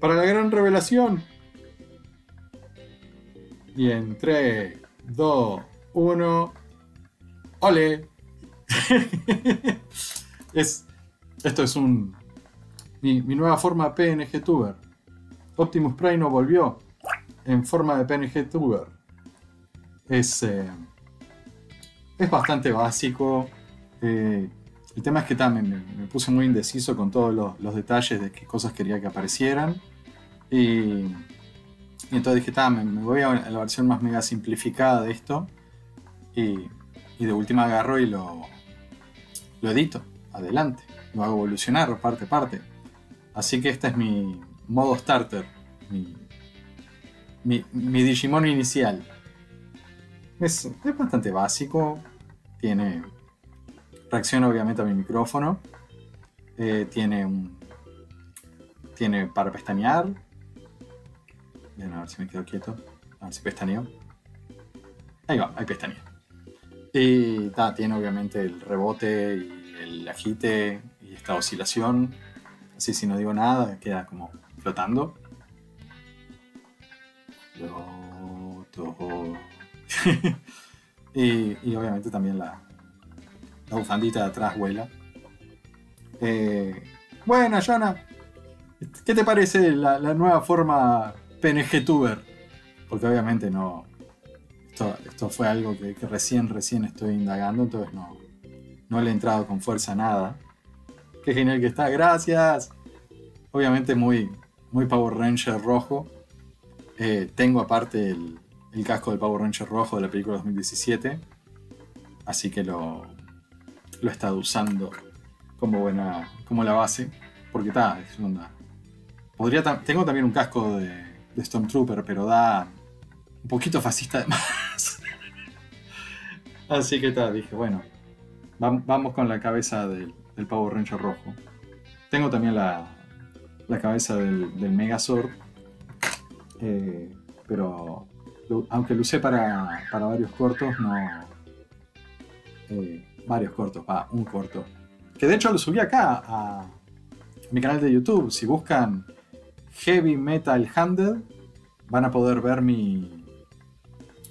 para la gran revelación. Y en 3, 2, 1. ¡Ole! es, esto es un. Mi, nueva forma PNG Tuber. Optimus Prime no volvió en forma de PNG Tuber. Es. Eh, es bastante básico. Eh, el tema es que también me, puse muy indeciso con todos los, detalles de qué cosas quería que aparecieran. Y, entonces dije, me, me, voy a la versión más mega simplificada de esto. Y, de última agarro y lo, lo edito. Adelante. Lo hago evolucionar parte a parte. Así que este es mi modo starter. Mi, mi, Digimon inicial. Es, es bastante básico. Tiene Reacciona obviamente a mi micrófono. Eh, tiene un. Tiene para pestañear. Bien, a ver si me quedo quieto. A ver si pestañeo. Ahí va, hay pestañeo. Y tiene obviamente el rebote y el agite y esta oscilación. Así si no digo nada, queda como flotando. y, y obviamente también la, la bufandita de atrás vuela. Eh, bueno, Jonah, ¿qué te parece la, nueva forma PNG Tuber? Porque obviamente no. Esto, fue algo que, recién, recién estoy indagando, entonces no, no le he entrado con fuerza nada. Qué genial que está, gracias. Obviamente muy, muy Power Ranger rojo. Eh, tengo aparte el, el casco del Power Ranger rojo de la película 2017. Así que lo, lo he estado usando como buena, como la base, porque está, es onda. Podría tengo también un casco de, de Stormtrooper, pero da un poquito fascista además. Así que está, dije, bueno, vamos con la cabeza del, Power Ranger rojo. Tengo también la, la cabeza del, del Megazord, eh, pero aunque lo usé para, para varios cortos, no. Eh, varios cortos, va, un corto. Que de hecho lo subí acá a mi canal de YouTube. Si buscan Heavy Metal Handed, van a poder ver mi,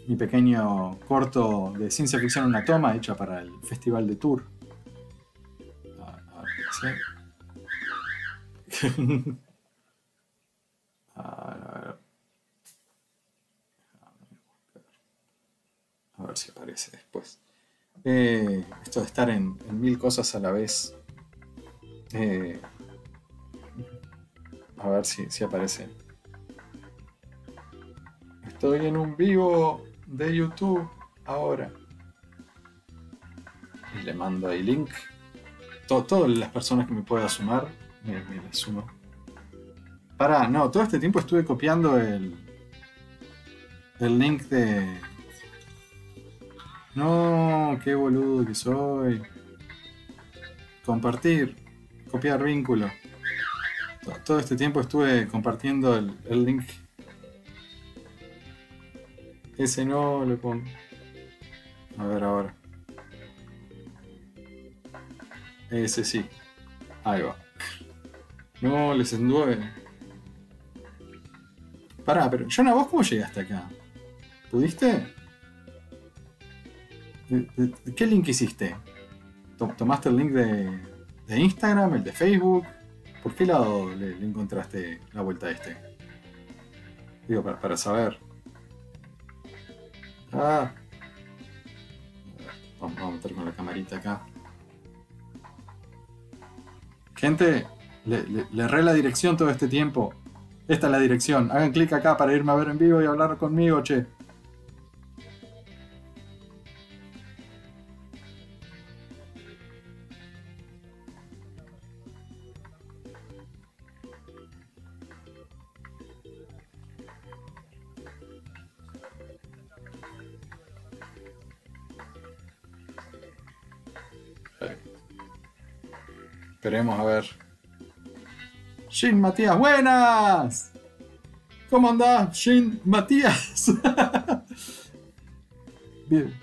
mi pequeño corto de ciencia ficción en una toma hecha para el Festival de Tour. a ver si aparece después. Eh, esto de estar en, mil cosas a la vez. Eh, a ver si, si aparece. Estoy en un vivo de YouTube ahora. Y le mando ahí link. todas las personas que me pueda sumar, me, me sumo. Para, no, todo este tiempo estuve copiando el, el link de, no, qué boludo que soy. Compartir, copiar vínculo. Todo este tiempo estuve compartiendo el, link. Ese no le pongo. A ver ahora. Ese sí. Ahí va. No, les endueve. Pará, pero Jonah, ¿vos cómo llegaste acá? ¿Pudiste? ¿Qué link hiciste? ¿Tomaste el link de, Instagram, el de Facebook? ¿Por qué lado le, encontraste la vuelta a este? Digo, para, saber. Ah. Vamos, a meter con la camarita acá. Gente, le, le erré la dirección todo este tiempo. Esta es la dirección. Hagan clic acá para irme a ver en vivo y hablar conmigo, che. Esperemos a ver. Shin Matías, buenas. ¿Cómo andás, Shin Matías? Bien.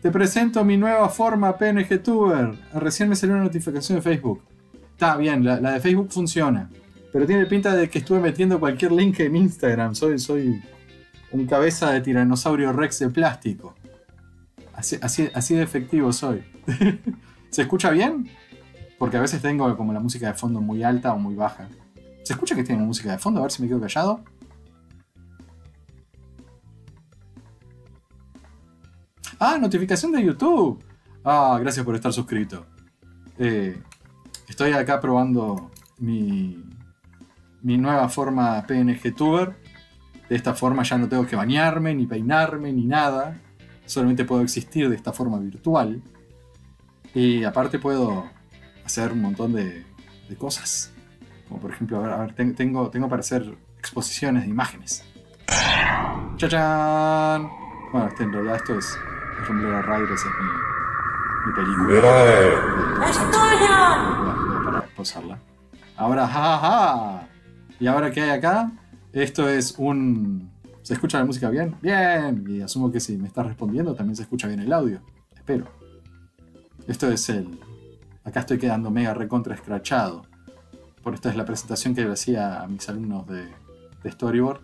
Te presento mi nueva forma PNG Tuber. Recién me salió una notificación de Facebook. Está bien, la, de Facebook funciona. Pero tiene pinta de que estuve metiendo cualquier link en Instagram. Soy, soy un cabeza de tiranosaurio rex de plástico. Así, así, así de efectivo soy. ¿Se escucha bien? Porque a veces tengo como la música de fondo muy alta o muy baja. ¿Se escucha que tiene música de fondo? A ver si me quedo callado. Ah, notificación de YouTube. Ah, gracias por estar suscrito. Eh, estoy acá probando mi, mi nueva forma PNG Tuber. De esta forma ya no tengo que bañarme, ni peinarme, ni nada. Solamente puedo existir de esta forma virtual. Y aparte puedo hacer un montón de, cosas. Como por ejemplo, a ver, tengo, tengo para hacer exposiciones de imágenes. ¡Chachán! Bueno, este, en realidad esto es Rumblera Riders, es mi, mi película. ¡Estoy Para posarla. Ahora, jajaja. ¿Y ahora qué hay acá? Esto es un... ¿Se escucha la música bien? Bien. Y asumo que si me estás respondiendo también se escucha bien el audio. Espero. Esto es el Acá estoy quedando mega recontra escrachado. Por esta es la presentación que le hacía a mis alumnos de, Storyboard.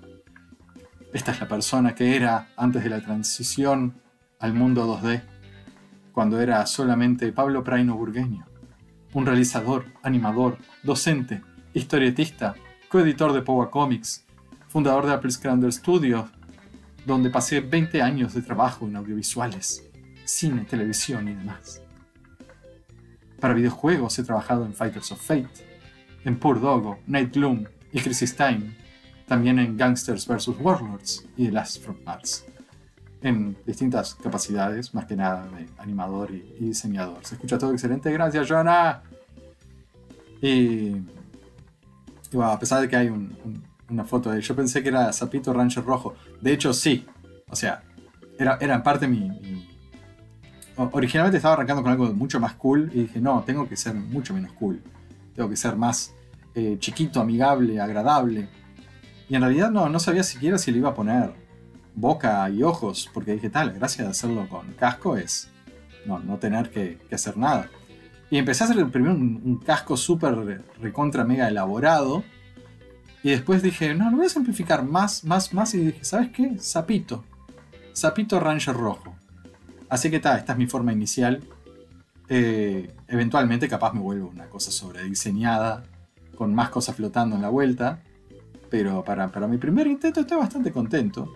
Esta es la persona que era antes de la transición al mundo 2D, cuando era solamente Pablo Praino Burgueño, un realizador, animador, docente, historietista, coeditor de Power Comics, fundador de Apple Scrander Studios, donde pasé 20 años de trabajo en audiovisuales, cine, televisión y demás. Para videojuegos he trabajado en Fighters of Fate, en Pur Dogo, Night Gloom y Crisis Time, también en Gangsters vs. Warlords y The Last from Mars, en distintas capacidades, más que nada de animador y, diseñador. Se escucha todo excelente, gracias Joana. Y, a pesar de que hay una foto de él, yo pensé que era Zapito Rancher Rojo. De hecho, sí. O sea, era, era en parte mi originalmente estaba arrancando con algo mucho más cool y dije, no, tengo que ser mucho menos cool. Tengo que ser más eh, chiquito, amigable, agradable. Y en realidad no, no sabía siquiera si le iba a poner boca y ojos, porque dije, tal, la gracia de hacerlo con casco es no, no tener que, hacer nada. Y empecé a hacer primero un, casco súper recontra mega elaborado. Y después dije, no, lo voy a simplificar más, más, más. Y dije, ¿sabes qué? Sapito. Sapito Ranger rojo. Así que está, esta es mi forma inicial. Eh, eventualmente capaz me vuelvo una cosa sobrediseñada, con más cosas flotando en la vuelta. Pero para, mi primer intento estoy bastante contento.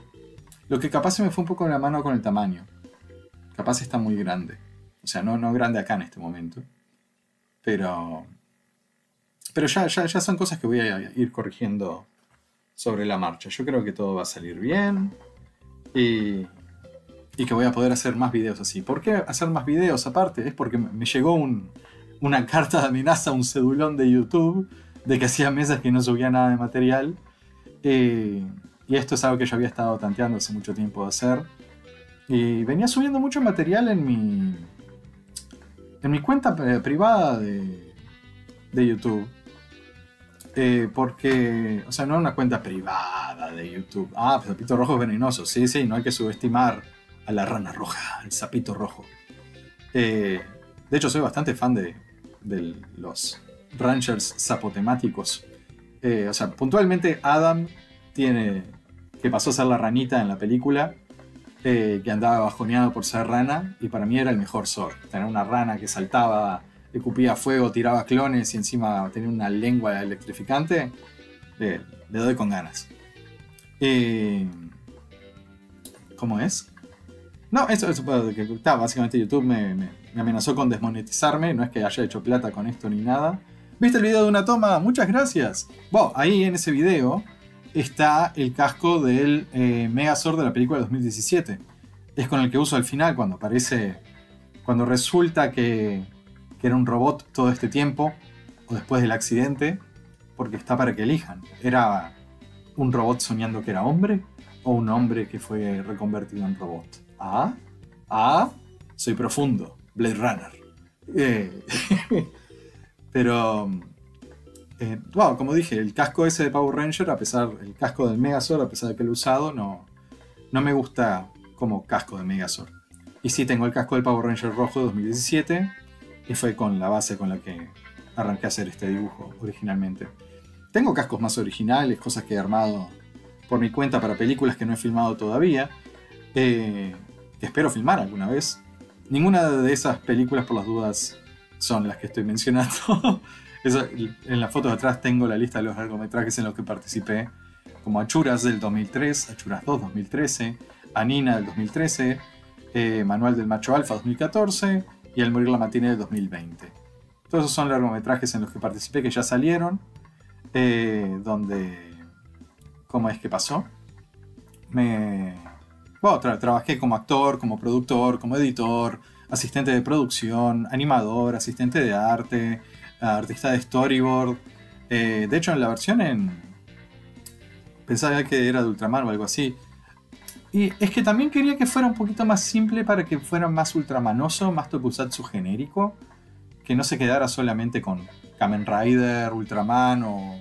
Lo que capaz se me fue un poco la mano con el tamaño. Capaz está muy grande. O sea, no, no grande acá en este momento. Pero. Pero ya, ya, ya son cosas que voy a ir corrigiendo sobre la marcha. Yo creo que todo va a salir bien. Y, y que voy a poder hacer más videos así. ¿Por qué hacer más videos aparte? Es porque me llegó una carta de amenaza, un cedulón de YouTube, de que hacía meses que no subía nada de material. Eh, y esto es algo que yo había estado tanteando hace mucho tiempo de hacer. Y venía subiendo mucho material en mi, en mi cuenta privada de, de YouTube. Eh, porque, o sea, no una cuenta privada de YouTube. Ah, pues pito rojo es venenoso. Sí, sí, no hay que subestimar a la rana roja, el sapito rojo. Eh, de hecho, soy bastante fan de, los ranchers zapotemáticos. Eh, o sea, puntualmente Adam tiene que pasó a ser la ranita en la película, eh, que andaba bajoneado por ser rana, y para mí era el mejor Zor. Tener una rana que saltaba, escupía fuego, tiraba clones y encima tenía una lengua electrificante, le doy con ganas. ¿Cómo es? No, eso, es que está, básicamente YouTube me, amenazó con desmonetizarme, no es que haya hecho plata con esto ni nada. ¿Viste el video de una toma? Muchas gracias. Bueno, ahí en ese video está el casco del eh, Megazord de la película de 2017. Es con el que uso al final cuando aparece, cuando resulta que, que era un robot todo este tiempo, o después del accidente, porque está para que elijan. ¿Era un robot soñando que era hombre o un hombre que fue reconvertido en robot? Ah, ah, soy profundo, Blade Runner. Eh, pero, eh, como dije, el casco ese de Power Ranger, a pesar, el casco del Megazord, a pesar de que lo he usado, no, no me gusta como casco de Megazord. Y sí tengo el casco del Power Ranger rojo de 2017, y fue con la base con la que arranqué a hacer este dibujo originalmente. tengo cascos más originales, cosas que he armado por mi cuenta para películas que no he filmado todavía, eh, que espero filmar alguna vez. Ninguna de esas películas, por las dudas, son las que estoy mencionando. en la foto de atrás tengo la lista de los largometrajes en los que participé, como Achuras del 2003, Achuras 2 2013, Anina del 2013, eh, Manual del Macho Alfa 2014 y El Morir la Matina del 2020. Todos esos son largometrajes en los que participé que ya salieron, eh, donde... ¿Cómo es que pasó? Me... Trabajé como actor, como productor, como editor, asistente de producción, animador, asistente de arte, artista de storyboard. Eh, de hecho, en la versión en... Pensaba que era de Ultraman o algo así. Y es que también quería que fuera un poquito más simple para que fuera más ultramanoso, más tokusatsu genérico. Que no se quedara solamente con Kamen Rider, Ultraman o,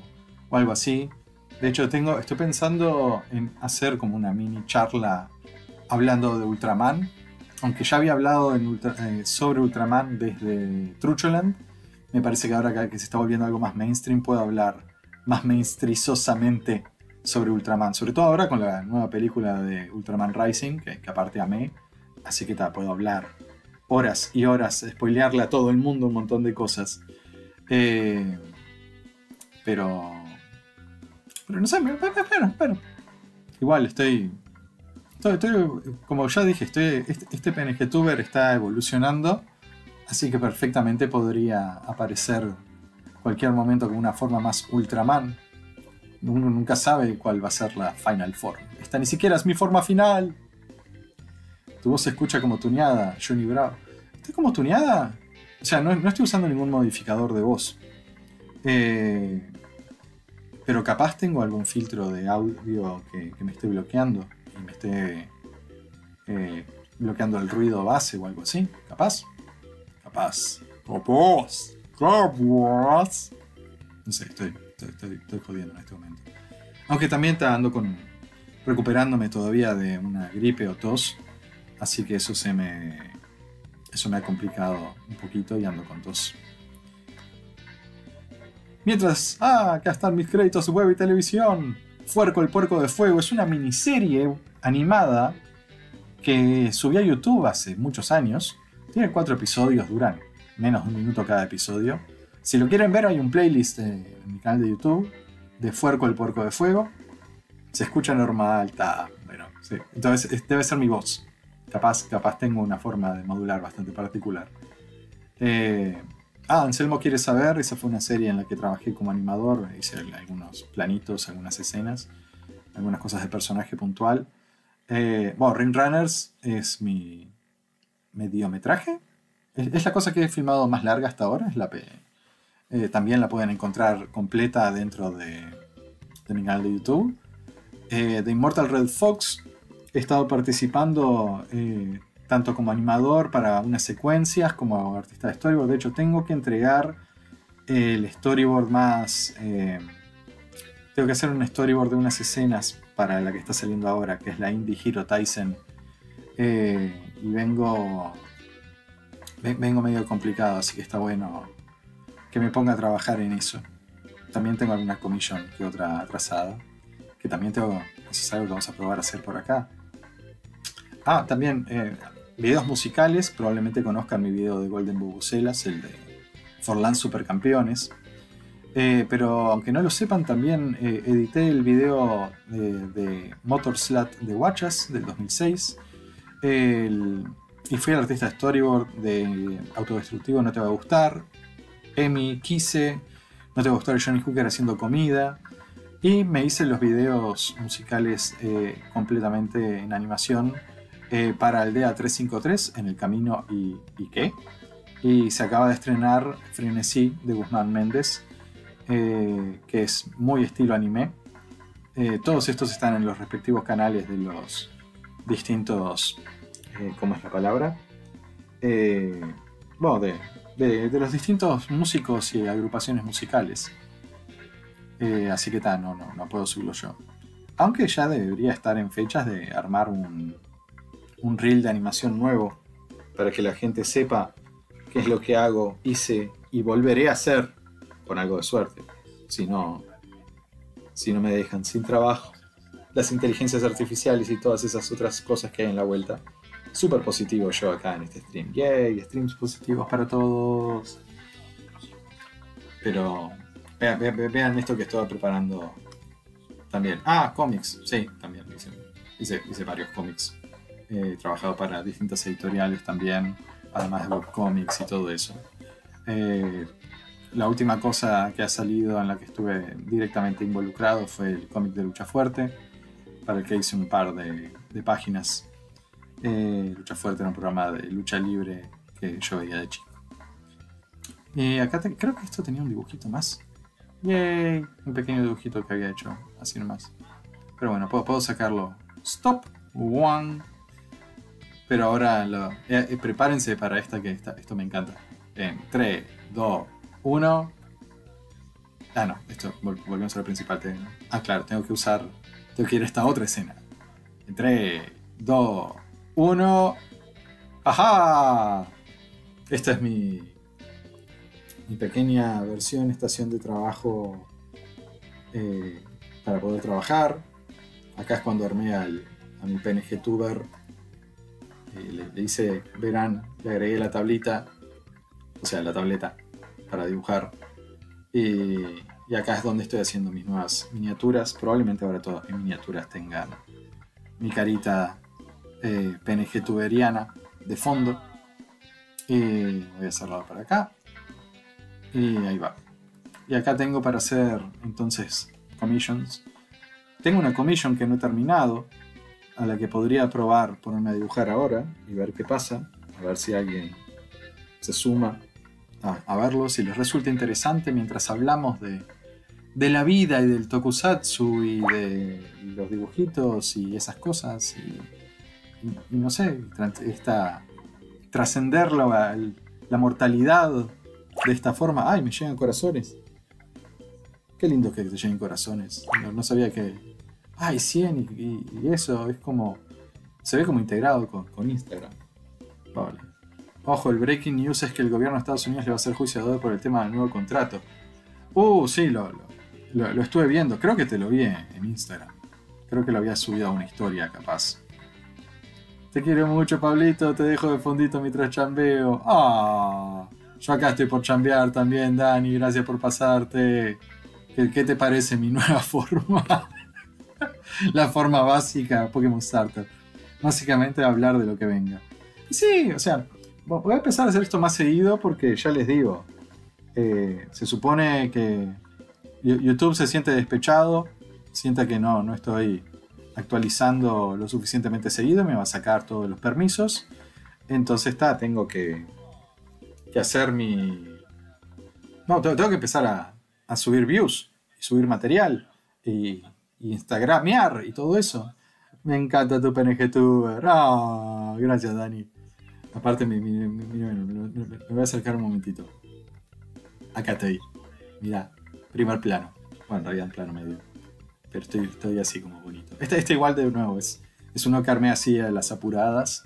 algo así. De hecho, tengo, estoy pensando en hacer como una mini charla hablando de Ultraman. Aunque ya había hablado eh, sobre Ultraman desde Trucholand, me parece que ahora que se está volviendo algo más mainstream, puedo hablar más mainstrizosamente sobre Ultraman. Sobre todo ahora con la nueva película de Ultraman Rising, que, aparte amé. Así que puedo hablar horas y horas, spoilearle a todo el mundo un montón de cosas. Eh, pero. Pero no sé, espero, espero. Igual estoy, estoy, Como ya dije, estoy, este, este PNG Tuber está evolucionando. Así que perfectamente podría aparecer cualquier momento con una forma más Ultraman uno nunca sabe cuál va a ser la final form. Esta ni siquiera es mi forma final. Tu voz se escucha como tuneada, Johnny Bravo. ¿Está como tuneada? O sea, no, estoy usando ningún modificador de voz. Eh, pero capaz tengo algún filtro de audio que, me esté bloqueando y me esté eh, bloqueando el ruido base o algo así. Capaz. Capaz. Capaz. Capaz. No sé, estoy estoy, jodiendo en este momento. Aunque también está ando con. recuperándome todavía de una gripe o tos. Así que eso se me. Eso me ha complicado un poquito y ando con tos. Mientras. ¡Ah! Acá están mis créditos web y televisión. Fuerco el Puerco de Fuego es una miniserie animada que subí a YouTube hace muchos años. Tiene cuatro episodios, duran menos de un minuto cada episodio. Si lo quieren ver, hay un playlist en mi canal de YouTube de Fuerco el Puerco de Fuego. Se escucha normal, está. Bueno, sí. Entonces debe ser mi voz. Capaz, capaz tengo una forma de modular bastante particular. Eh, ah, Anselmo quiere saber, esa fue una serie en la que trabajé como animador, hice algunos planitos, algunas escenas, algunas cosas de personaje puntual. Eh, bueno, Ring Runners es mi mediometraje. Es, es, la cosa que he filmado más larga hasta ahora, es la, eh, también la pueden encontrar completa dentro de, mi canal de YouTube. Eh, de Immortal Red Fox he estado participando eh, tanto como animador para unas secuencias como artista de storyboard. De hecho, tengo que entregar el storyboard más... tengo que hacer un storyboard de unas escenas para la que está saliendo ahora, que es la Indie Hero Tyson. y vengo... Vengo medio complicado, así que está bueno que me ponga a trabajar en eso. También tengo alguna comisión que otra atrasada, que también tengo, eso es algo que vamos a probar a hacer por acá. Ah, también eh, videos musicales, probablemente conozcan mi video de Golden Bubucelas, el de Forlán Supercampeones. Eh, pero aunque no lo sepan, también eh, edité el video de, de Motor Slat de Watchas del 2006. y fui el artista storyboard de Autodestructivo No Te Va a Gustar, Emi, Quise, No te gustó el Johnny Hooker haciendo comida. Y me hice los videos musicales eh, completamente en animación eh, para Aldea 353 en el camino y, qué. Y se acaba de estrenar Frenesí de Guzmán Méndez, eh, que es muy estilo anime. todos estos están en los respectivos canales de los distintos. ¿Cómo es la palabra? bueno, de, de, los distintos músicos y agrupaciones musicales. Eh, así que tal, no, no, no puedo subirlo yo. Aunque ya debería estar en fechas de armar un, un reel de animación nuevo para que la gente sepa qué es lo que hago, hice y volveré a hacer con algo de suerte. Si no, si no me dejan sin trabajo. Las inteligencias artificiales y todas esas otras cosas que hay en la vuelta. Súper positivo yo acá en este stream. Yay, streams positivos para todos. Pero vean, esto que estaba preparando también. Ah, cómics. Sí, también hice, hice, varios cómics. He trabajado para distintas editoriales también, además de webcomics y todo eso. Eh, la última cosa que ha salido en la que estuve directamente involucrado fue el cómic de Lucha Fuerte, para el que hice un par de, páginas. Eh, lucha Fuerte era un programa de lucha libre que yo veía de chico. Y acá creo que esto tenía un dibujito más. Yay, un pequeño dibujito que había hecho, así nomás. Pero bueno, puedo, sacarlo. Stop, one. Pero ahora lo, eh, eh, prepárense para esta que esto me encanta. En 3, 2, 1. Ah, no, esto, volvemos a lo principal. Ah, claro, tengo que usar, tengo que ir a esta otra escena. En 3, 2, 1. ¡Ajá! Esta es mi, mi pequeña versión, estación de trabajo eh, para poder trabajar. Acá es cuando armé al, a mi PNG Tuber. Eh, le, le, hice, verán, le agregué la tablita, o sea, la tableta para dibujar. Y, acá es donde estoy haciendo mis nuevas miniaturas. Probablemente ahora todas mis miniaturas tengan mi carita eh, PNG tuberiana de fondo. Voy a hacerlo para acá. Y ahí va. Y acá tengo para hacer entonces commissions. Tengo una commission que no he terminado, a la que podría probar ponerme a dibujar ahora y ver qué pasa. A ver si alguien se suma a, verlo si les resulta interesante mientras hablamos de, la vida y del tokusatsu y de los dibujitos y esas cosas y, no sé, esta, trascenderlo a la mortalidad de esta forma. ¡Ay, me llegan corazones! Qué lindo que te lleguen corazones. No, sabía que... ¡Ay, 100! Y, eso es como... Se ve como integrado con, Instagram. Vale. Ojo, el breaking news es que el gobierno de Estados Unidos le va a hacer juiciador por el tema del nuevo contrato. Uh, sí, lo, lo, estuve viendo. Creo que te lo vi en, Instagram. Creo que lo había subido a una historia, capaz. Te quiero mucho, Pablito. Te dejo de fondito mientras chambeo. Ah, yo acá estoy por chambear también, Dani. Gracias por pasarte. ¿Qué, qué te parece mi nueva forma? La forma básica Pokémon Starter. Básicamente hablar de lo que venga. Sí, o sea, voy a empezar a hacer esto más seguido porque ya les digo, eh, se supone que YouTube se siente despechado, sienta que no, no estoy actualizando lo suficientemente seguido, me va a sacar todos los permisos. Entonces está, tengo que, que hacer mi... No, tengo, que empezar a, a, subir views, y subir material, y, y instagramear y todo eso. Me encanta tu PNG Tuber. Ah, gracias Dani. Aparte, me, voy a acercar un momentito. Acá estoy. Mira, primer plano. Bueno, en realidad en plano medio. Pero estoy, estoy así como bonito. Este, este igual de nuevo es, es uno que armé así a las apuradas.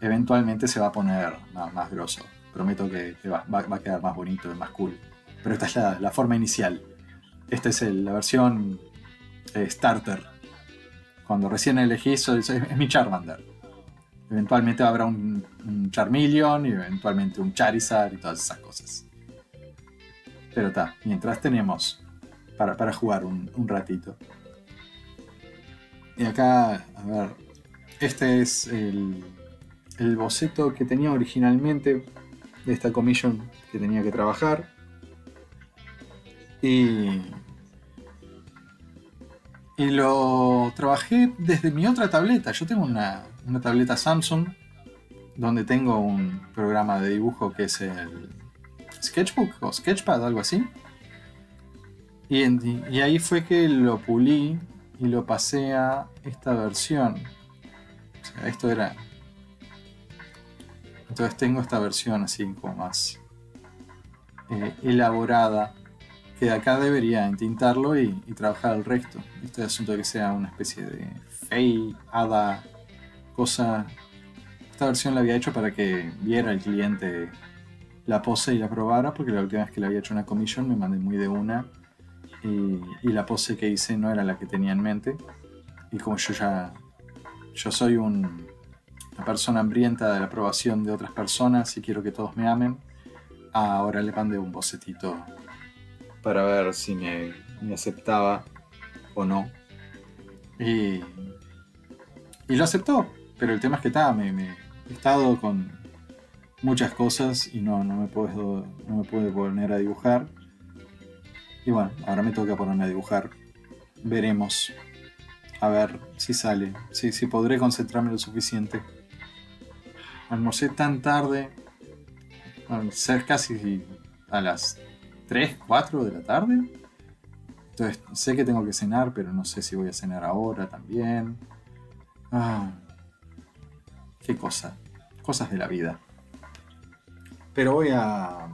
Eventualmente se va a poner más, más grosso. Prometo que, va, va, a quedar más bonito y más cool. Pero esta es la, forma inicial. Esta es la versión eh, starter. Cuando recién elegí eso, es mi Charmander. Eventualmente habrá un, Charmeleon y eventualmente un Charizard y todas esas cosas. Pero está, mientras tenemos para, jugar un, ratito. Y acá, a ver, este es el, el boceto que tenía originalmente de esta commission que tenía que trabajar. Y, y lo trabajé desde mi otra tableta. Yo tengo una, una tableta Samsung donde tengo un programa de dibujo que es el Sketchbook o Sketchpad, algo así. Y, ahí fue que lo pulí y lo pasé a esta versión. O sea, esto era. Entonces tengo esta versión así como más eh, elaborada. Que acá debería entintarlo y, trabajar el resto. Este asunto de que sea una especie de fade, hada cosa. Esta versión la había hecho para que viera el cliente la pose y la probara, porque la última vez que le había hecho una commission me mandé muy de una y, la pose que hice no era la que tenía en mente. Y como yo ya. Yo soy un, una persona hambrienta de la aprobación de otras personas y quiero que todos me amen, ahora le mandé un bocetito para ver si me, aceptaba o no. Y, y lo aceptó, pero el tema es que está, me, he estado con muchas cosas y no, no, me puedo, no me puedo poner a dibujar. Y bueno, ahora me toca ponerme a dibujar. Veremos. A ver si sale, si, si podré concentrarme lo suficiente. Almorcé tan tarde, ser casi a las 3, 4 de la tarde. Entonces sé que tengo que cenar, pero no sé si voy a cenar ahora también. Ah, qué cosa. Cosas de la vida. Pero voy a.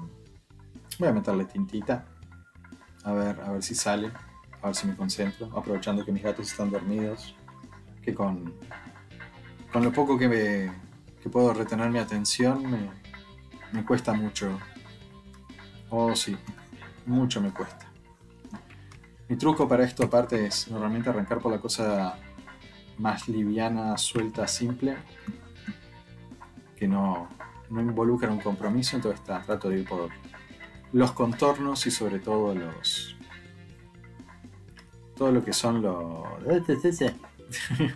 Voy a meterle tintita. A ver, a ver si sale. A ver si me concentro. Aprovechando que mis gatos están dormidos. Que con. Con lo poco que me. que puedo retener mi atención me. me cuesta mucho. Oh sí. Mucho me cuesta. Mi truco para esto aparte es normalmente arrancar por la cosa más liviana, suelta, simple, que no, no involucra un compromiso, entonces trato de ir por los contornos y sobre todo los... todo lo que son los...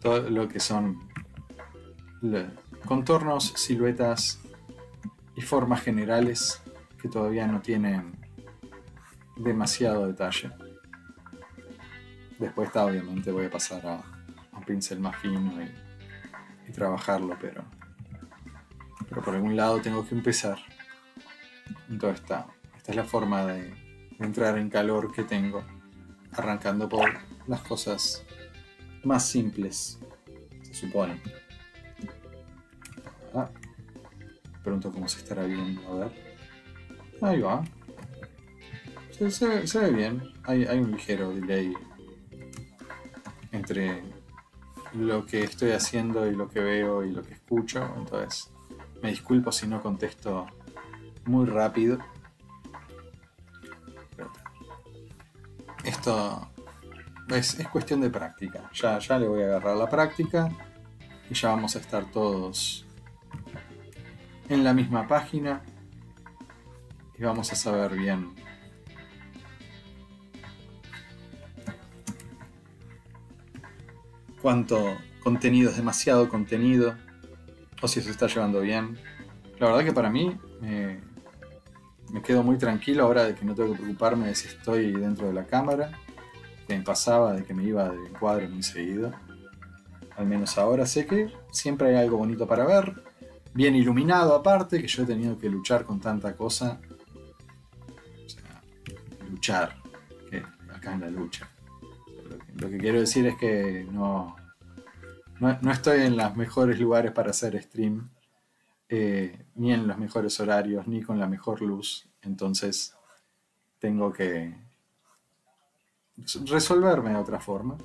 todo lo que son lo- contornos, siluetas y formas generales que todavía no tienen demasiado detalle. Después está, obviamente, voy a pasar a, un pincel más fino y, trabajarlo, pero, pero por algún lado tengo que empezar. Entonces está, esta es la forma de, entrar en calor que tengo, arrancando por las cosas más simples, se supone. Ah, pregunto cómo se estará viendo, a ver. Ahí va. Se, ve- bien. Hay, un ligero delay entre lo que estoy haciendo y lo que veo y lo que escucho. Entonces, me disculpo si no contesto muy rápido. Esto es, es cuestión de práctica. Ya, ya le voy a agarrar la práctica y ya vamos a estar todos en la misma página y vamos a saber bien cuánto contenido es demasiado contenido o si se está llevando bien. La verdad que para mí me, me quedo muy tranquilo ahora de que no tengo que preocuparme de si estoy dentro de la cámara, que me pasaba de que me iba de encuadre muy seguido. Al menos ahora sé que siempre hay algo bonito para ver, bien iluminado aparte, que yo he tenido que luchar con tanta cosa. Luchar, que acá en la lucha. Lo que, quiero decir es que no, no, no estoy en los mejores lugares para hacer stream, eh, ni en los mejores horarios, ni con la mejor luz. Entonces tengo que resolverme de otra forma.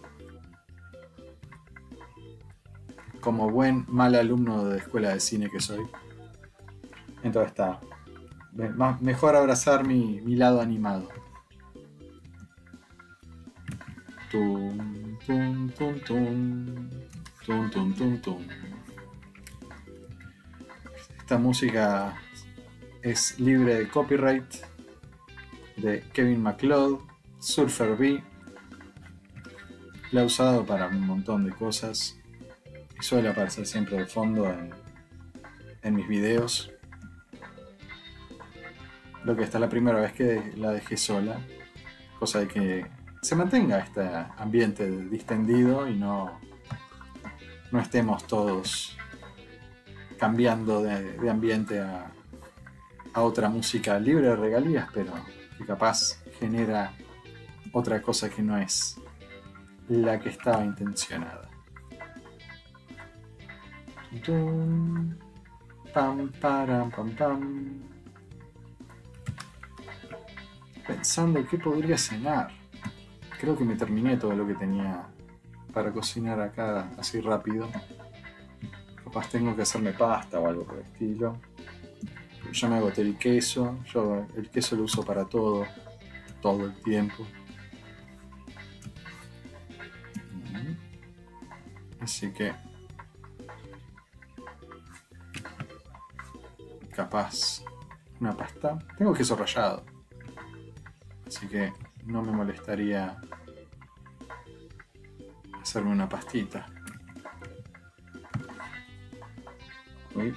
Como buen mal alumno de escuela de cine que soy. Entonces está. Mejor abrazar mi, mi lado animado. Tum, tum, tum, tum. Tum, tum, tum, tum. Esta música es libre de copyright de Kevin MacLeod, Surfer B. La he usado para un montón de cosas y suele aparecer siempre de fondo en, en mis videos. Lo que esta es la primera vez que la dejé sola, cosa de que se mantenga este ambiente distendido y no, no estemos todos cambiando de, ambiente a, a otra música libre de regalías, pero que capaz genera otra cosa que no es la que estaba intencionada. Pensando qué podría cenar. Creo que me terminé todo lo que tenía para cocinar acá así rápido. Capaz tengo que hacerme pasta o algo por el estilo. Ya me agoté el queso. Yo el queso lo uso para todo. todo el tiempo. Así que capaz una pasta. Tengo queso rallado. Así que no me molestaría hacerme una pastita. Uy.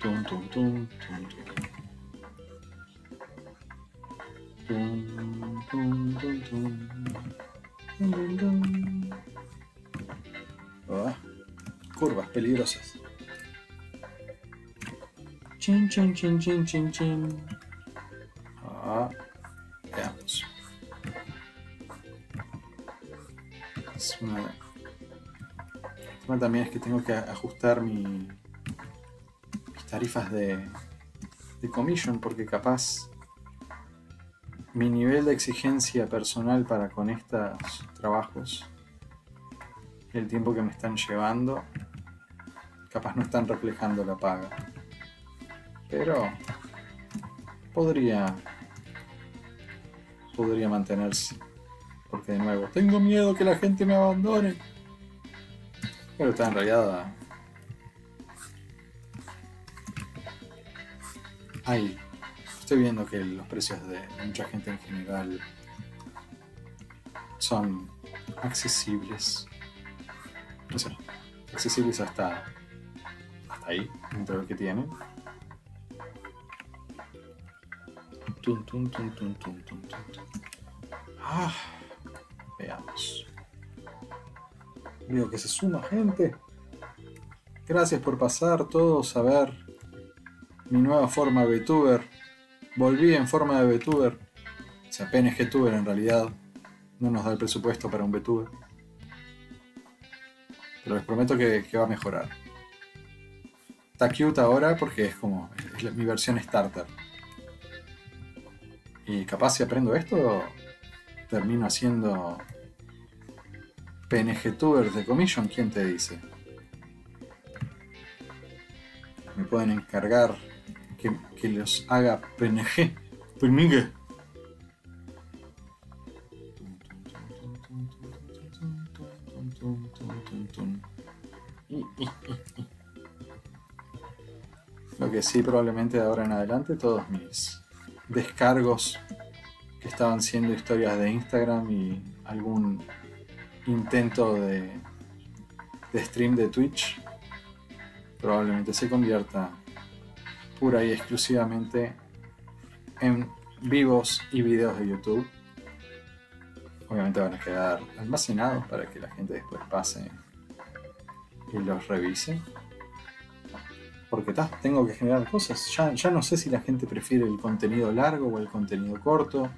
Tum, tum, tum, tum, tum. Tum, tum, tum, tum. Tum, tum. Ah, curvas peligrosas. Chin, chin, chin, chin, chin, chin. También es que tengo que ajustar mi, mis tarifas de, de commission porque capaz mi nivel de exigencia personal para con estos trabajos el tiempo que me están llevando capaz no están reflejando la paga. Pero podría podría mantenerse. Porque de nuevo, tengo miedo que la gente me abandone. Pero está en realidad. Ahí. Estoy viendo que los precios de mucha gente en general son accesibles. No sé, accesibles hasta, ahí, dentro de lo que tienen. Tum, tum, tum, tum, tum, tum, tum. Ah, veamos. Veo que se suma gente. Gracias por pasar todos a ver mi nueva forma VTuber. Volví en forma de VTuber. Sea, PNG Tuber en realidad. No nos da el presupuesto para un VTuber. Pero les prometo que, que va a mejorar. Está cute ahora porque es como es mi versión starter. Y capaz si aprendo esto, termino haciendo PNG Tubers de Commission, ¿quién te dice? Me pueden encargar que, que los haga PNG. PNG. Lo que sí, probablemente de ahora en adelante, todos mis descargos que estaban siendo historias de Instagram y algún intento de, stream de Twitch probablemente se convierta pura y exclusivamente en vivos y videos de YouTube. Obviamente van a quedar almacenados para que la gente después pase y los revise. Porque ta, tengo que generar cosas. Ya, ya no sé si la gente prefiere el contenido largo o el contenido corto.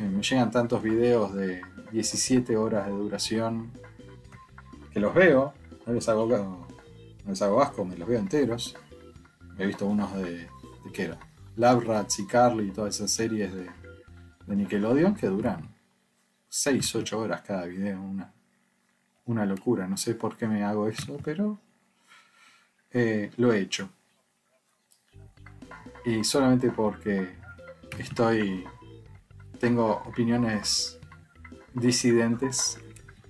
Eh, me llegan tantos videos de 17 horas de duración que los veo. No les hago, no les hago asco, me los veo enteros. He visto unos de. ¿De qué era? Lab Rats y Carly y todas esas series de, de Nickelodeon que duran 6-8 horas cada video. Una, una locura. No sé por qué me hago eso, pero eh, lo he hecho. Y solamente porque estoy. tengo opiniones disidentes.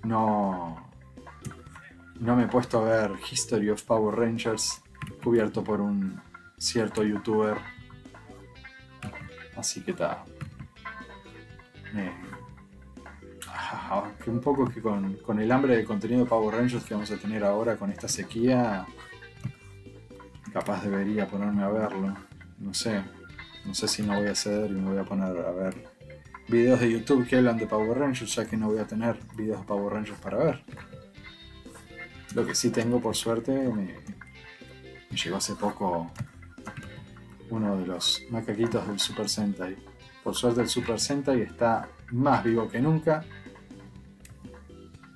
No. No me he puesto a ver History of Power Rangers cubierto por un cierto youtuber. Así que está. que un poco que con, con el hambre de contenido de Power Rangers que vamos a tener ahora con esta sequía, capaz debería ponerme a verlo. No sé. No sé si no voy a ceder y me voy a poner a ver videos de YouTube que hablan de Power Rangers, ya que no voy a tener videos de Power Rangers para ver. Lo que sí tengo, por suerte, me, me llegó hace poco uno de los macaquitos del Super Sentai. Por suerte el Super Sentai está más vivo que nunca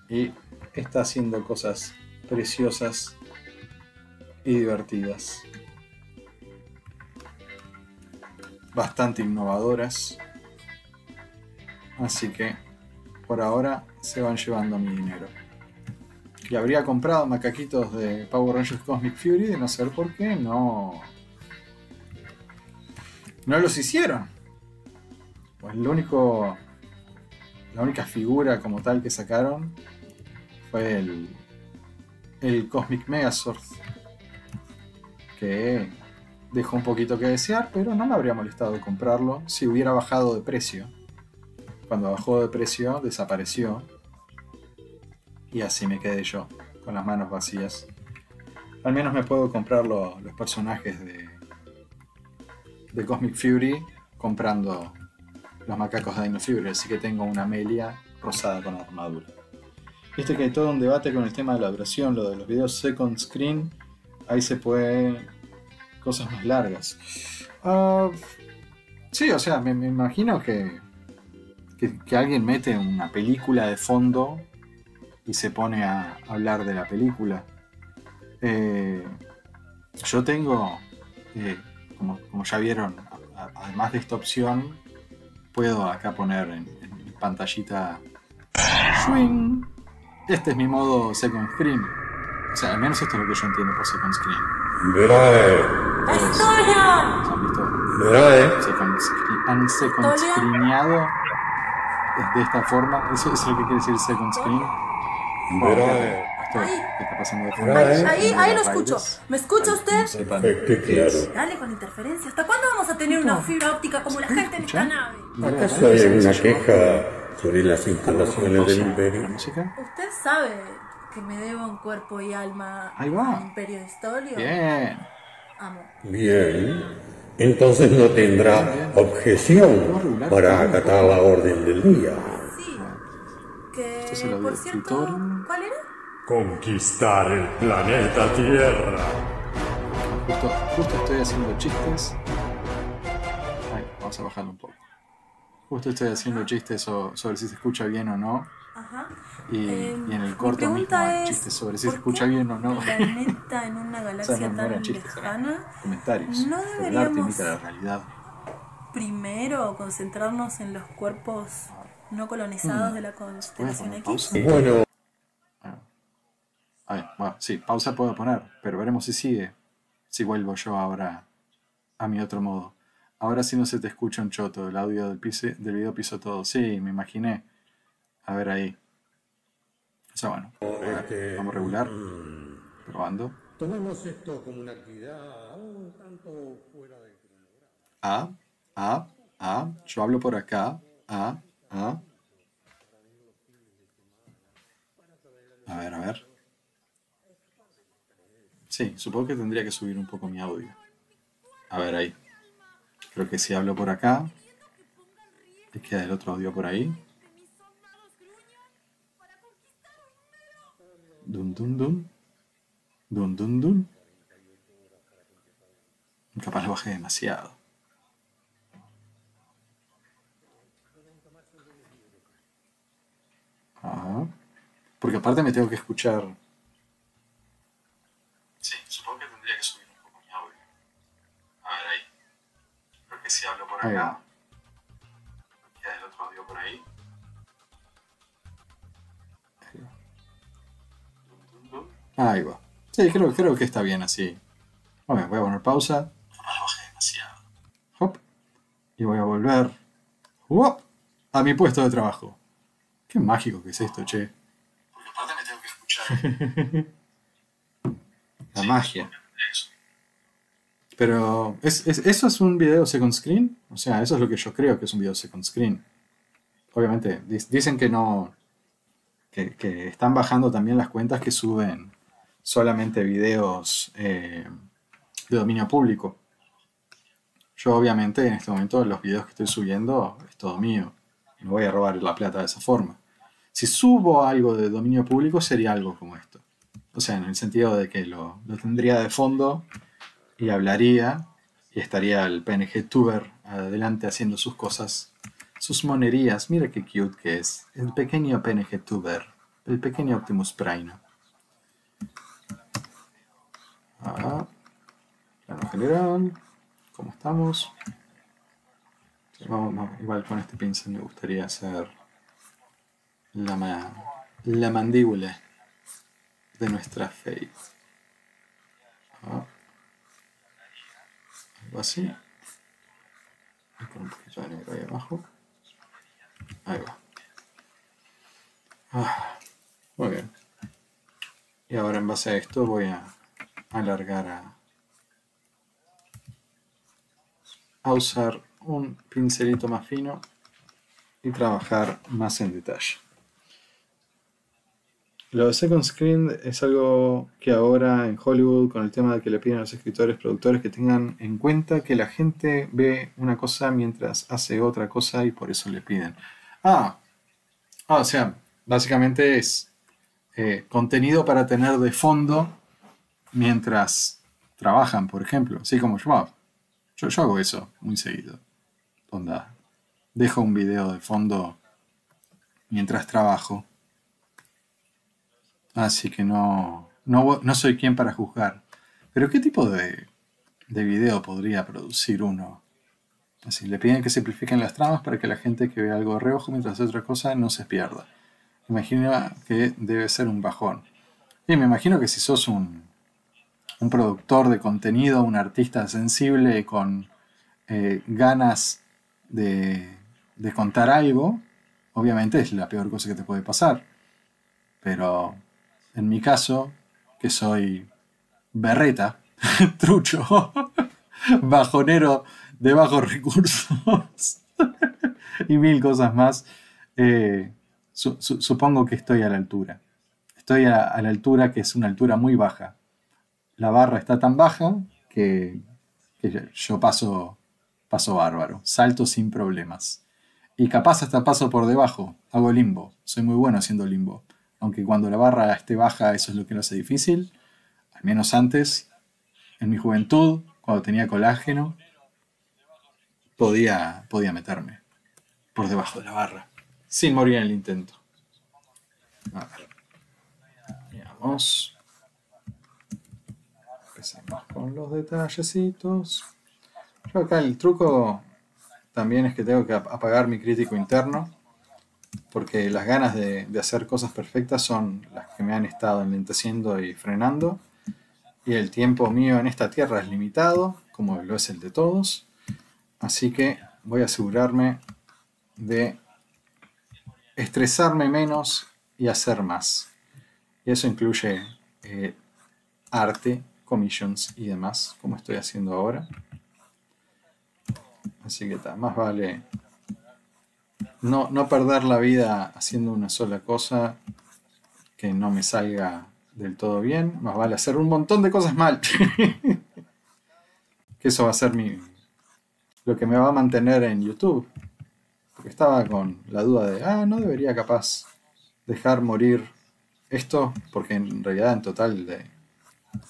y está haciendo cosas preciosas y divertidas. Bastante innovadoras. Así que por ahora se van llevando mi dinero. Y habría comprado macaquitos de Power Rangers Cosmic Fury de no ser por qué no. No los hicieron. el único. La única figura como tal que sacaron fue el. El Cosmic Megazord. Que dejó un poquito que desear, pero no me habría molestado comprarlo si hubiera bajado de precio. Cuando bajó de precio, desapareció. Y así me quedé yo, con las manos vacías. Al menos me puedo comprar lo- los personajes de, de Cosmic Fury comprando los macacos de Dino Fury, así que tengo una Amelia rosada con armadura. Viste que hay todo un debate con el tema de la duración, lo de los videos second screen, ahí se puede cosas más largas. Ah, sí, o sea, me, me imagino que, que, que alguien mete una película de fondo y se pone a hablar de la película. Eh, yo tengo, eh, como, como ya vieron, a- a- además de esta opción, puedo acá poner en, pantallita swing. Este es mi modo second screen. O sea, al menos esto es lo que yo entiendo por second screen. ¡Estoyan! ¿se han visto? verá, second screen- han second Tolia. De esta forma. Eso es lo que quiere decir second screen. Esto Ahí. que está pasando de fondo. Ahí, Ahí, ahí lo escucho. ¿Me escucha usted? Eh, es. claro. Dale con interferencia. ¿Hasta cuándo vamos a tener una fibra óptica como la gente en esta nave? ¿Acaso hay alguna queja sobre las instalaciones del ¿La imperio? música? Usted sabe que me debo en cuerpo y alma al Imperio de Historia. Bien. Amo. Bien. Entonces no tendrá objeción para acatar la orden del día. Sí. Que, por cierto. ¿cuál era? Conquistar el planeta Tierra. Justo, justo estoy haciendo chistes. Ay, vamos a bajarlo un poco. Justo estoy haciendo chistes so- sobre si se escucha bien o no. Ajá. Y, Eh, y en el mi corto mismo hay es, chistes sobre si ¿por se escucha qué bien o no. planeta en una O galaxia sea, no, no tan chistes, eran lejana, comentarios. ¿no el arte deberíamos- imita la realidad. primero concentrarnos en los cuerpos no colonizados Mm. de la constelación X. Bueno, A ver, bueno, sí, pausa puedo poner, pero veremos si sigue. Si vuelvo yo ahora a mi otro modo. Ahora sí no se te escucha un choto, el audio del, pise- del video piso todo. Sí, me imaginé. A ver ahí. O sea, bueno, a ver, vamos regular, mm, probando. tomemos esto como una actividad un tanto fuera de A, A, A. Yo hablo por acá. A, A. A ver, a ver. Sí, supongo que tendría que subir un poco mi audio. A ver ahí. Creo que si hablo por acá. Queda el otro audio por ahí. Dun dun dun. Dun dun dun. Capaz lo bajé demasiado. Ajá. Porque aparte me tengo que escuchar. Sí, supongo que tendría que subir un poco mi audio. A ver ahí. Creo que si hablo por acá. Ahí va. Sí, creo, creo que está bien así. Bueno, voy a poner pausa. bajé demasiado. Hop. Y voy a volver. Hop. A mi puesto de trabajo. Qué mágico que es esto, che. Porque aparte me tengo que escuchar. La magia. Pero, ¿es, es- eso es un video second screen? O sea, eso es lo que yo creo que es un video second screen. Obviamente, dicen que no. Que, que están bajando también las cuentas que suben solamente videos eh, de dominio público. Yo, obviamente, en este momento, los videos que estoy subiendo es todo mío. No voy a robar la plata de esa forma. Si subo algo de dominio público, sería algo como esto. O sea, en el sentido de que lo, lo tendría de fondo y hablaría y estaría el PNG Tuber adelante haciendo sus cosas, sus monerías. Mira qué cute que es. El pequeño PNG Tuber, el pequeño Optimus Prime. Ah, plano general, ¿cómo estamos? Vamos, igual con este pincel me gustaría hacer la, ma- la mandíbula de nuestra face. Ah. Algo así. Y con un poquito de negro ahí abajo. Ahí va. Ah, muy bien. Y ahora en base a esto voy a alargar a, a usar un pincelito más fino y trabajar más en detalle. Lo de second screen es algo que ahora en Hollywood, con el tema de que le piden a los escritores, productores que tengan en cuenta que la gente ve una cosa mientras hace otra cosa y por eso le piden. Ah, ah o sea, básicamente es eh, contenido para tener de fondo mientras trabajan, por ejemplo. Así como yo, yo, yo hago eso muy seguido. Dejo un video de fondo mientras trabajo Así que no, no, soy quien para juzgar. Pero ¿qué tipo de, de video podría producir uno? Así, le piden que simplifiquen las tramas para que la gente que ve algo de reojo mientras hace otra cosa no se pierda. Imagino que debe ser un bajón. Y me imagino que si sos un, un productor de contenido, un artista sensible con eh, ganas de, contar algo, obviamente es la peor cosa que te puede pasar. Pero en mi caso, que soy berreta, trucho, bajonero de bajos recursos y mil cosas más, eh, supongo que estoy a la altura. Estoy a, la altura que es una altura muy baja. La barra está tan baja que, yo paso, paso bárbaro, salto sin problemas. Y capaz hasta paso por debajo, hago limbo. Soy muy bueno haciendo limbo aunque cuando la barra esté baja eso es lo que lo hace difícil, al menos antes, en mi juventud, cuando tenía colágeno, podía, podía meterme por debajo de la barra, sin morir en el intento. A ver. Veamos. Empezamos con los detallecitos. Yo acá el truco también es que tengo que apagar mi crítico interno porque las ganas de, hacer cosas perfectas son las que me han estado enlenteciendo y frenando. Y el tiempo mío en esta tierra es limitado, como lo es el de todos. Así que voy a asegurarme de estresarme menos y hacer más. Y eso incluye eh, arte, commissions y demás, como estoy haciendo ahora. Así que más vale no, no perder la vida haciendo una sola cosa que no me salga del todo bien, más vale hacer un montón de cosas mal. que eso va a ser mi lo que me va a mantener en YouTube. Porque estaba con la duda de, ah, no debería capaz dejar morir esto, porque en realidad en total de,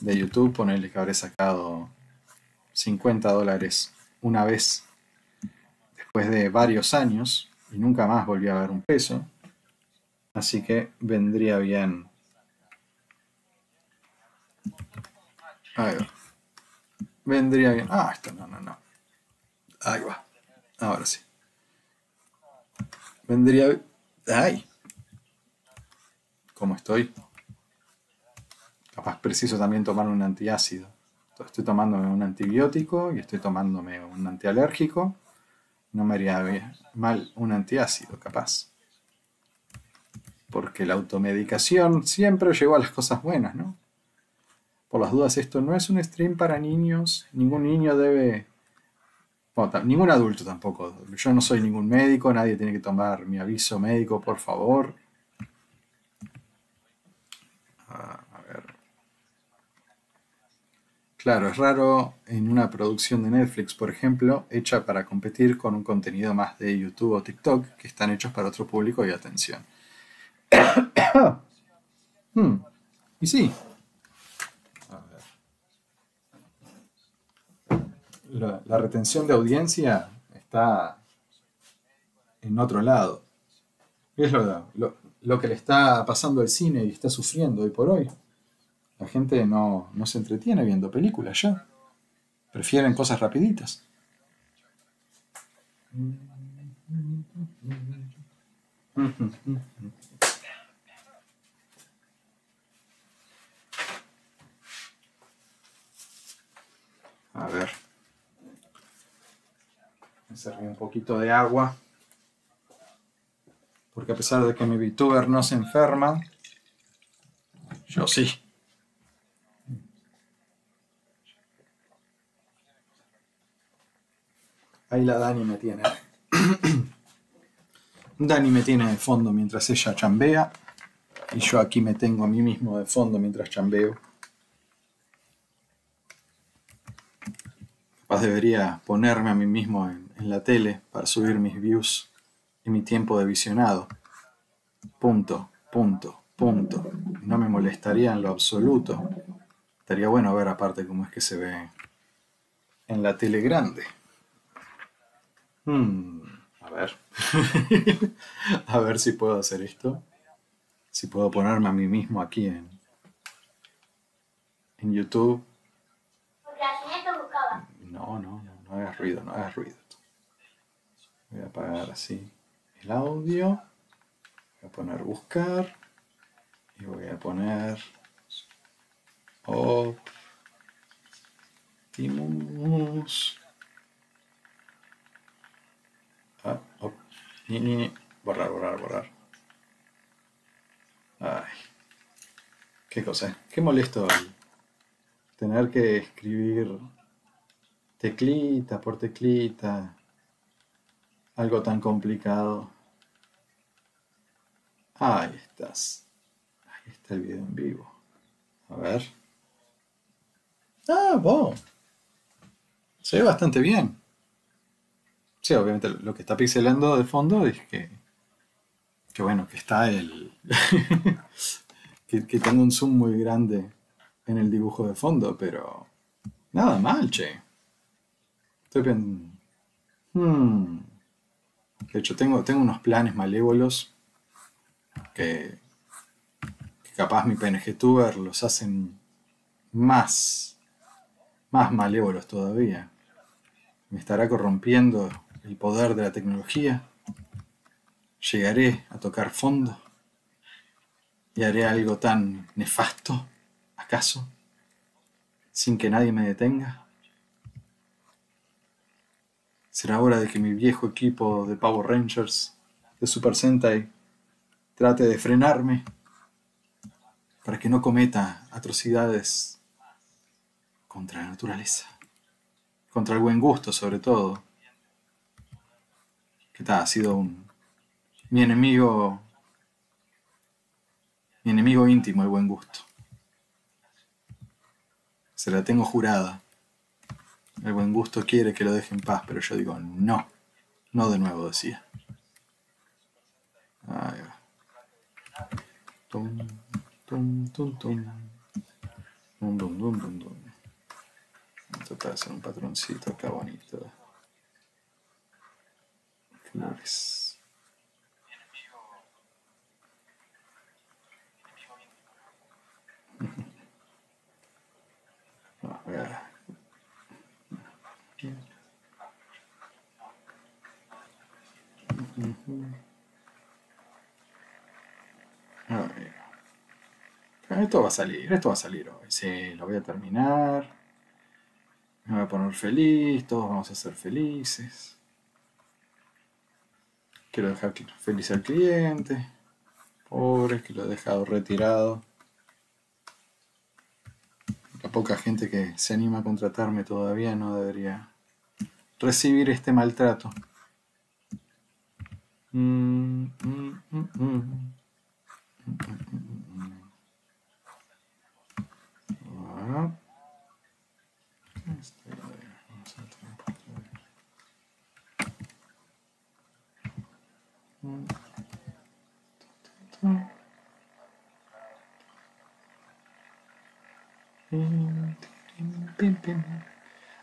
de YouTube ponerle que habré sacado 50 dólares una vez después de varios años y nunca más volví a ver un peso. Así que vendría bien. Ahí va. Vendría bien. Ah, esto no, no, no. Ahí va. Ahora sí. Vendría. ¡Ay! ¿Cómo estoy? Capaz preciso también tomar un antiácido. estoy tomándome un antibiótico y estoy tomándome un antialérgico no me haría mal un antiácido, capaz. Porque la automedicación siempre llegó a las cosas buenas, ¿no? Por las dudas, esto no es un stream para niños. Ningún niño debe... Ningún adulto tampoco. Yo no soy ningún médico, nadie tiene que tomar mi aviso médico, por favor. Claro, es raro en una producción de Netflix, por ejemplo, hecha para competir con un contenido más de YouTube o TikTok, que están hechos para otro público y atención. Hmm, y sí. La, retención de audiencia está en otro lado. Es lo, lo que le está pasando al cine y está sufriendo hoy por hoy. La gente no, se entretiene viendo películas ya. Prefieren cosas rapiditas. A ver. Me serví un poquito de agua. Porque a pesar de que mi VTuber no se enferma, yo sí. Ahí la Dani me tiene. Dani me tiene de fondo mientras ella chambea. Y yo aquí me tengo a mí mismo de fondo mientras chambeo. Capaz debería ponerme a mí mismo en, en la tele para subir mis views y mi tiempo de visionado. Punto, punto, punto. No me molestaría en lo absoluto. Estaría bueno ver aparte cómo es que se ve en la tele grande. Hmm, a ver. a ver si puedo hacer esto. Si puedo ponerme a mí mismo aquí en, en YouTube. No, no, no, no hagas ruido, no hagas ruido. Voy a apagar así el audio. Voy a poner buscar. Y voy a poner Optimus. Ah, op, ni, ni. Borrar, borrar, borrar. Ay. Qué cosa. Qué molesto tener que escribir teclita por teclita. Algo tan complicado. Ahí estás. Ahí está el video en vivo. A ver. Ah, wow. Se ve bastante bien. Obviamente lo que está pixelando de fondo es que. Que bueno, que está el. que, tengo un zoom muy grande en el dibujo de fondo, pero. Nada mal, che. Estoy pensando. Hmm. De hecho, tengo, tengo unos planes malévolos que, que capaz mi PNG-Tuber los hacen más, más malévolos todavía. Me estará corrompiendo el poder de la tecnología. Llegaré a tocar fondo y haré algo tan nefasto, acaso, sin que nadie me detenga. Será hora de que mi viejo equipo de Power Rangers, de Super Sentai, trate de frenarme para que no cometa atrocidades contra la naturaleza, contra el buen gusto sobre todo. Que tal, ha sido un, mi enemigo, mi enemigo íntimo el buen gusto. Se la tengo jurada. El buen gusto quiere que lo deje en paz, pero yo digo no. No de nuevo, decía. Ahí va. Tum, tum, tum, tum. Dum, dum, dum, dum, dum. Tratar de hacer un patroncito acá bonito. Pero Esto va a salir, esto va a salir hoy. Sí, lo voy a terminar. Me voy a poner feliz, todos vamos a ser felices. Quiero dejar feliz al cliente. Pobre, que lo he dejado retirado. La poca gente que se anima a contratarme todavía no debería recibir este maltrato. Mm, mm, mm, mm. Ah. Este, vamos a entrar un poquito de- Mm. Pim, pim.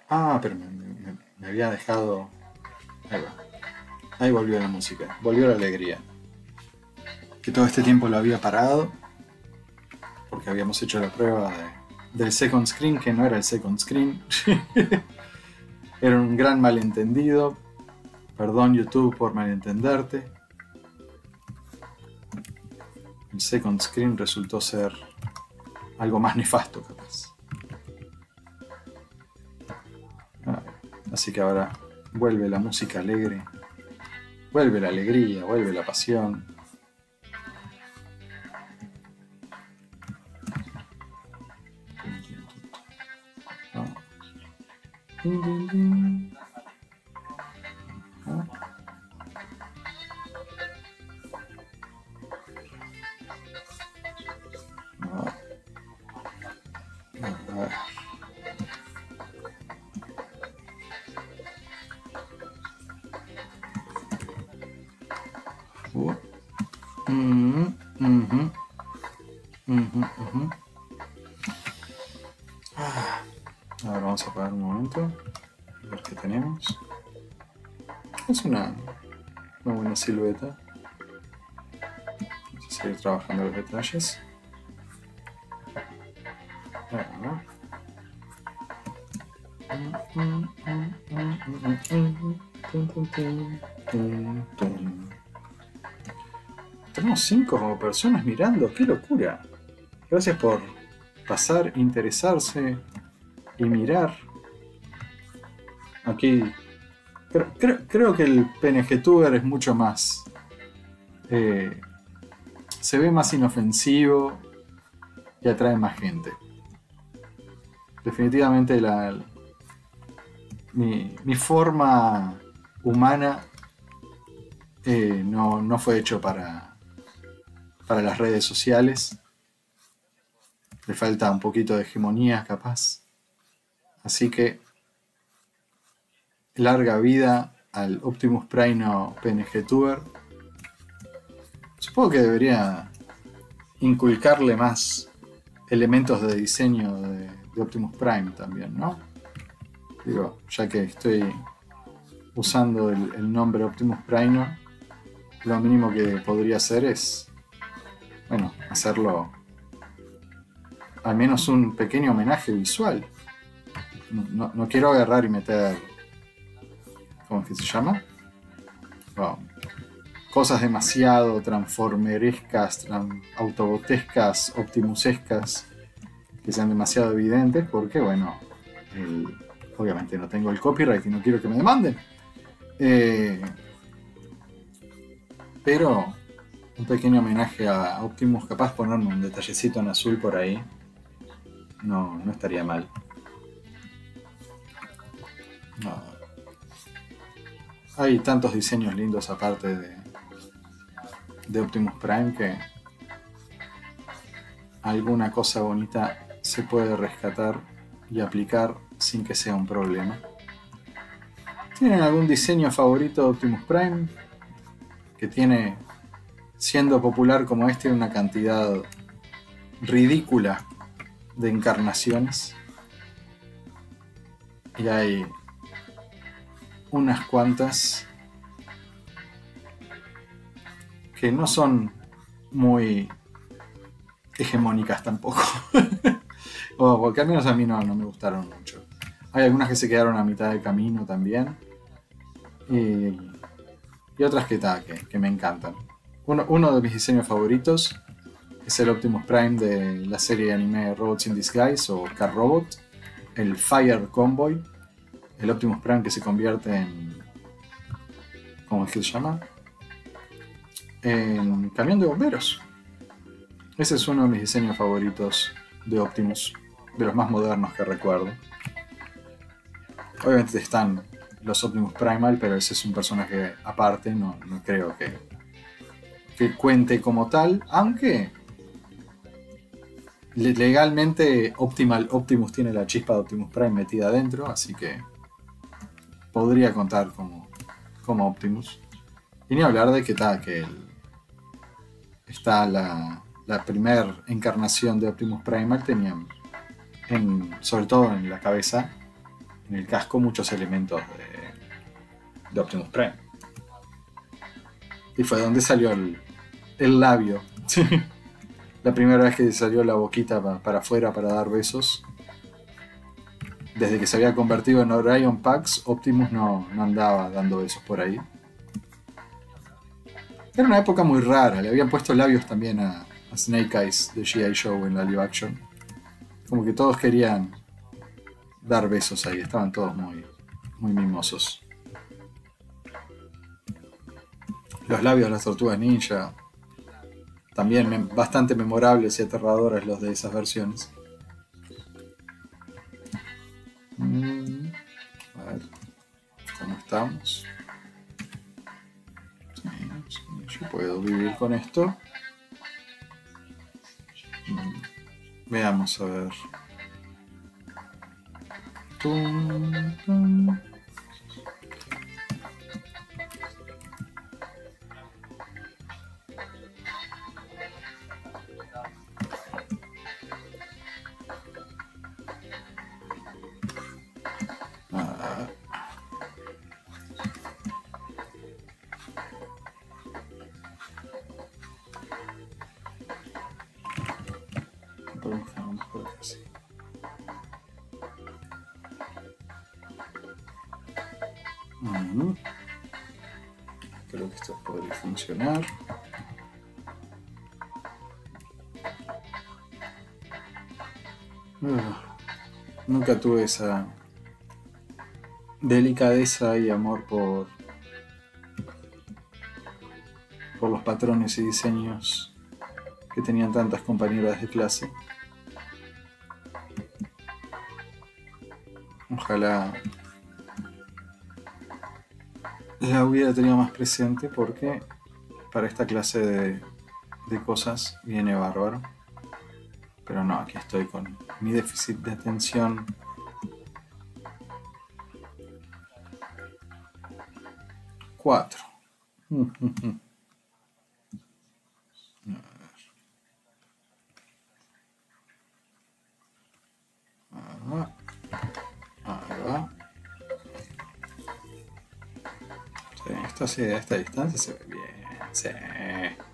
Ah, pero me, había dejado. Ahí va. Ahí volvió la música, volvió la alegría. Que todo este tiempo lo había parado porque habíamos hecho la prueba de- del second screen, que no era el second screen. era un gran malentendido. Perdón YouTube por malentenderte el Second Screen resultó ser algo más nefasto capaz. Ah, así que ahora vuelve la música alegre, vuelve la alegría, vuelve la pasión. Ah. Momento. Qué tenemos. Es una, una buena silueta. Vamos a seguir trabajando los detalles. Tenemos cinco personas mirando, qué locura. Gracias por pasar, interesarse y mirar. Aquí creo, que el PNG Tuber es mucho más. eh, se ve más inofensivo y atrae más gente. Definitivamente la, mi, mi forma humana eh, no, no fue hecho para, para las redes sociales. Le falta un poquito de hegemonía, capaz. Así que larga vida al Optimus Prime PNG Tuber. Supongo que debería inculcarle más elementos de diseño de, Optimus Prime también, ¿no? Digo, ya que estoy usando el, nombre Optimus Prime, lo mínimo que podría hacer es, bueno, hacerlo al menos un pequeño homenaje visual. No- no quiero agarrar y meter, ¿cómo es que se llama? Wow. Cosas demasiado transformerescas, tran- autobotescas, optimusescas, que sean demasiado evidentes, porque bueno, el- obviamente no tengo el copyright y no quiero que me demanden. Eh, pero un pequeño homenaje a Optimus, capaz ponerme un detallecito en azul por ahí, no, no estaría mal. No. Hay tantos diseños lindos aparte de, Optimus Prime que alguna cosa bonita se puede rescatar y aplicar sin que sea un problema. ¿Tienen algún diseño favorito de Optimus Prime? Que tiene, siendo popular como este, una cantidad ridícula de encarnaciones. Y hay unas cuantas que no son muy hegemónicas tampoco. o porque al menos a mí no, no me gustaron mucho. Hay algunas que se quedaron a mitad de camino también. Y, y otras que, que, que me encantan. Uno, uno de mis diseños favoritos es el Optimus Prime de la serie de anime Robots in Disguise o Car Robot. El Fire Convoy. El Optimus Prime que se convierte en. ¿Cómo es que se llama? En camión de bomberos. Ese es uno de mis diseños favoritos de Optimus. De los más modernos que recuerdo. Obviamente están los Optimus Primal, pero ese es un personaje aparte, no, creo que, que cuente como tal, aunque le- legalmente Optimal Optimus tiene la chispa de Optimus Prime metida adentro, así que podría contar como, como Optimus. Y ni hablar de que, ta, que el- está la, la primera encarnación de Optimus Primal, tenían en- sobre todo en la cabeza, en el casco, muchos elementos de, de Optimus Prime. Y fue donde salió el, el labio. la primera vez que salió la boquita pa- para afuera para dar besos. Desde que se había convertido en Orion Pax, Optimus no, andaba dando besos por ahí. Era una época muy rara, le habían puesto labios también a, Snake Eyes de G.I. Joe en la live action. Como que todos querían dar besos ahí, estaban todos muy, muy mimosos. Los labios de las tortugas ninja, también bastante memorables y aterradores los de esas versiones. Mm. estamos. yo puedo vivir con esto. Mm, veamos a ver. Tuve esa delicadeza y amor por por los patrones y diseños que tenían tantas compañeras de clase. Ojalá la hubiera tenido más presente porque para esta clase de, de cosas viene bárbaro. Pero no, aquí estoy con mi déficit de atención. Cuatro. Esto a esta distancia se ve bien. Sí. Sí.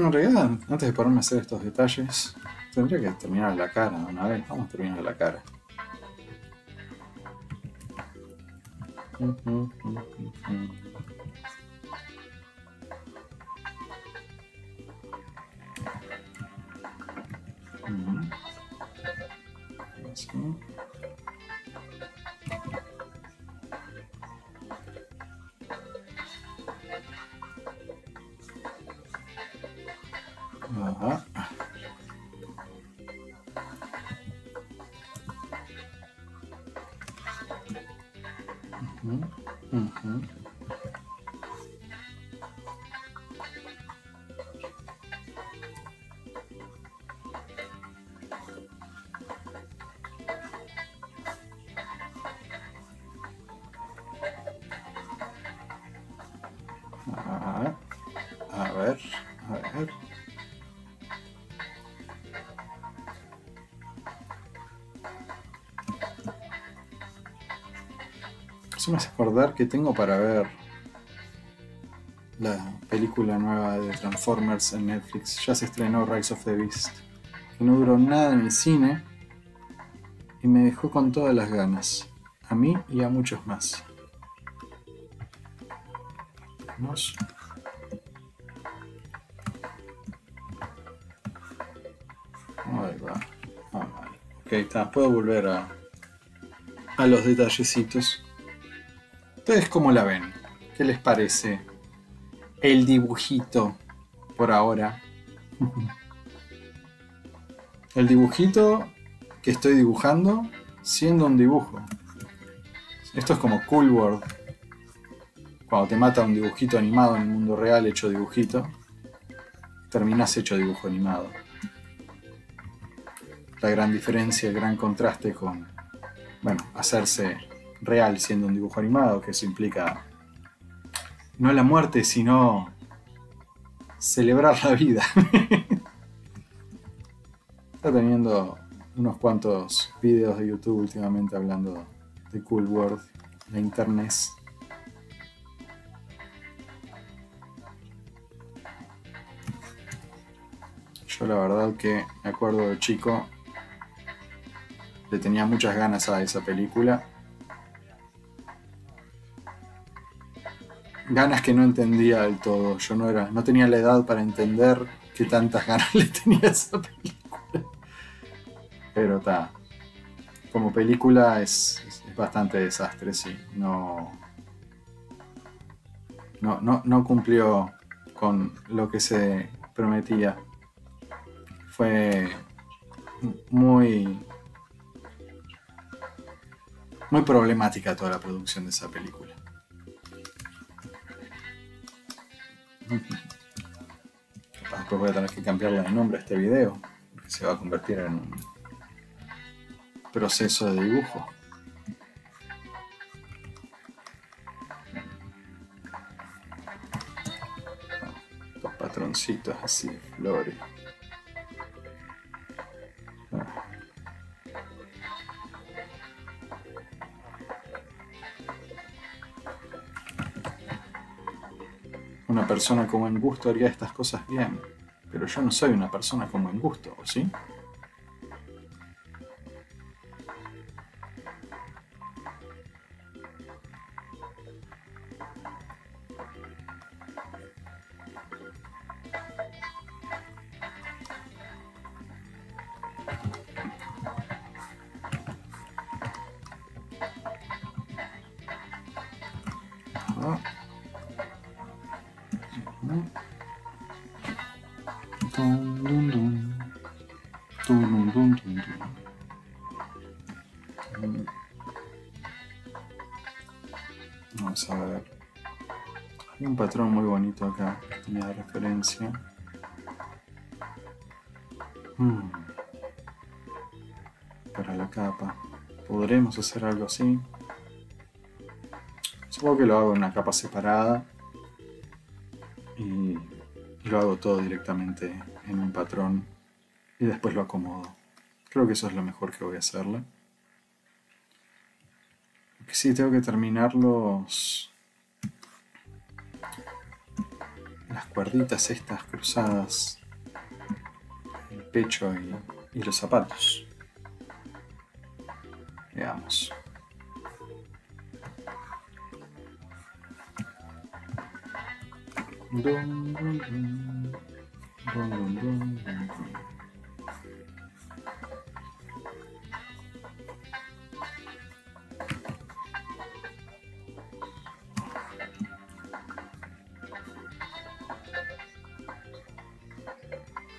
En realidad, antes de ponerme a hacer estos detalles, tendría que terminar la cara de una vez. Vamos a terminar la cara. me hace que tengo para ver la película nueva de Transformers en Netflix. Ya se estrenó Rise of the Beast. No duró nada en el cine y me dejó con todas las ganas. A mí y a muchos más. Vamos. Ahí va. Ah, ok, está. Puedo volver a, a los detallecitos. ¿Ustedes cómo la ven? ¿Qué les parece el dibujito por ahora? el dibujito que estoy dibujando siendo un dibujo. Esto es como Cool World. Cuando te mata un dibujito animado en el mundo real hecho dibujito, terminas hecho dibujo animado. La gran diferencia, el gran contraste con, bueno, hacerse real siendo un dibujo animado, que eso implica no la muerte, sino celebrar la vida. Está teniendo unos cuantos videos de YouTube últimamente hablando de Cool World, de Internet. Yo la verdad que me acuerdo de chico, le tenía muchas ganas a esa película ganas que no entendía del todo. Yo no era, no tenía la edad para entender qué tantas ganas le tenía esa película. Pero está. Como película es, bastante desastre, sí. No, no, no, no cumplió con lo que se prometía. Fue muy Muy problemática toda la producción de esa película. Después voy a tener que cambiarle el nombre a este video, porque se va a convertir en un proceso de dibujo. Dos patroncitos así, flores. Una persona con buen gusto haría estas cosas bien, pero yo no soy una persona con buen gusto, ¿o sí? Referencia. Mm. Para la capa. ¿Podremos hacer algo así? Supongo que lo hago en una capa separada y lo hago todo directamente en un patrón y después lo acomodo. Creo que eso es lo mejor que voy a hacerle. Porque sí, tengo que terminar los... cuerditas estas cruzadas, el pecho y, los zapatos. Veamos.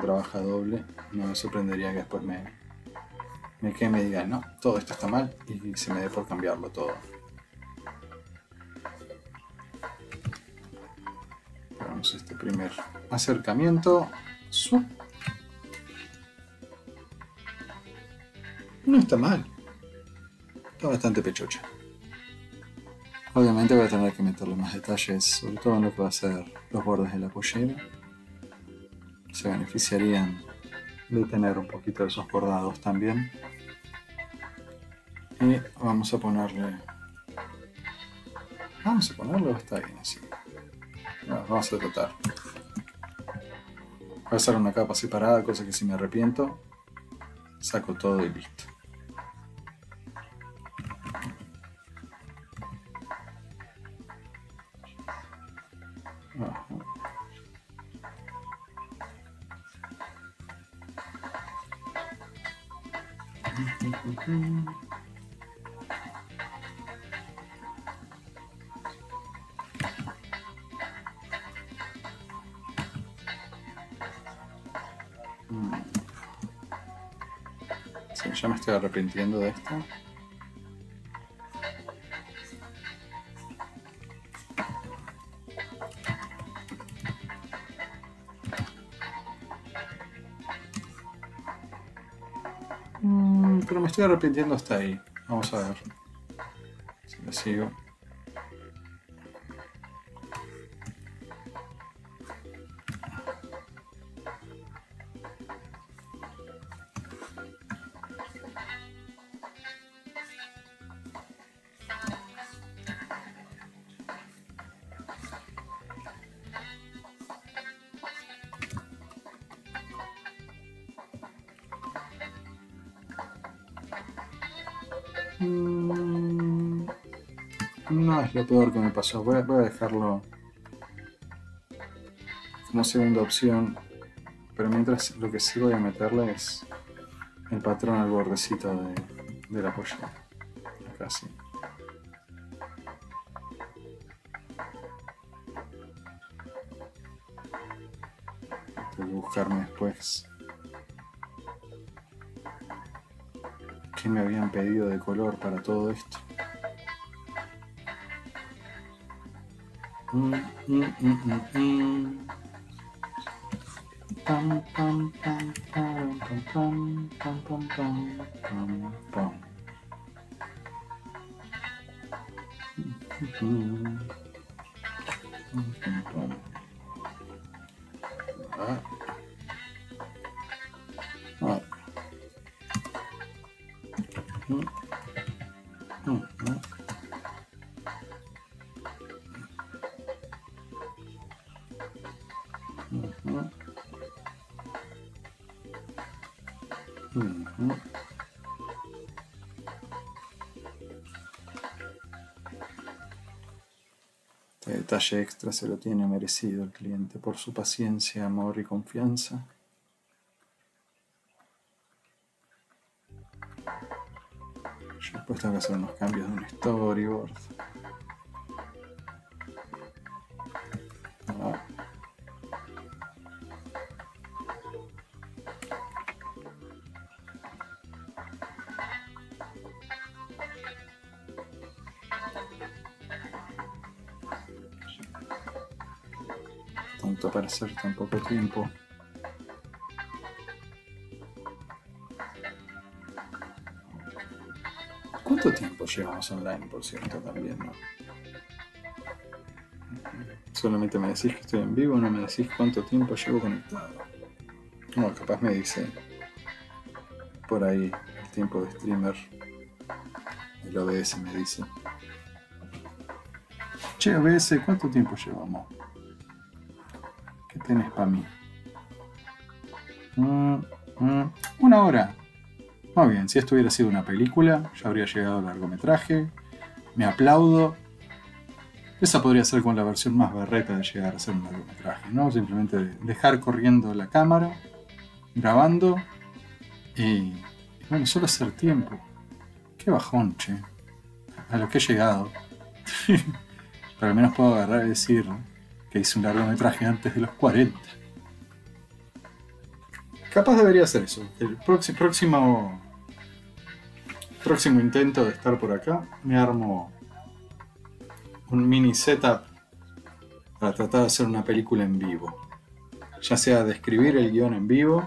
Trabaja doble. No me sorprendería que después me, me queme y diga, no, todo esto está mal y se me dé por cambiarlo todo. Hagamos este primer acercamiento. No está mal. Está bastante pechocha. Obviamente voy a tener que meterle más detalles, sobre todo en lo que va a ser los bordes de la pollera. Se beneficiarían de tener un poquito de esos bordados también. Y vamos a ponerle... Vamos a ponerlo, está bien así. Bueno, vamos a tratar. Voy a hacer una capa separada, cosa que si me arrepiento, saco todo y listo. Sí, ya me estoy arrepintiendo de esto. Estoy arrepintiendo hasta ahí. Vamos a ver. Si lo sigo. Pasó. Voy a, voy a dejarlo como segunda opción. Pero mientras lo que sí voy a meterle es el patrón al bordecito de, de la polla. Acá sí. Tengo que buscarme después. ¿Qué me habían pedido de color para todo esto? Mm, mm, mm, bum, bum, bum, extra se lo tiene merecido el cliente por su paciencia, amor y confianza. Yo después tengo que hacer unos cambios de un storyboard. Hacer tan poco tiempo. ¿Cuánto tiempo llevamos online, por cierto, también, no? Solamente me decís que estoy en vivo, no me decís cuánto tiempo llevo conectado. No, capaz me dice por ahí el tiempo de streamer. El OBS me dice. Che, OBS, ¿cuánto tiempo llevamos? ¿Qué tenés para mí? Mm, mm, una hora. Muy bien, si esto hubiera sido una película, ya habría llegado al largometraje. Me aplaudo. Esa podría ser con la versión más berreta de llegar a ser un largometraje, ¿no? Simplemente dejar corriendo la cámara, grabando y, y bueno, solo hacer tiempo. Qué bajón, che. A lo que he llegado. Pero al menos puedo agarrar y decir que hice un largometraje antes de los 40. Capaz debería hacer eso. El próximo, próximo intento de estar por acá, me armo un mini setup para tratar de hacer una película en vivo. Ya sea de escribir el guion en vivo,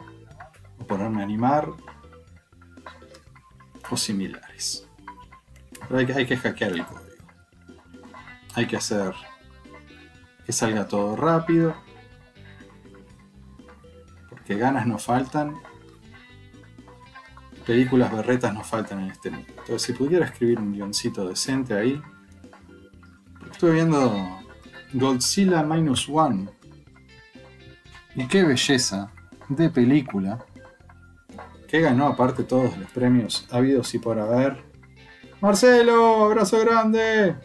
o ponerme a animar, o similares. Pero hay que, hay que hackear el código. Hay que hacer que salga todo rápido. Porque ganas no faltan. Películas berretas no faltan en este mundo. Entonces, si pudiera escribir un guioncito decente ahí. Estuve viendo Godzilla Minus One. Y qué belleza de película. Que ganó aparte todos los premios habidos y por haber. Marcelo, abrazo grande.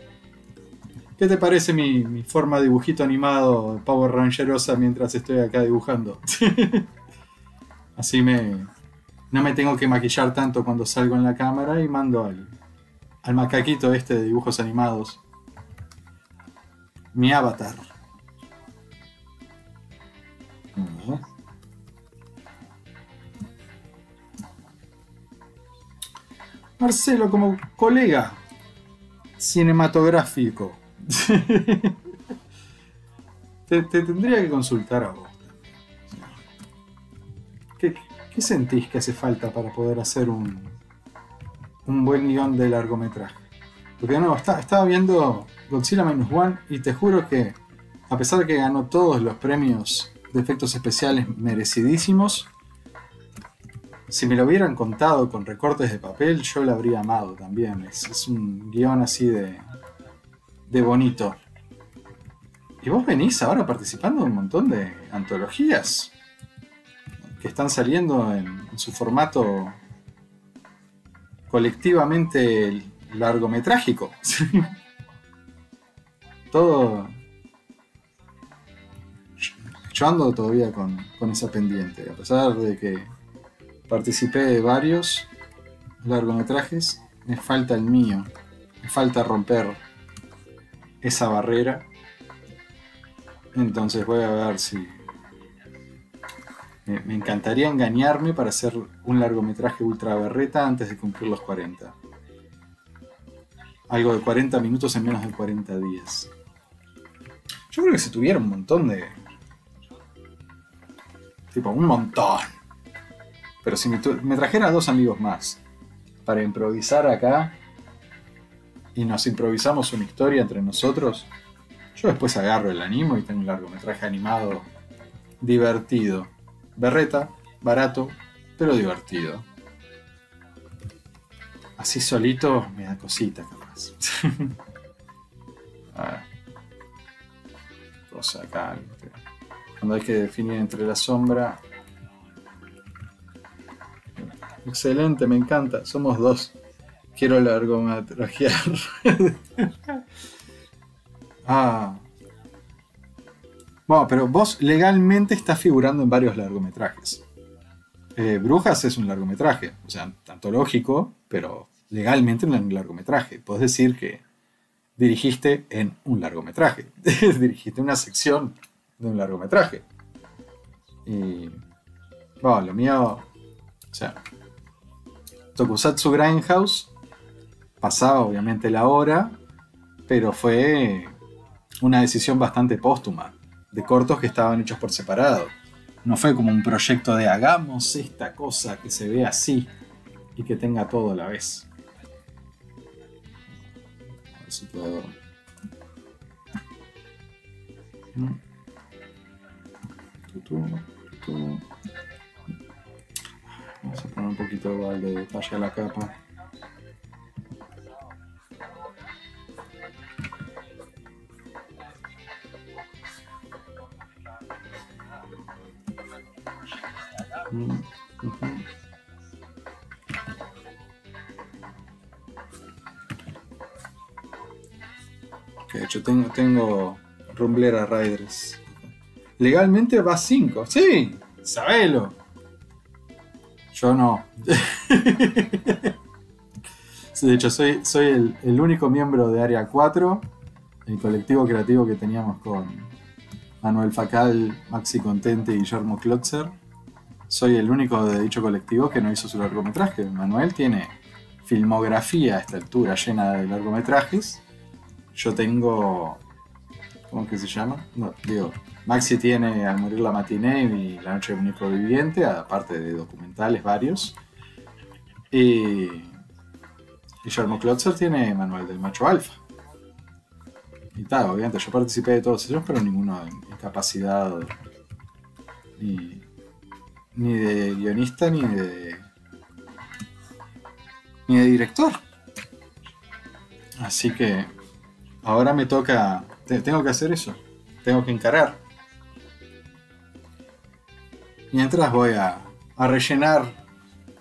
¿Qué te parece mi, mi forma de dibujito animado Power Rangerosa mientras estoy acá dibujando? Así me. No me tengo que maquillar tanto cuando salgo en la cámara y mando al, al macaquito este de dibujos animados. Mi avatar. Marcelo, como colega cinematográfico, te, te tendría que consultar a vos. ¿Qué, sentís que hace falta para poder hacer un, un buen guion de largometraje. Porque no, estaba viendo Godzilla Minus One y te juro que, a pesar de que ganó todos los premios de efectos especiales merecidísimos, si me lo hubieran contado con recortes de papel, yo lo habría amado también. Es, un guion así de, de bonito. Y vos venís ahora participando en un montón de antologías que están saliendo en, su formato colectivamente largometrágico. Todo. Yo ando todavía con, con esa pendiente, a pesar de que participé de varios largometrajes, me falta el mío, me falta romper esa barrera entonces voy a ver si... Me, encantaría engañarme para hacer un largometraje ultra berreta antes de cumplir los 40. Algo de 40 minutos en menos de 40 días. Yo creo que si tuviera un montón de... Tipo, un montón. Pero si me, me trajera dos amigos más para improvisar acá y nos improvisamos una historia entre nosotros, yo después agarro el animo y tengo un largometraje animado divertido. Berreta, barato, pero divertido. Así solito me da cosita capaz. a ver. Cosa acá. Cuando hay que definir entre la sombra. Excelente, me encanta. Somos dos. Quiero largometrajear. Ah. Bueno, pero vos legalmente estás figurando en varios largometrajes. Eh, Brujas es un largometraje, o sea, tanto lógico, pero legalmente un largometraje. Podés decir que dirigiste en un largometraje, dirigiste una sección de un largometraje. Y bueno, lo mío, o sea, Tokusatsu Grindhouse pasaba obviamente la hora, pero fue una decisión bastante póstuma, de cortos que estaban hechos por separado. No fue como un proyecto de hagamos esta cosa que se vea así y que tenga todo a la vez. A ver si puedo... Vamos a poner un poquito de detalle a la capa. De hecho, tengo, tengo Rumblera Riders. Legalmente va 5. Sí, sabelo. Yo no. de hecho, soy, soy el, el, único miembro de Área 4, el colectivo creativo que teníamos con Manuel Facal, Maxi Contente y Guillermo Klotzer soy el único de dicho colectivo que no hizo su largometraje. Manuel tiene filmografía a esta altura llena de largometrajes. Yo tengo. ¿Cómo que se llama? No, digo, Maxi tiene Al morir la matiné y La noche del único viviente, aparte de documentales varios. Y. Guillermo Klotzer tiene Manuel del Macho Alfa. Y tal, obviamente yo participé de todos ellos, pero ninguno en, capacidad y ni de guionista ni de ni de director. Así que ahora me toca, tengo que hacer eso, tengo que encarar. Mientras voy a, a rellenar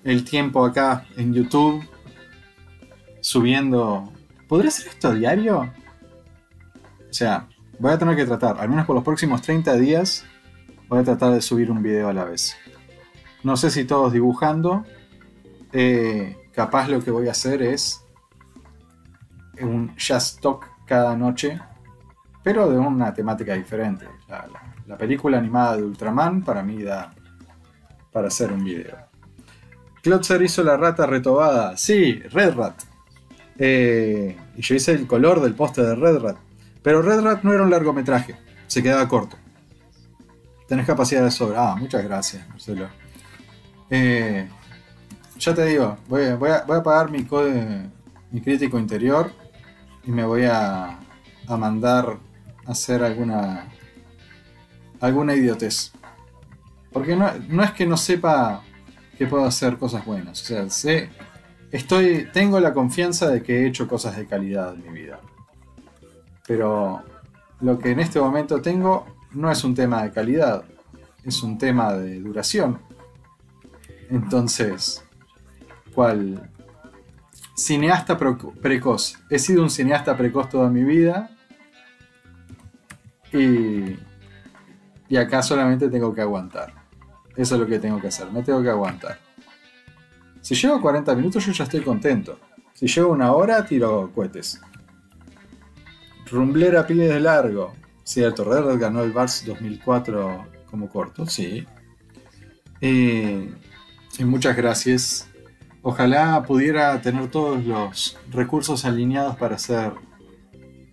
el tiempo acá en YouTube subiendo... ¿Podré hacer esto a diario? O sea, voy a tener que tratar, al menos por los próximos 30 días, voy a tratar de subir un video a la vez. No sé si todos dibujando. Eh, capaz lo que voy a hacer es un jazz talk cada noche, pero de una temática diferente. La, película animada de Ultraman para mí da para hacer un video. Klotzer hizo la rata retobada. Sí, Red Rat. Eh, y yo hice el color del poste de Red Rat. Pero Red Rat no era un largometraje. Se quedaba corto. Tenés capacidad de sobra. Ah, muchas gracias, Marcelo. Eh, ya te digo, voy, voy, a, voy a apagar mi, code, mi crítico interior y me voy a, a mandar a hacer alguna alguna idiotez. Porque no, no es que no sepa que puedo hacer cosas buenas. O sea, sé, estoy, tengo la confianza de que he hecho cosas de calidad en mi vida. Pero lo que en este momento tengo no es un tema de calidad, es un tema de duración. Entonces, ¿cuál? Cineasta precoz. He sido un cineasta precoz toda mi vida. Y, y acá solamente tengo que aguantar. Eso es lo que tengo que hacer. Me tengo que aguantar. Si llego 40 minutos yo ya estoy contento. Si llego una hora tiro cohetes. Rumblera piles de largo. Cierto, Red ganó el Vars 2004 como corto, sí. Y muchas gracias. Ojalá pudiera tener todos los recursos alineados para hacer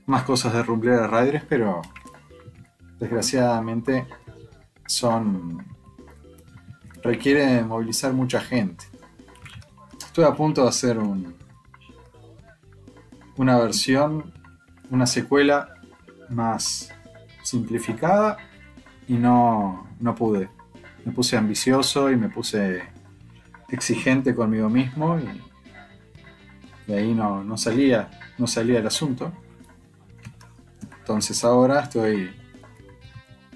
más cosas de Rumblera Riders, pero desgraciadamente son requiere movilizar mucha gente. Estoy a punto de hacer un, una versión, una secuela más simplificada y no, no pude. Me puse ambicioso y me puse exigente conmigo mismo y, de ahí no, no, salía, no salía el asunto. Entonces ahora estoy,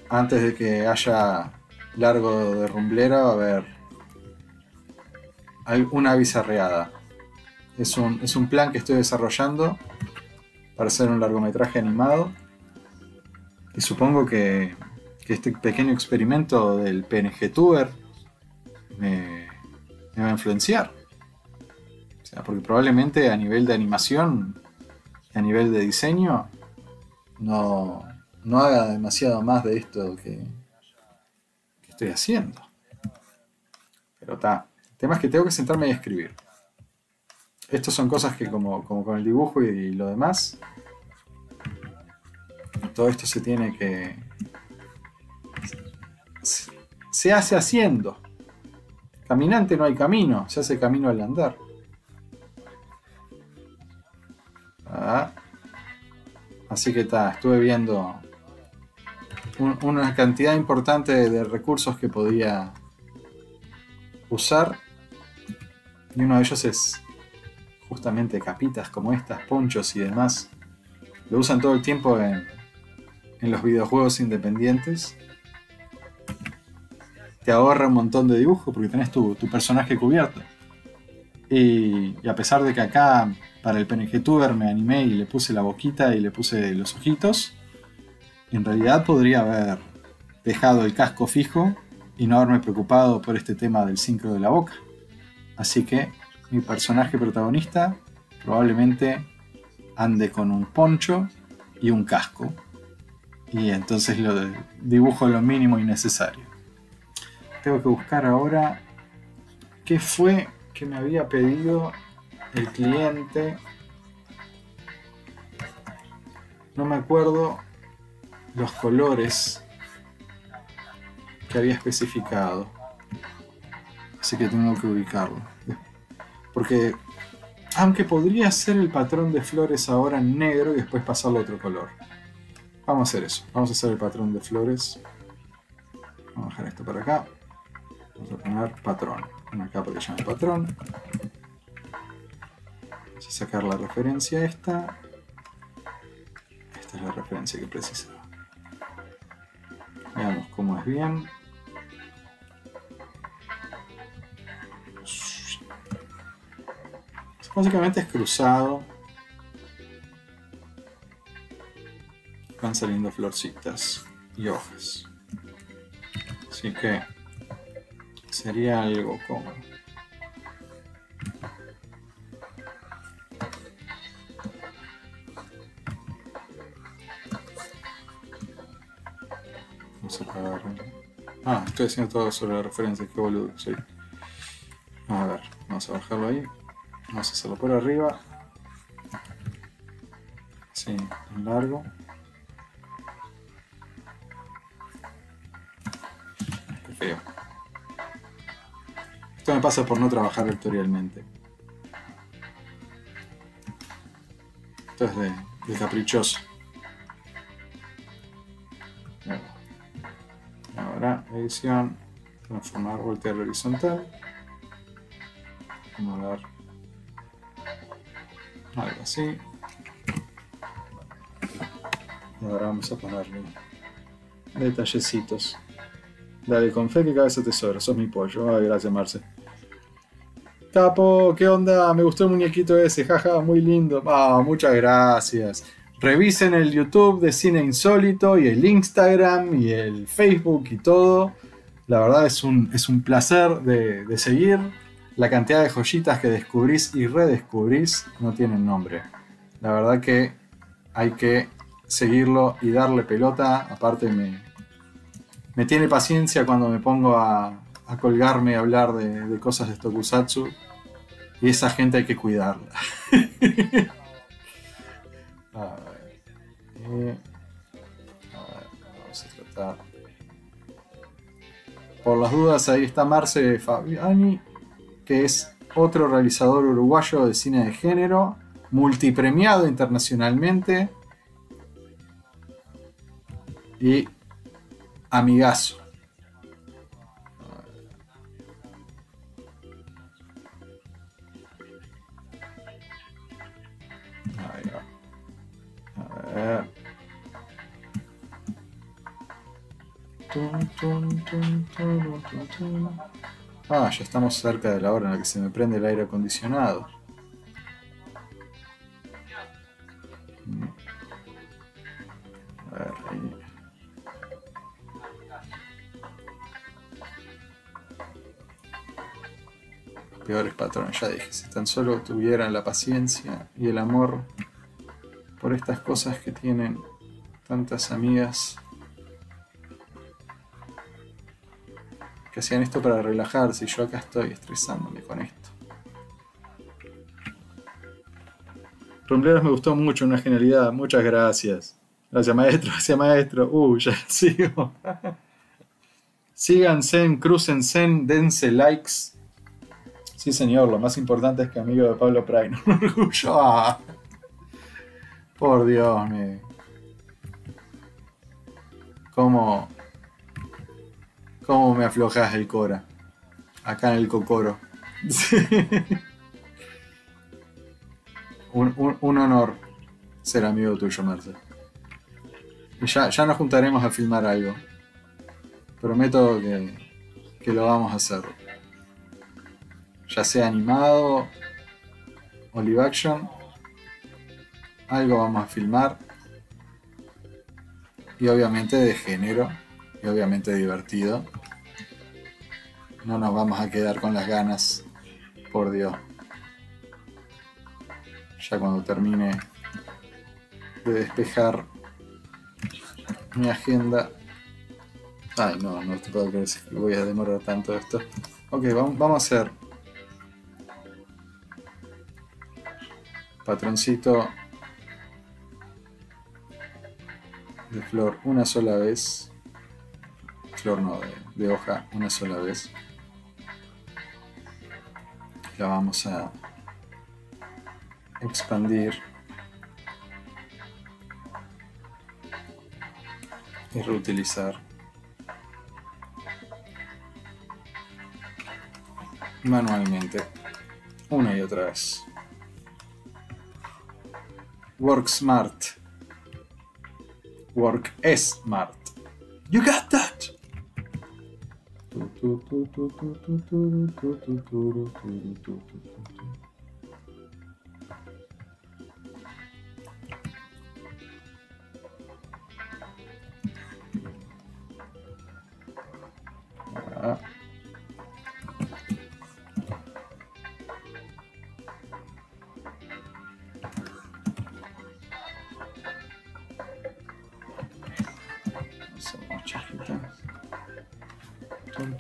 antes de que haya largo de rumblera va a haber una bizarreada. Es un, es un plan que estoy desarrollando para hacer un largometraje animado. Y supongo que, este pequeño experimento del PNG Tuber me, va a influenciar. O sea, porque probablemente a nivel de animación, a nivel de diseño, no, no haga demasiado más de esto que, estoy haciendo. Pero está. El tema es que tengo que sentarme y escribir. Estas son cosas que como, como con el dibujo y lo demás, todo esto se tiene que... Se hace haciendo. Caminante no hay camino, se hace camino al andar. Ah. Así que está, estuve viendo una cantidad importante de recursos que podía usar. Y uno de ellos es justamente capitas como estas, ponchos y demás. Lo usan todo el tiempo en, en los videojuegos independientes. Te ahorra un montón de dibujo porque tenés tu, personaje cubierto. Y, a pesar de que acá para el PNG Tuber me animé y le puse la boquita y le puse los ojitos, en realidad podría haber dejado el casco fijo y no haberme preocupado por este tema del sincro de la boca. Así que mi personaje protagonista probablemente ande con un poncho y un casco y entonces lo dibujo lo mínimo y necesario. Tengo que buscar ahora qué fue que me había pedido el cliente. No me acuerdo los colores que había especificado. Así que tengo que ubicarlo. Porque aunque podría ser el patrón de flores ahora en negro y después pasarlo a otro color. Vamos a hacer eso. Vamos a hacer el patrón de flores. Vamos a dejar esto para acá. Vamos a poner patrón. acá porque llama patrón. Vamos a sacar la referencia esta. Esta es la referencia que precisaba. Veamos cómo es bien. Básicamente es cruzado van saliendo florcitas y hojas. Así que sería algo como Vamos a apagar. Ah, estoy haciendo todo sobre la referencia, qué boludo soy. A ver, vamos a bajarlo ahí. Vamos a hacerlo por arriba. Sí, en largo. Pasa por no trabajar vectorialmente. Esto es de, caprichoso. Ahora, edición, transformar, voltear horizontal. Vamos a ver. Algo así. Y ahora vamos a ponerle detallecitos. Dale, con fe que cabeza tesoro, sos mi pollo. Ay, gracias, Marce. Capo, ¿qué onda? Me gustó el muñequito ese, jaja, muy lindo. Ah, muchas gracias. Revisen el YouTube de Cine Insólito y el Instagram y el Facebook y todo. La verdad es un, es un placer de, de seguir. La cantidad de joyitas que descubrís y redescubrís no tienen nombre. La verdad que hay que seguirlo y darle pelota. Aparte me, me tiene paciencia cuando me pongo a, a colgarme y hablar de, de cosas de Tokusatsu. Y esa gente hay que cuidarla. a ver. eh, a ver, vamos a tratar. Por las dudas, ahí está Marce Fabiani, que es otro realizador uruguayo de cine de género, multipremiado internacionalmente y amigazo. Ah, ya estamos cerca de la hora en la que se me prende el aire acondicionado. Mm. A ver, ahí. Peores patrones, ya dije, si tan solo tuvieran la paciencia y el amor por estas cosas que tienen tantas amigas que hacían esto para relajarse y yo acá estoy estresándome con esto. Rumbleros me gustó mucho, una genialidad, muchas gracias. Gracias maestro, gracias maestro. Uh, ya sigo. Síganse, crucense, dense likes. Sí señor, lo más importante es que amigo de Pablo Pray, un orgullo. Por Dios, me... ¿Cómo, ¿Cómo me aflojas el Cora? Acá en el Cocoro. un, un- honor ser amigo tuyo, Marce. Ya, ya nos juntaremos a filmar algo. Prometo que, que lo vamos a hacer. Ya sea animado o live action. Algo vamos a filmar. Y obviamente de género. Y obviamente divertido. No nos vamos a quedar con las ganas. Por Dios. Ya cuando termine de despejar mi agenda. Ay, no, no te puedo creer que voy a demorar tanto esto. Ok, vamos, vamos a hacer. Patroncito de flor una sola vez. Flor no, de, hoja una sola vez. La vamos a expandir y reutilizar. Manualmente, una y otra vez. Work smart. Work smart. You got that.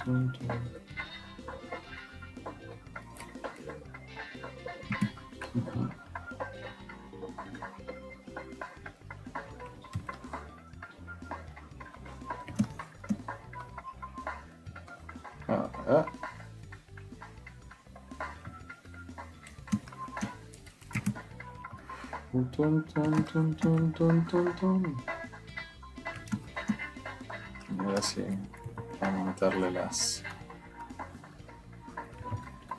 Tum, tum, tum, Ahora sí vamos a meterle las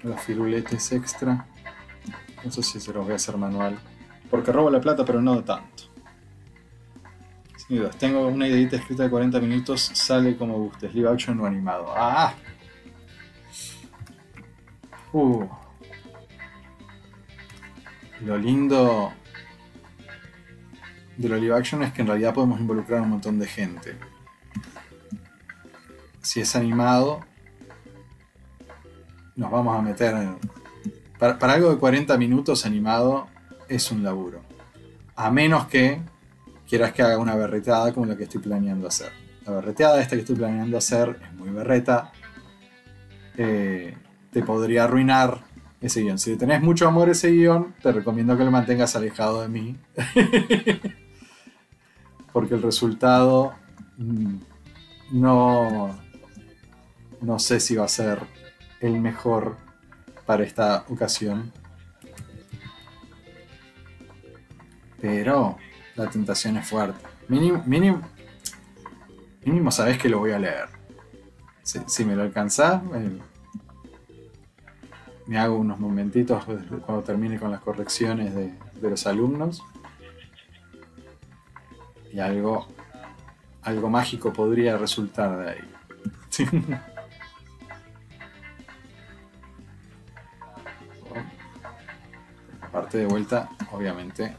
los firuletes extra. Eso sí se los voy a hacer manual. Porque robo la plata, pero no tanto. Sin dudas, tengo una ideita escrita de 40 minutos, sale como gustes, live action o animado. ¡Ah! Uh. Lo lindo de lo live action es que en realidad podemos involucrar a un montón de gente. Si es animado, nos vamos a meter en... Para, algo de 40 minutos animado es un laburo. A menos que quieras que haga una berretada como la que estoy planeando hacer. La berreteada esta que estoy planeando hacer es muy berreta. Eh, te podría arruinar ese guion. Si tenés mucho amor a ese guion, te recomiendo que lo mantengas alejado de mí. Porque el resultado mm, no, no sé si va a ser el mejor para esta ocasión. Pero la tentación es fuerte. Mínimo, mínimo, mínimo sabes que lo voy a leer. Si, me lo alcanzás, me, me hago unos momentitos cuando termine con las correcciones de, de los alumnos. Y algo, algo mágico podría resultar de ahí. Aparte de vuelta, obviamente,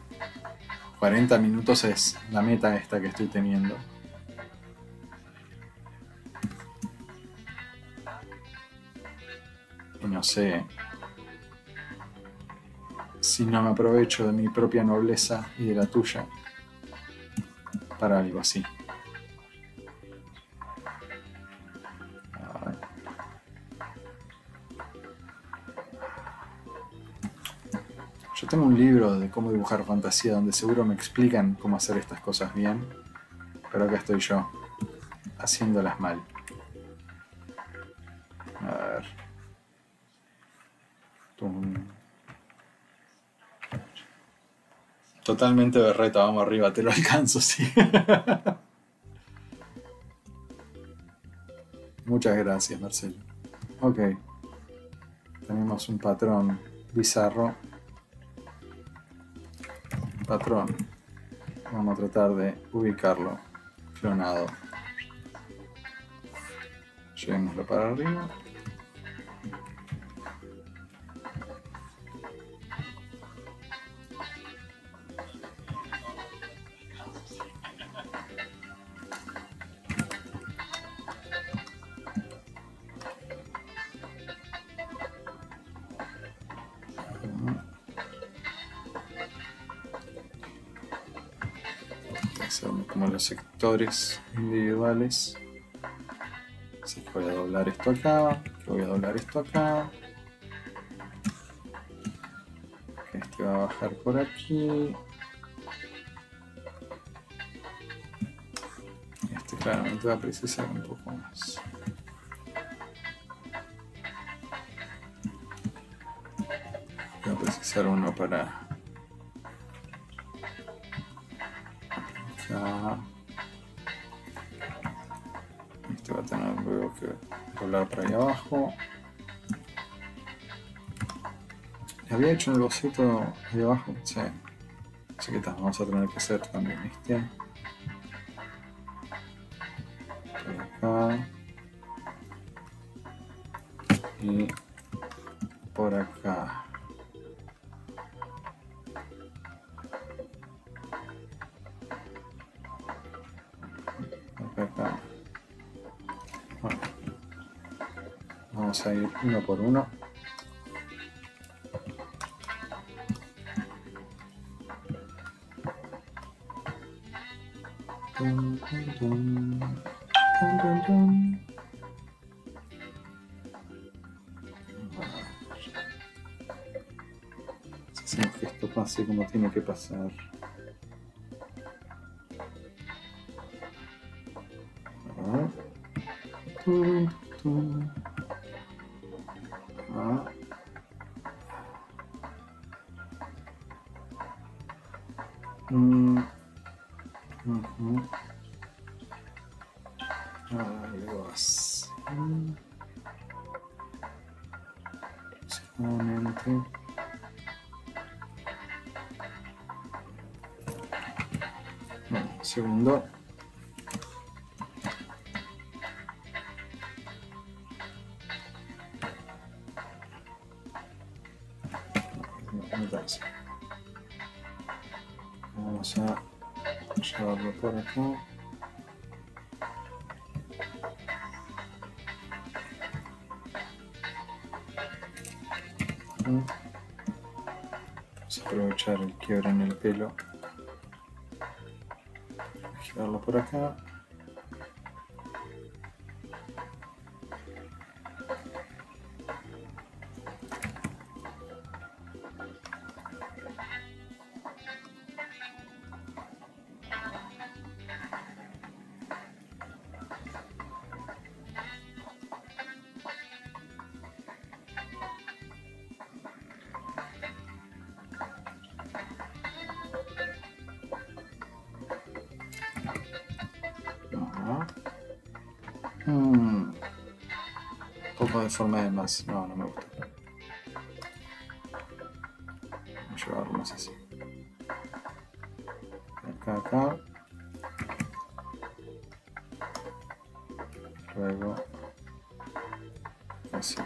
40 minutos es la meta esta que estoy teniendo. Y no sé si no me aprovecho de mi propia nobleza y de la tuya para algo así. Yo tengo un libro de cómo dibujar fantasía donde seguro me explican cómo hacer estas cosas bien, pero acá estoy yo, haciéndolas mal. A ver. Tum. Totalmente berreta, vamos arriba, te lo alcanzo, sí. Muchas gracias, Marcelo. Ok. Tenemos un patrón bizarro. Patrón. Vamos a tratar de ubicarlo. Clonado. Llevémoslo para arriba. Individuales. Así que voy a doblar esto acá, voy a doblar esto acá. Este va a bajar por aquí. Este claramente va a precisar un poco más. Voy a precisar uno para acá. Va a tener luego que doblar para ahí abajo. ¿Le había hecho un boceto ahí abajo? Sí. Así que vamos a tener que hacer también este. Por acá. Y por acá. Por acá. Vamos a ir uno por uno. Que esto pase como tiene que pasar. Ah. Vamos a aprovechar el quiebra en el pelo. Llevarlo por acá. Poco de forma de más. No, no me gusta. Vamos a llevarlo más así. Acá, acá. Luego. Así.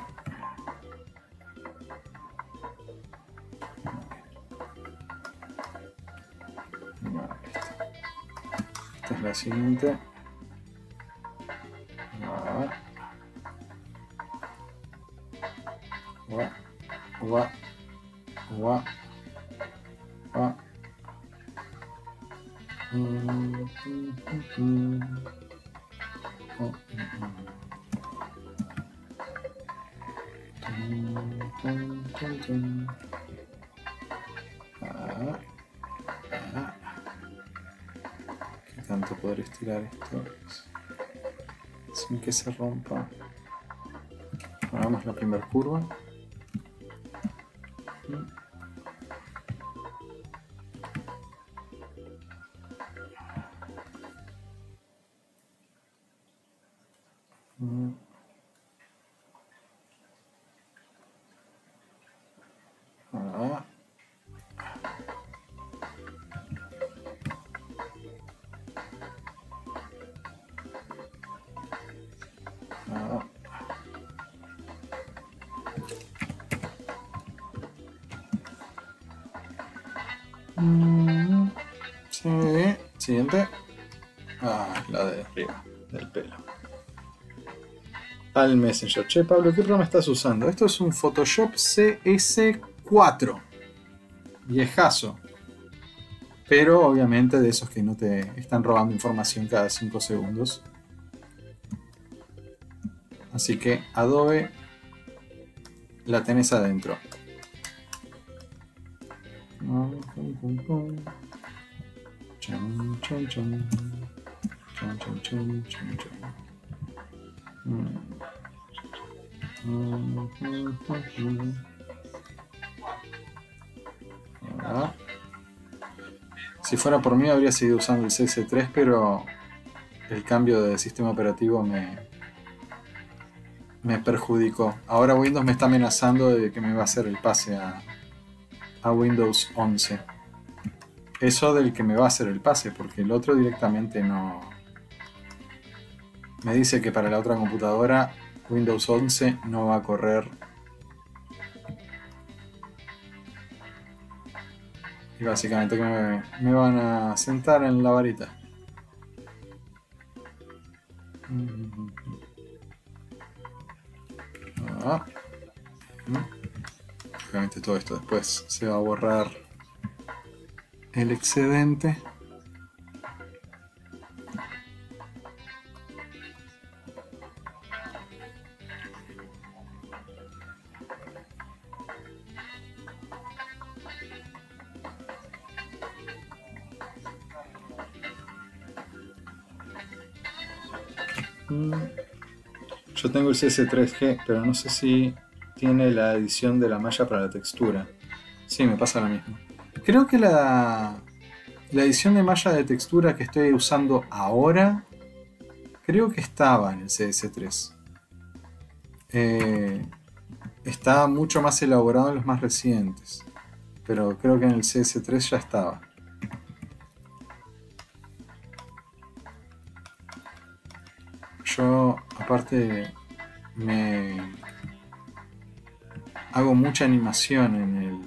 Bueno, listo. Esta es la siguiente. ¿Qué tanto podré estirar esto? sin que se rompa. Hagamos la primera curva. Al Messenger. Che, Pablo, ¿qué programa estás usando? Esto es un Photoshop CS4. Viejazo. Pero obviamente de esos que no te están robando información cada 5 segundos. Así que Adobe la tenés adentro. Si fuera por mí habría seguido usando el CS3, pero el cambio de sistema operativo me, me perjudicó. Ahora Windows me está amenazando de que me va a hacer el pase a, a Windows 11. Eso del que me va a hacer el pase, porque el otro directamente no... Me dice que para la otra computadora Windows 11 no va a correr. Y básicamente que me, van a sentar en la varita. Ah. Mm. Obviamente todo esto después se va a borrar el excedente. El CS3G, pero no sé si tiene la edición de la malla para la textura. Sí, me pasa lo mismo. Creo que la, la edición de malla de textura que estoy usando ahora, creo que estaba en el CS3. Eh, está mucho más elaborado en los más recientes, pero creo que en el CS3 ya estaba. Yo, aparte, me hago mucha animación en el,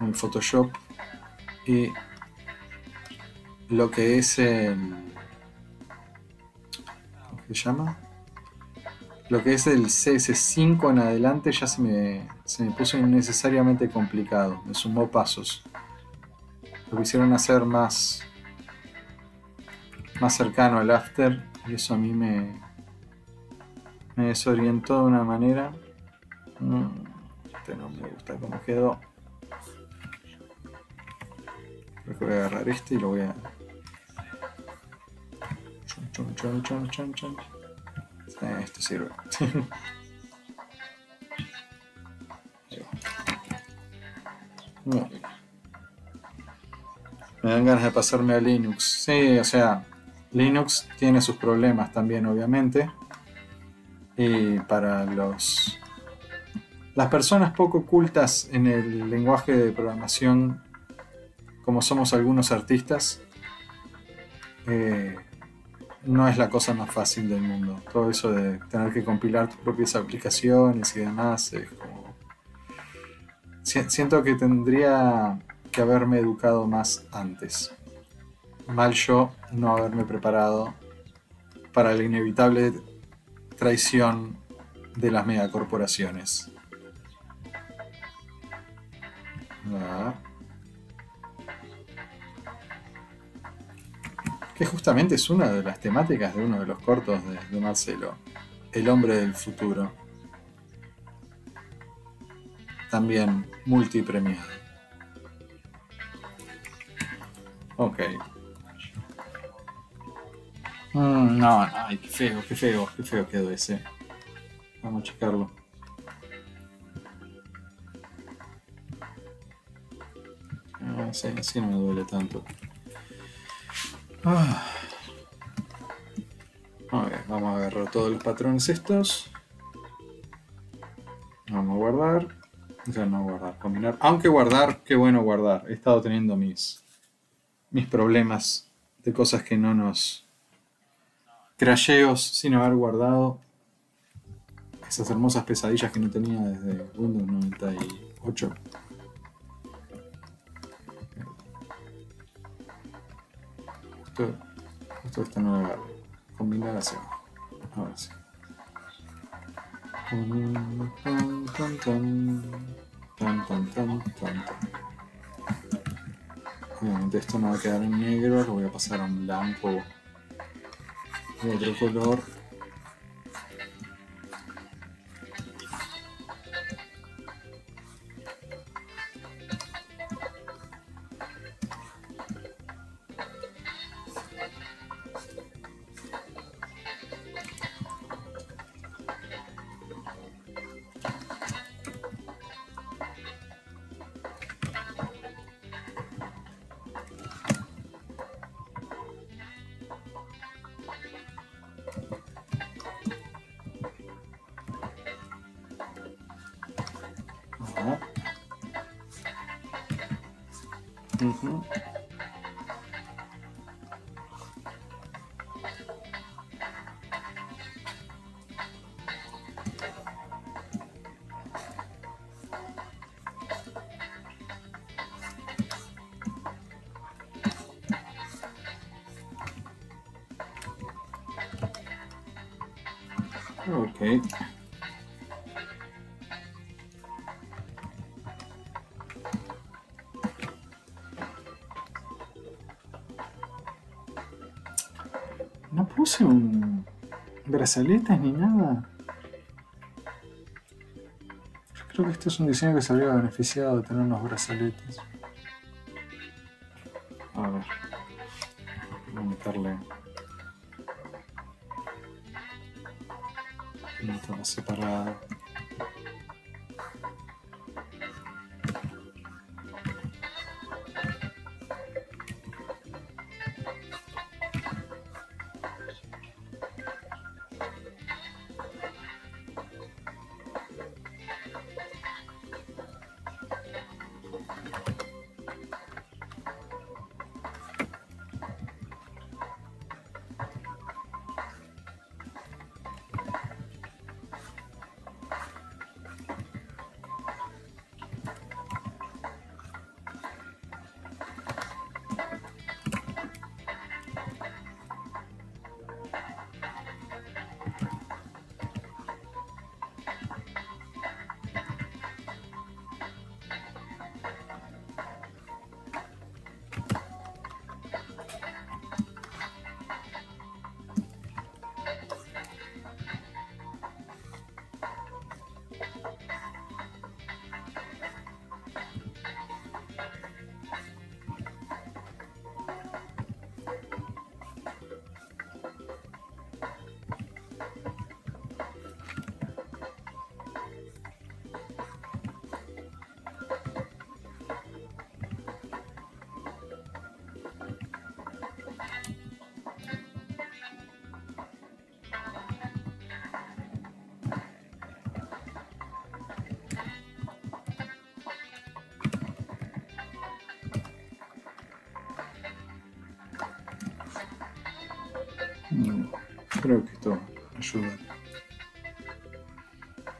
en Photoshop y lo que es el. ¿Cómo se llama? Lo que es el CS5 en adelante ya se me, se me puso innecesariamente complicado. Me sumó pasos. Lo quisieron hacer más. más cercano al after. Y eso a mí me. Me desorientó de una manera. Mm, Este no me gusta cómo quedó. Creo que voy a agarrar este y lo voy a. Chon, chon, chon. Eh, Esto sirve. Bien. Me dan ganas de pasarme a Linux. Sí, o sea, Linux tiene sus problemas también, obviamente. Y para los las personas poco cultas en el lenguaje de programación, como somos algunos artistas, eh, no es la cosa más fácil del mundo. Todo eso de tener que compilar tus propias aplicaciones y demás, es como... Si- Siento que tendría que haberme educado más antes. Mal yo no haberme preparado para la inevitable traición de las megacorporaciones. Ah. Que justamente es una de las temáticas de uno de los cortos de, Marcelo. El hombre del futuro. También multipremiado. Ok. Mm, no, no, ay, qué feo, qué feo, qué feo quedó ese. Vamos a checarlo. Ah, sí, así no me duele tanto. Ah. Ver, vamos a agarrar todos los patrones estos. Vamos a guardar. O sea, no guardar, combinar. Aunque guardar, qué bueno guardar. He estado teniendo mis, mis problemas de cosas que no nos. Crasheos sin haber guardado. Esas hermosas pesadillas que no tenía desde Windows 98. Esto, esto esta no lo. Combinar. Obviamente esto no va a quedar en negro, lo voy a pasar a un blanco otro color. Ok. No puse un brazaletes ni nada. Yo creo que este es un diseño que se habría beneficiado de tener unos brazaletes.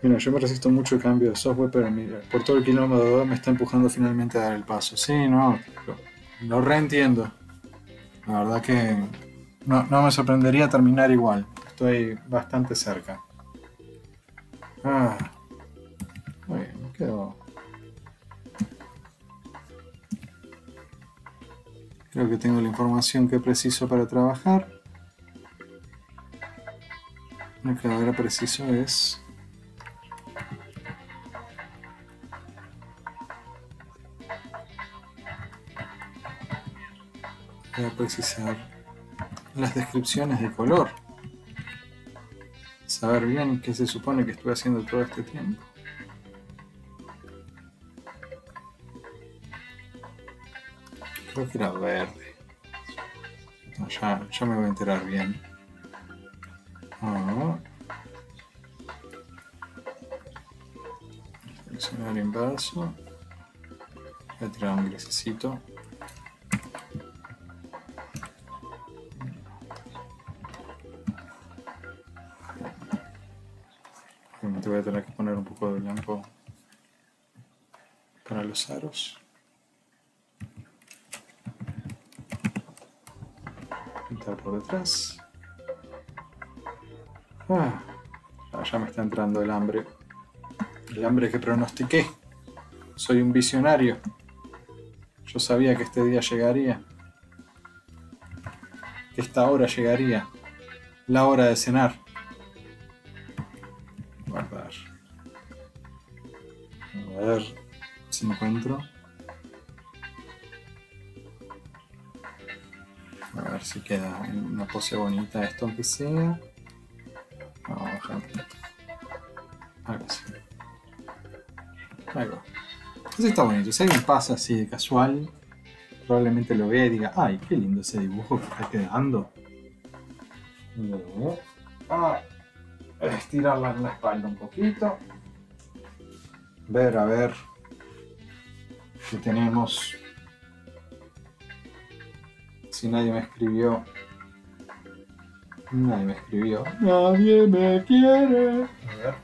Mira, yo me resisto mucho al cambio de software, pero mira, por todo el kilómetro me está empujando finalmente a dar el paso. Sí, no, lo reentiendo. La verdad que no, no me sorprendería terminar igual. Estoy bastante cerca. Ah. Muy bien, me quedo. Creo que tengo la información que preciso para trabajar. Lo que ahora preciso es. Precisar las descripciones de color. Saber bien qué se supone que estuve haciendo todo este tiempo. Creo que era verde. Ya, ya me voy a enterar bien. Ah. Seleccionar inverso. Voy a tirar un grisecito. Para los aros. Pintar por detrás. Ah, ya me está entrando el hambre. El hambre que pronostiqué. Soy un visionario. Yo sabía que este día llegaría. Que esta hora llegaría. La hora de cenar. Bonita esto aunque sea. Vamos a bajar poquito. Algo así. Algo. Está bonito. Si alguien pasa así de casual, probablemente lo vea y diga, ay, qué lindo ese dibujo que está quedando. Luego, ah, estirarla en la espalda un poquito. Ver, a ver si tenemos. Si nadie me escribió. Nadie me escribió. Nadie me quiere. A ver.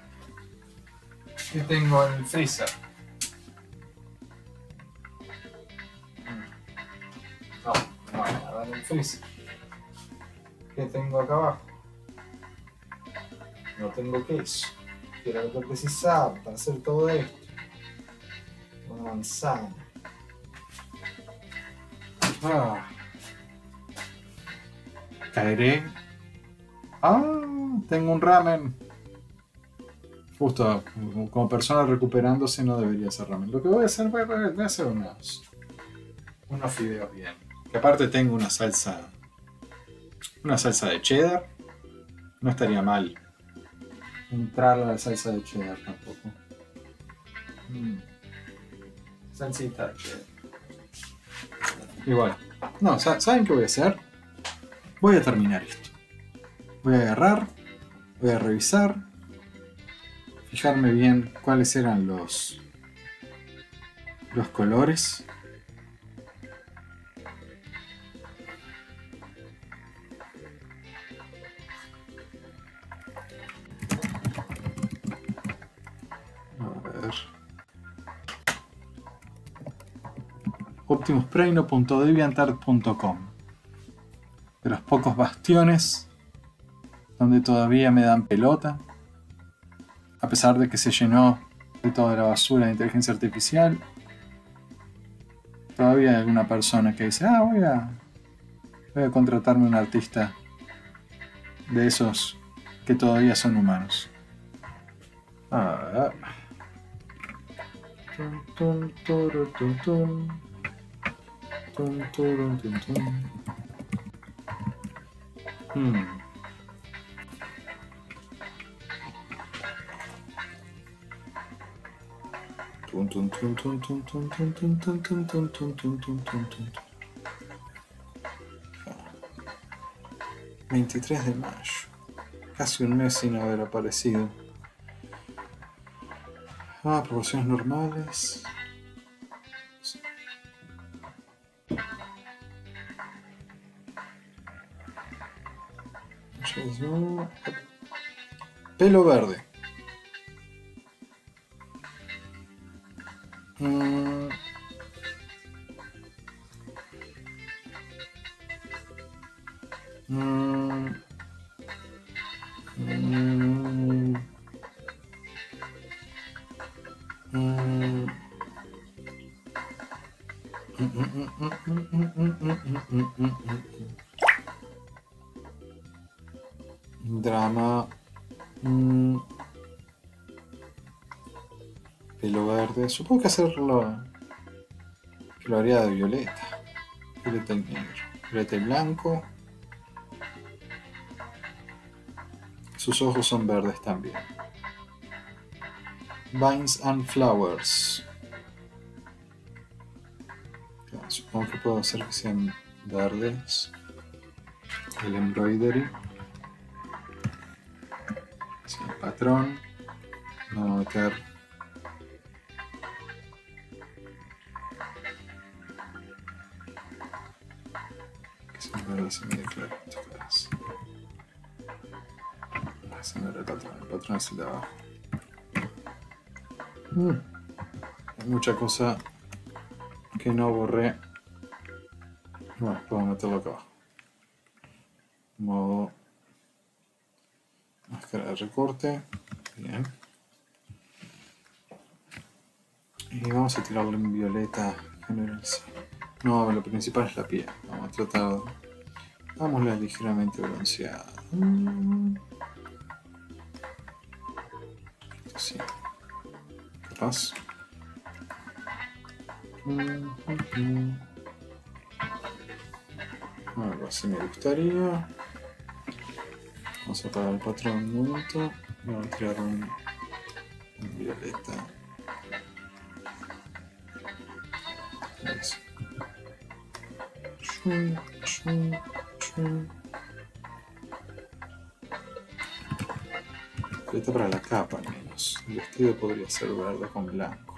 ¿Qué tengo en el freezer? No, no hay nada en el freezer. ¿Qué tengo acá abajo? No tengo queso. Quiero lo que precisaba para hacer todo esto. Una manzana. Ah. Caeré. Ah, tengo un ramen. Justo como- persona recuperándose no debería ser ramen. Lo que voy a hacer, voy a, voy hacer unos, unos fideos bien. Que aparte tengo una salsa. Una salsa de cheddar. No estaría mal. Entrar a la salsa de cheddar tampoco. Mm. Salsita de cheddar. Igual. No, sa- ¿saben qué voy a hacer? Voy a terminar esto. Voy a agarrar. Voy a revisar. Fijarme bien cuáles eran los. Los colores. Optimuspreino.deviantart.com De los pocos bastiones donde todavía me dan pelota, a pesar de que se llenó de toda la basura de inteligencia artificial, todavía hay alguna persona que dice, ah, voy a, voy a contratarme un artista de esos que todavía son humanos. A ver. 23 de mayo. Casi un mes sin haber aparecido. Ah, proporciones normales. Pelo verde. Mm. Mm. Mm. Mm. Drama. Mm. Pelo verde. Supongo que hacerlo. Que lo haría de violeta. Violeta y negro. Violeta y blanco. Sus ojos son verdes también. Vines and Flowers. Claro, Supongo que puedo hacer que sean verdes. El embroidery. El patrón. A meter. Verdes y medio claritos. Ese no era el patrón, el patrón es el de abajo. Mm. Hay mucha cosa que no borré. Bueno, puedo meterlo acá abajo. Modo máscara de recorte. Bien. Y vamos a tirarlo en violeta general. sí. No, lo principal es la piel. Vamos a tratar. Vámosla ligeramente bronceada. Sí. Capaz. Algo así me gustaría. Vamos a apagar el patrón un momento. Vamos a tirar un, un violeta. Eso. Violeta para la capa al menos. El vestido podría ser verde con blanco.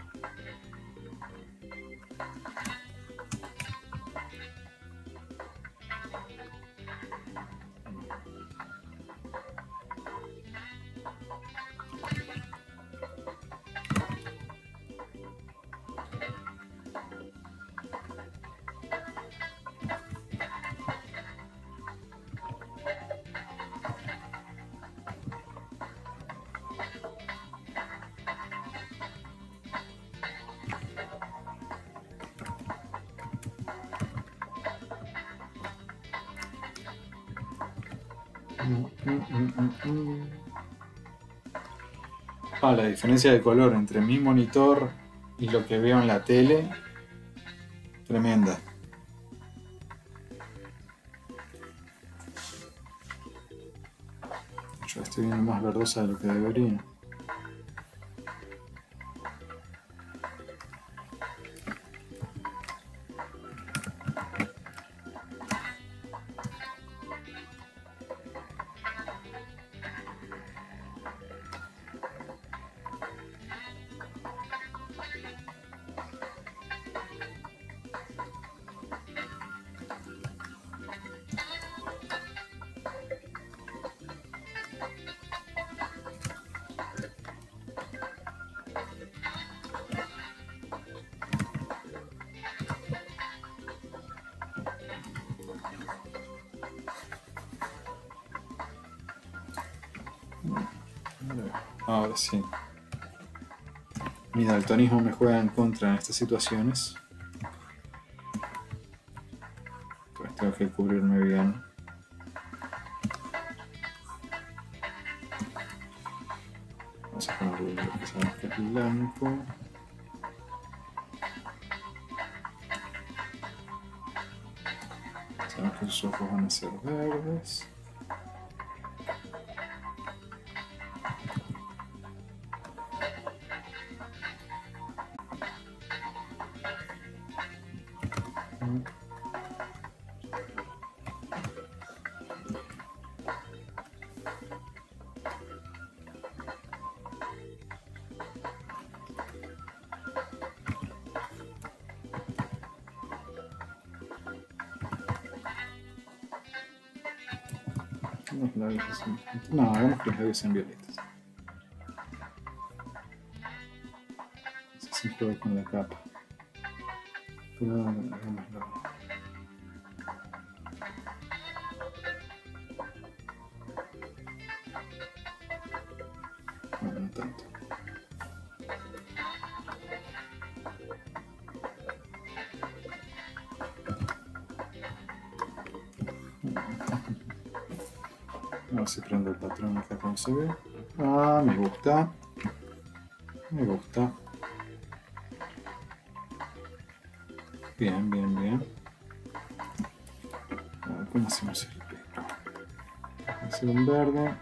Ah, la diferencia de color entre mi monitor y lo que veo en la tele, tremenda. Yo estoy viendo más verdosa de lo que debería. Sí. Mi daltonismo me juega en contra en estas situaciones. Pues tengo que cubrirme bien. Vamos a ponerle lo que sabemos que es blanco. Sabemos que sus ojos van a ser verdes. Los labios sean violetas. Se juega con la capa. Bueno, ver si prendo el patrón acá como se ve. Ah, me gusta. Me gusta. Bien, bien, bien. A ver, ¿cómo hacemos el pelo? Hacer un verde.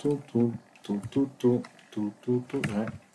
Tu, tu, tu, tu, tu, tu, tu, tu, tu, é.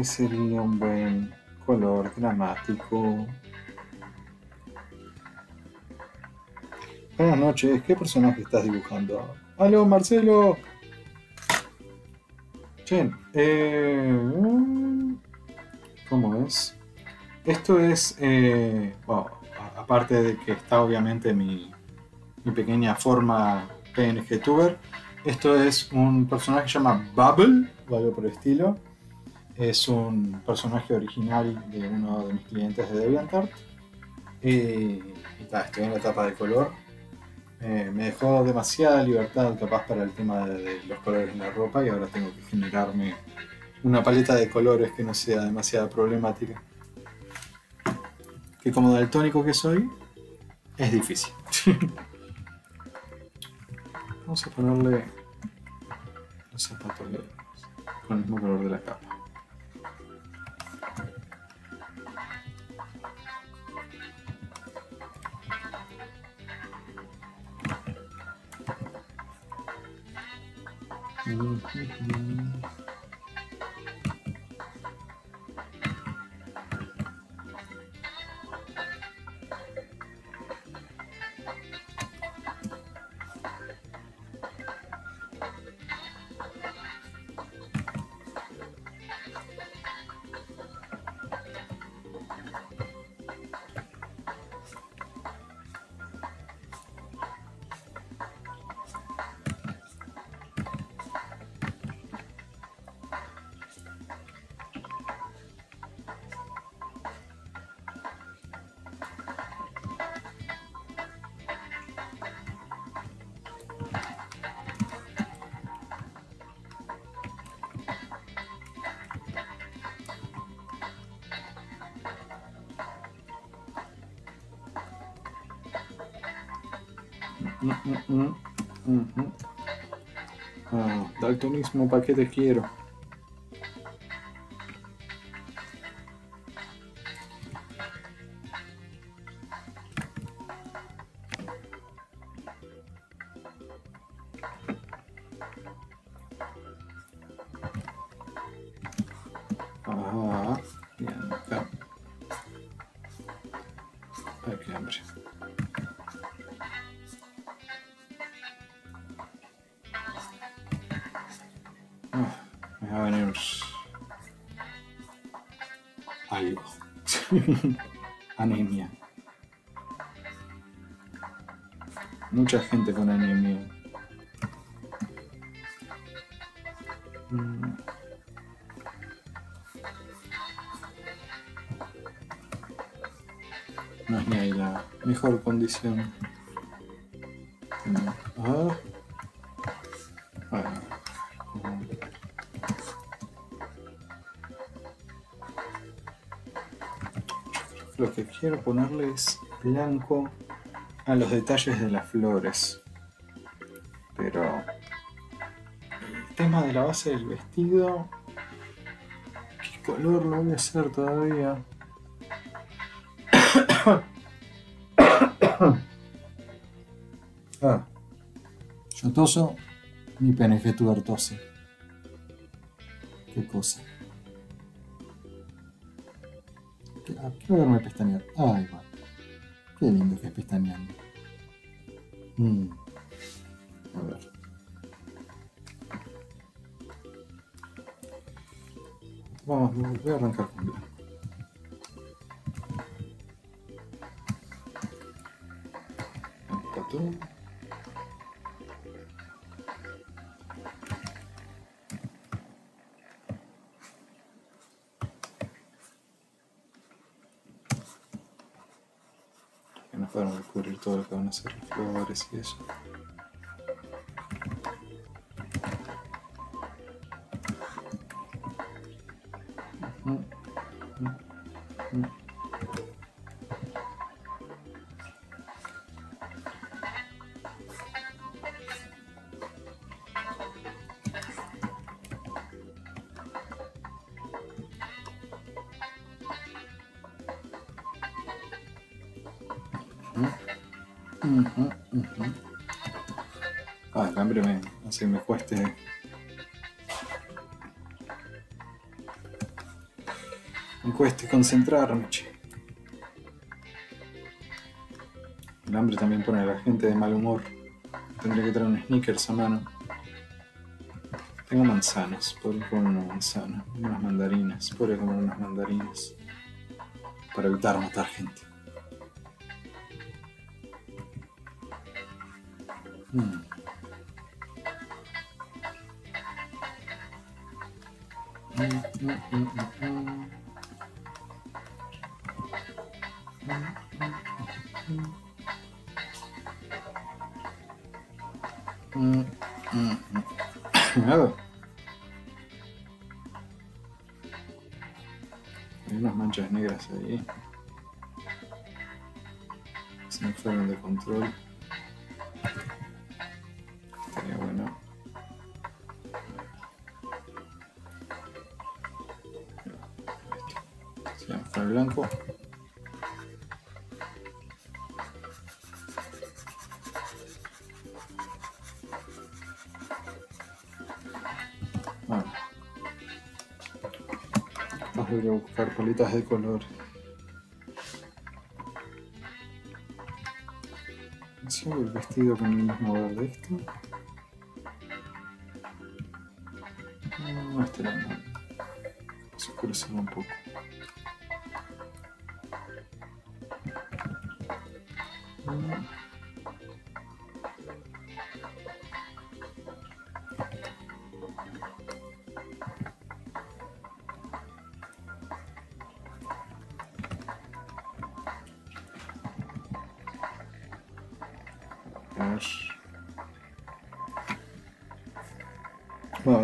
¿Qué sería un buen color dramático? Buenas noches, ¿qué personaje estás dibujando? ¡Aló, Marcelo! Che, eh, ¿cómo es? Esto es, eh, aparte de que está obviamente mi, mi pequeña forma PNG Tuber, esto es un personaje que se llama Bubble, o algo por el estilo. Es un personaje original de uno de mis clientes de DeviantArt. Y, ta, estoy en la etapa de color. Eh, me dejó demasiada libertad capaz para el tema de, los colores en la ropa y ahora tengo que generarme una paleta de colores que no sea demasiado problemática. Que como daltónico que soy, es difícil. Vamos a ponerle los zapatos con el mismo color de la capa. Thank you. Ah, daltonismo, ¿para qué te quiero? Mucha gente con anemia. Mm. No es ni la mejor condición. Ah. Bueno. Lo que quiero ponerle es blanco a los detalles de las flores. Pero el tema de la base del vestido, ¿qué color lo voy a hacer todavía? ah, yo toso, mi penefetuar tose. Qué cosa. Ah, quiero verme pestañear. Ay, va. Qué lindo que es pestañeando. Todo lo que van a hacer las flores y eso. Hambre me cueste. Me cueste concentrarme, che. El hambre también pone a la gente de mal humor. Tendría que traer un sneakers a mano. Tengo manzanas, podría comer una manzana, unas mandarinas, podría comer unas mandarinas. Para evitar matar gente. Mm. Nada. Hay unas manchas negras ahí. Se me fueron de control. Palitas de color. Sigo el vestido con el mismo verde este.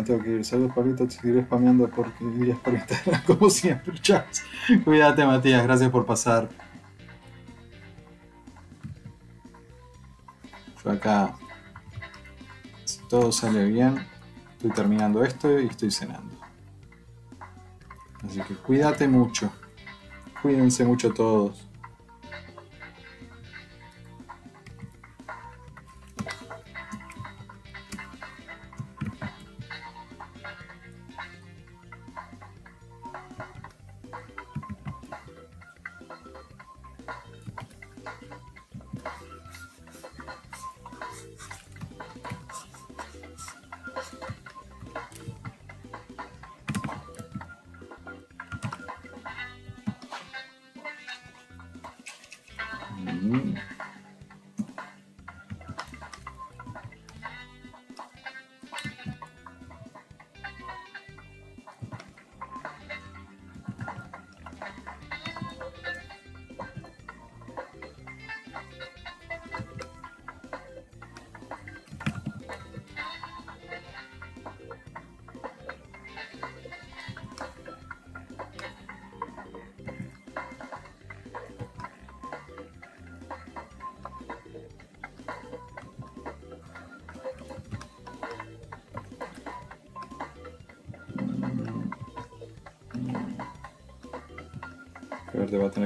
Tengo que ir. Saludos, Pablito. Te seguiré spameando porque vivías por Instagram como siempre. Chao. Cuídate, Matías. Gracias por pasar. Yo acá, si todo sale bien, estoy terminando esto y estoy cenando. Así que cuídate mucho. Cuídense mucho todos.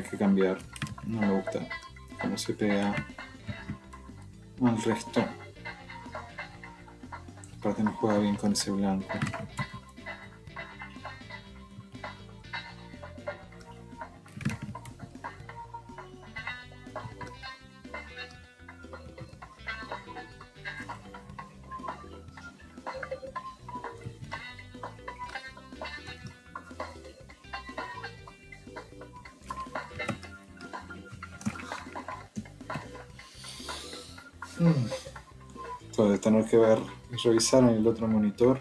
Tener que cambiar. No me gusta cómo se pega al resto. Aparte no juega bien con ese blanco. Ver y revisar en el otro monitor.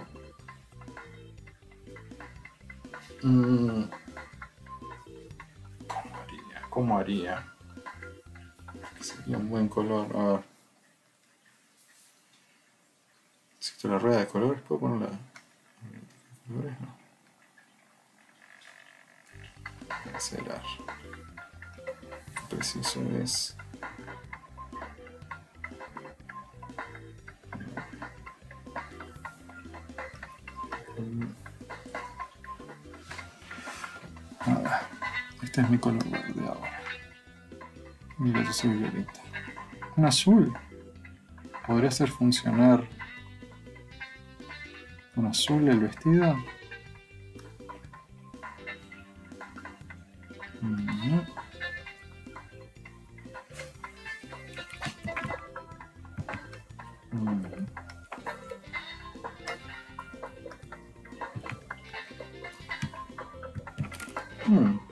Un azul. ¿Podría hacer funcionar con azul el vestido? Mm. Mm. Hmm.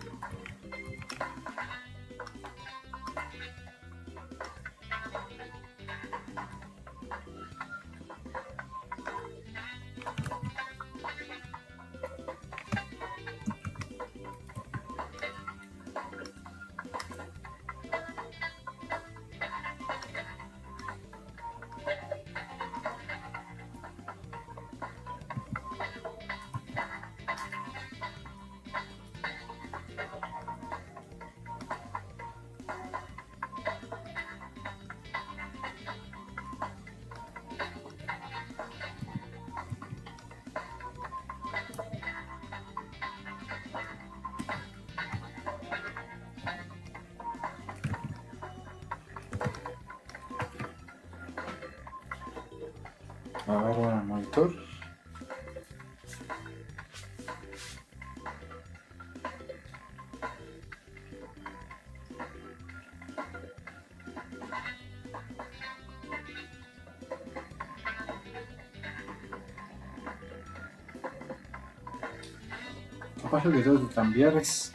Lo que tengo que cambiar es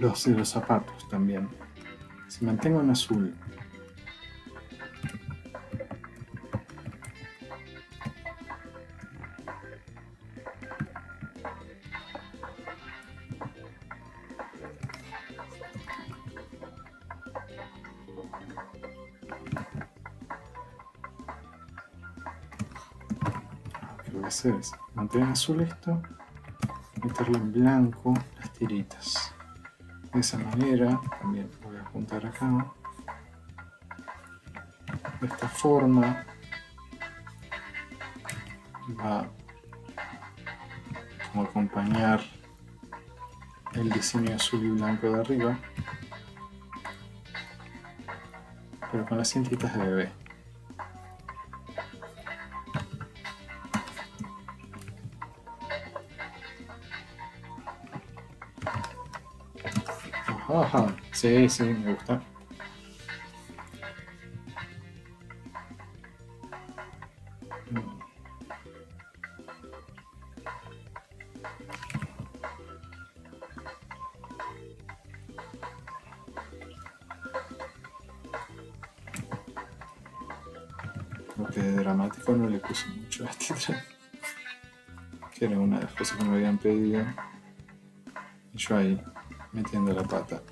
los de los zapatos también. Si mantengo en azul. Lo que voy a hacer azul esto, en blanco las tiritas. De esa manera, también voy a apuntar acá. De esta forma va como acompañar el diseño azul y blanco de arriba, pero con las cintitas de bebé. Sí, sí, me gusta. Mm. Lo que dramático no le puse mucho a este track. Que era una de las cosas que me habían pedido. Y yo ahí metiendo la pata.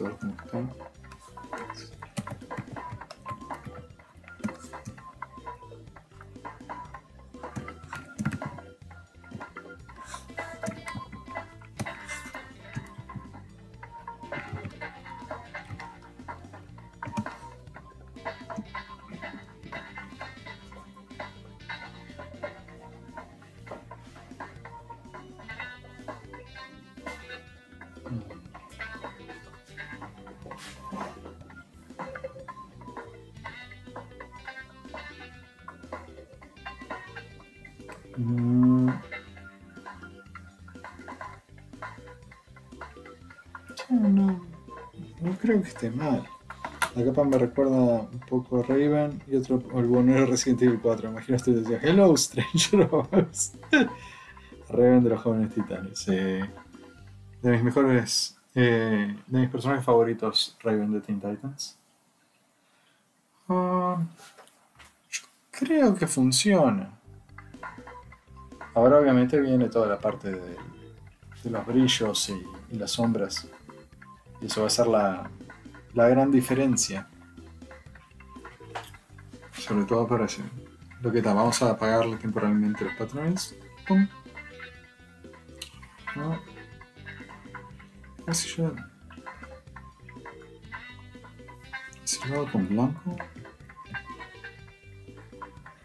Exacto. Esté mal. La capa me recuerda un poco a Raven y otro el bonero Resident Evil 4. Imaginaste que decía Hello Strangers. Raven de los jóvenes titanes. eh, de mis mejores. eh, de mis personajes favoritos, Raven de Teen Titans. Ah, yo creo que funciona. Ahora obviamente viene toda la parte de, los brillos y las sombras. Y eso va a ser la, la gran diferencia. Sobre todo para ese- lo que tal. Vamos a apagarle temporalmente los patrones. Pum. No. A ver si yo. Si lo hago con blanco.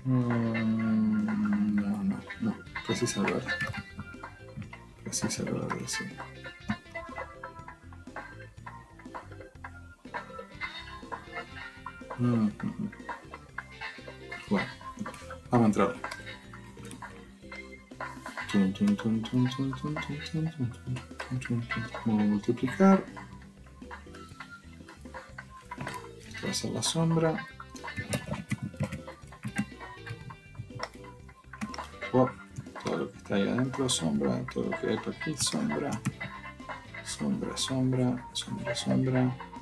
Mm, no, no, no. Precisa verde. Precisa verde, sí. Bueno, vamos a entrar. Vamos a multiplicar. Esta va a ser la sombra. Todo lo que está ahí adentro, sombra. Todo lo que hay por aquí, sombra. Sombra, sombra, sombra, sombra.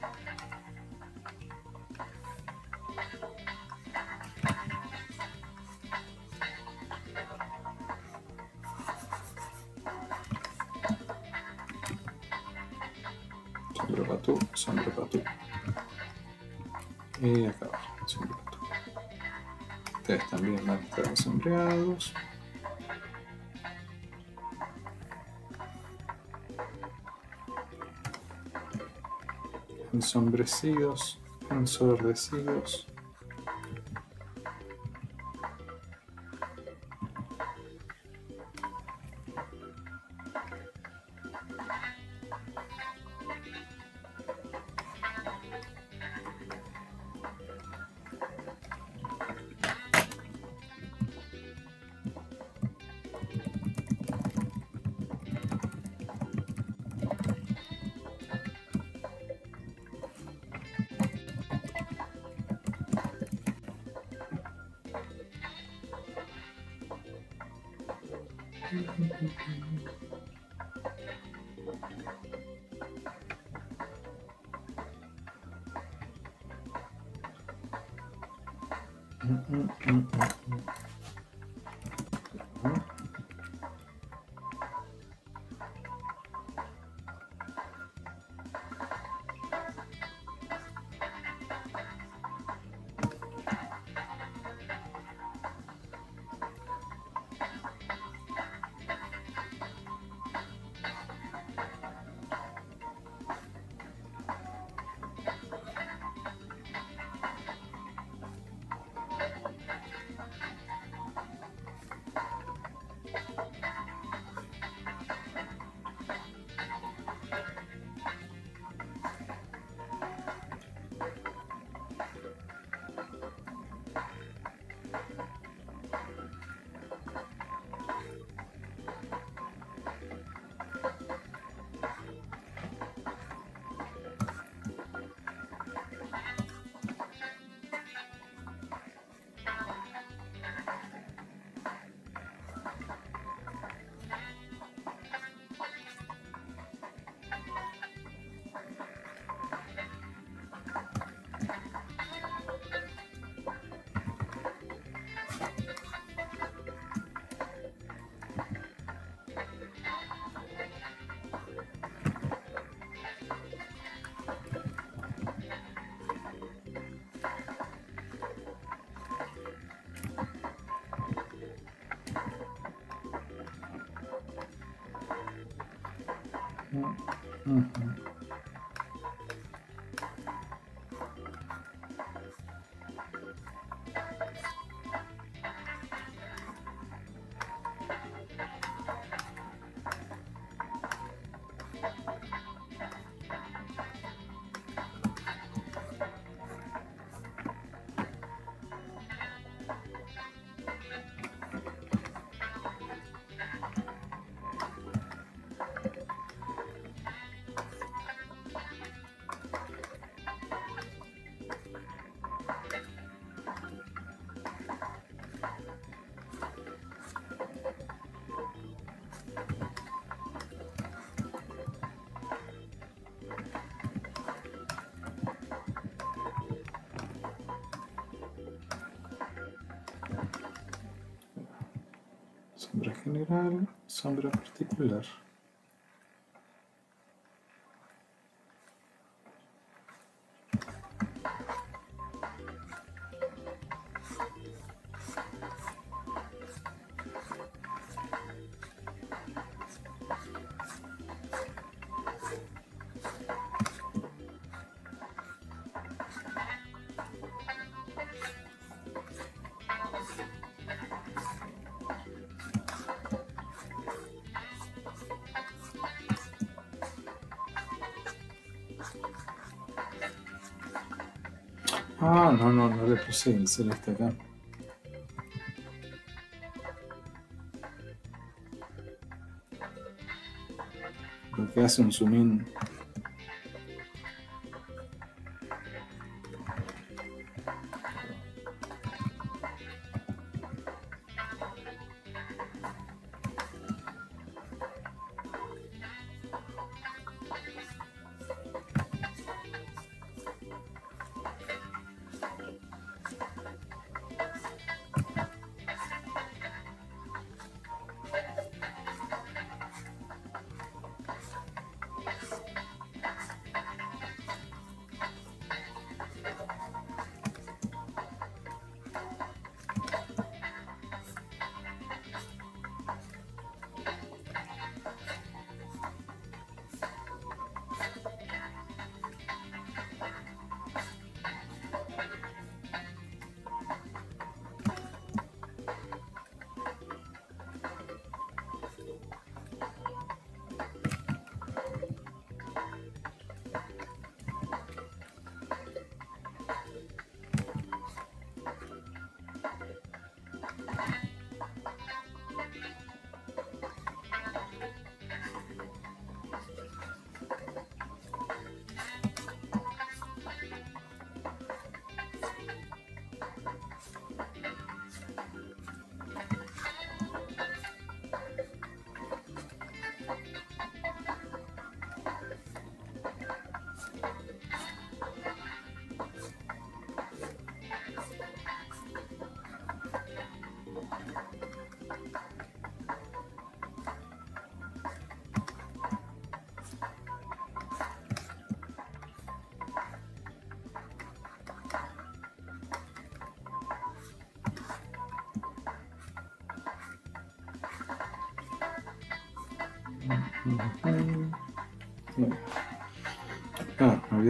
Ensombrecidos, ensordecidos. General, sombra particular. Ah, no, no, no le puse el celeste acá. Porque hace un zoom in.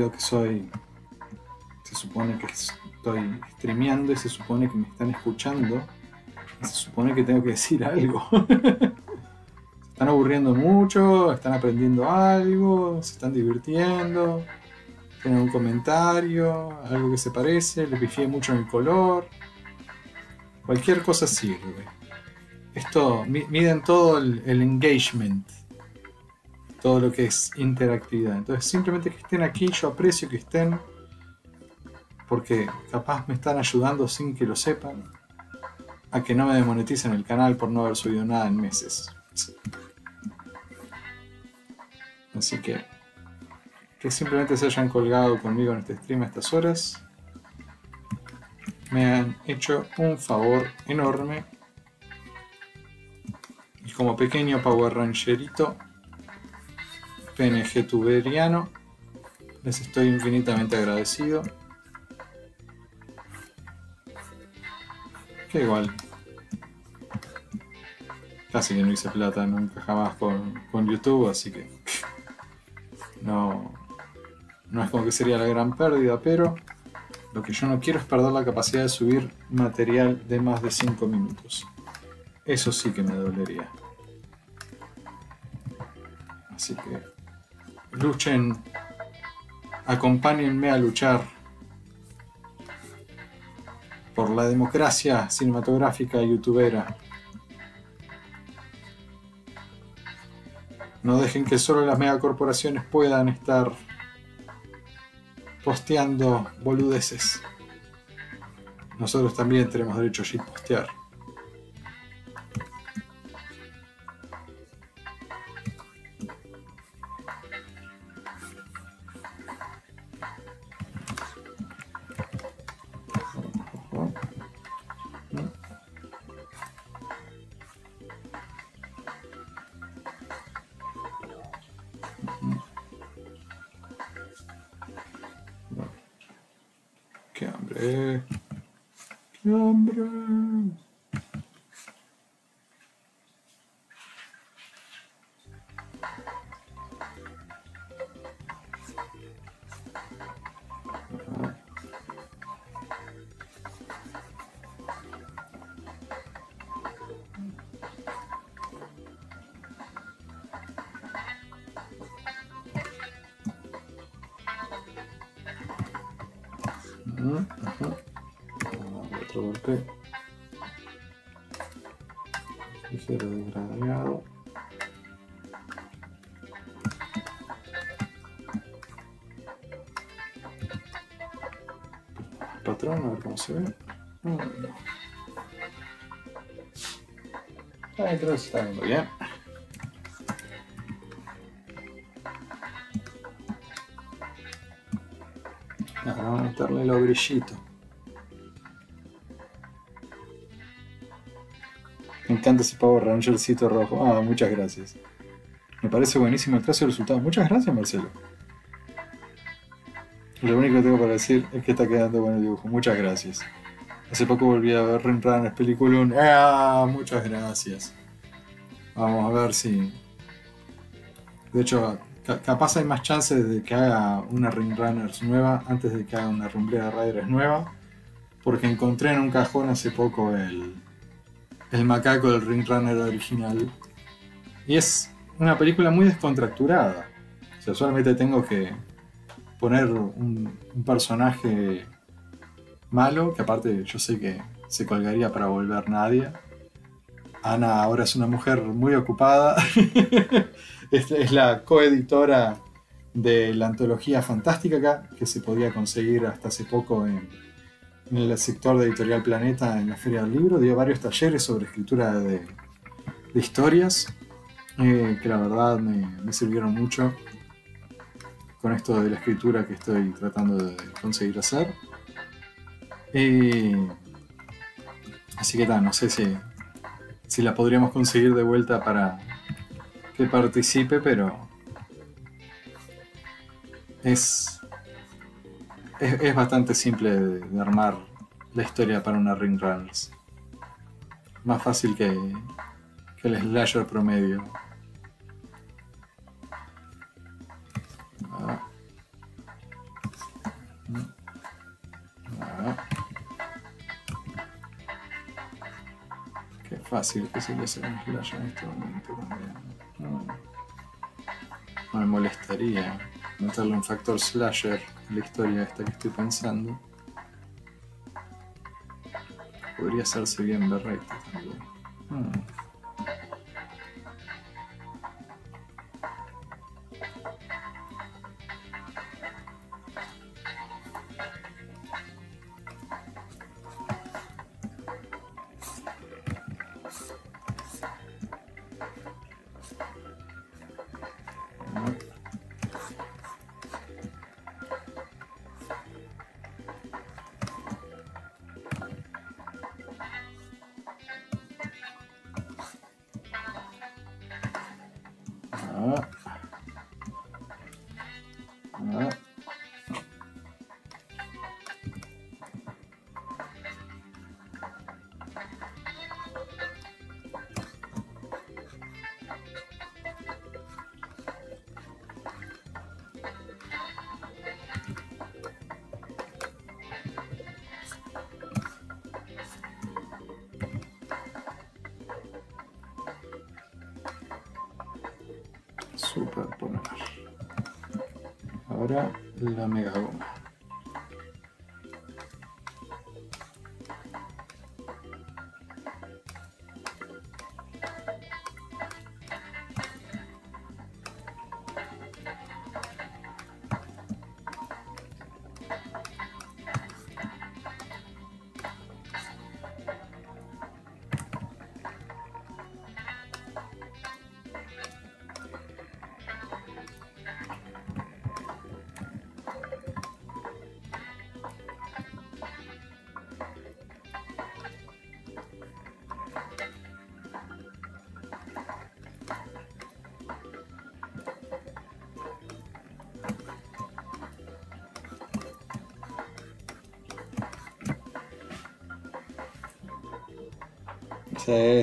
Que soy. Se supone que estoy streameando y se supone que me están escuchando. Y se supone que tengo que decir algo. se están aburriendo mucho, están aprendiendo algo, se están divirtiendo. Tienen un comentario, algo que se parece, le pifié mucho en el color. Cualquier cosa sirve. Esto, miden todo el engagement todo lo que es interactividad. Entonces, simplemente que estén aquí, yo aprecio que estén, porque capaz me están ayudando sin que lo sepan, a que no me demoneticen el canal por no haber subido nada en meses. Así que, que simplemente se hayan colgado conmigo en este stream a estas horas, me han hecho un favor enorme. Y como pequeño Power Rangerito, PNG tuberiano. Les estoy infinitamente agradecido. Que igual. Casi que no hice plata nunca jamás con, con YouTube, así que. no, no es como que sería la gran pérdida, pero lo que yo no quiero es perder la capacidad de subir material de más de 5 minutos. Eso sí que me dolería. Luchen, acompáñenme a luchar por la democracia cinematográfica youtubera. No dejen que solo las megacorporaciones puedan estar posteando boludeces. Nosotros también tenemos derecho a postear. Ah, Otro golpe. Ligero degradado. Patrón, a ver cómo se ve. Ahí creo que se está viendo bien. Meterle los brillitos. Me encanta ese Power Rangercito rojo. Ah, muchas gracias. Me parece buenísimo el trazo y el resultado. Muchas gracias, Marcelo. Lo único que tengo para decir es que está quedando bueno el dibujo. Muchas gracias. Hace poco volví a ver Rinrunners Peliculón. ¡Ah! Muchas gracias. Vamos a ver si. De hecho, capaz hay más chances de que haga una Ringrunners nueva antes de que haga una Rumbrea Riders nueva. Porque encontré en un cajón hace poco el, el macaco del Ringrunner original. Y es una película muy descontracturada. O sea, solamente tengo que poner un, un personaje malo, que aparte yo sé que se colgaría para volver nadie. Ana ahora es una mujer muy ocupada. es, es la coeditora de la antología fantástica acá, que se podía conseguir hasta hace poco en, el sector de Editorial Planeta en la Feria del Libro. Dio varios talleres sobre escritura de, historias, eh, que la verdad me, me sirvieron mucho con esto de la escritura que estoy tratando de conseguir hacer. Eh, así que tal, no sé si, si la podríamos conseguir de vuelta para participe, pero es, es, bastante simple de, de armar la historia para una Ring Runners. Más fácil que, que el slasher promedio. Ah. Ah. Qué fácil que se le hace un slasher en este momento también. No me molestaría meterle un factor slasher a la historia esta que estoy pensando. Podría hacerse bien berreta también. Mm.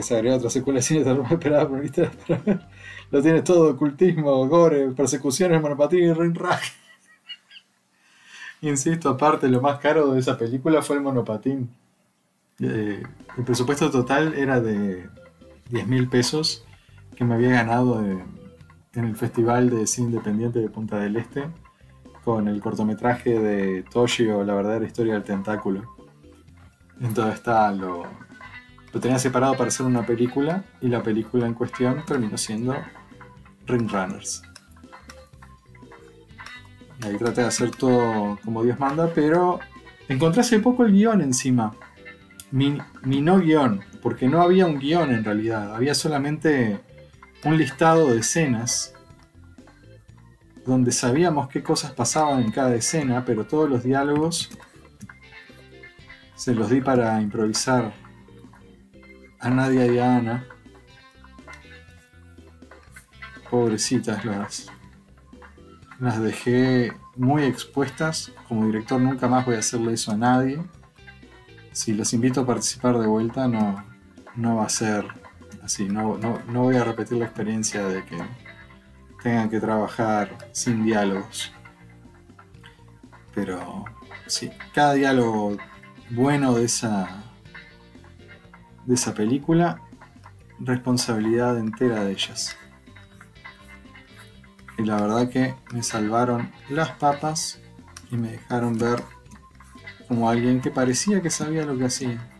Se agregó otra secuela de terror esperada por Lo tiene todo, ocultismo, gore, persecuciones, monopatín y ring. Insisto, aparte, lo más caro de esa película fue el monopatín. Eh, el presupuesto total era de 10 mil pesos que me había ganado en el Festival de Cine Independiente de Punta del Este con el cortometraje de Toshio, La verdadera historia del tentáculo. Entonces está lo, lo tenía separado para hacer una película y la película en cuestión terminó siendo Ring Runners. Ahí traté de hacer todo como Dios manda, pero encontré hace poco el guion encima. Mi, mi no guion, porque no había un guion en realidad, había solamente un listado de escenas donde sabíamos qué cosas pasaban en cada escena, pero todos los diálogos se los di para improvisar a Nadia y a Ana. Pobrecitas las, las dejé muy expuestas. Como director nunca más voy a hacerle eso a nadie. Si los invito a participar de vuelta no, no va a ser así. No, no, no voy a repetir la experiencia de que tengan que trabajar sin diálogos. Pero sí, cada diálogo bueno de esa de esa película, responsabilidad entera de ellas. Y la verdad que me salvaron las papas y me dejaron ver como alguien que parecía que sabía lo que hacía.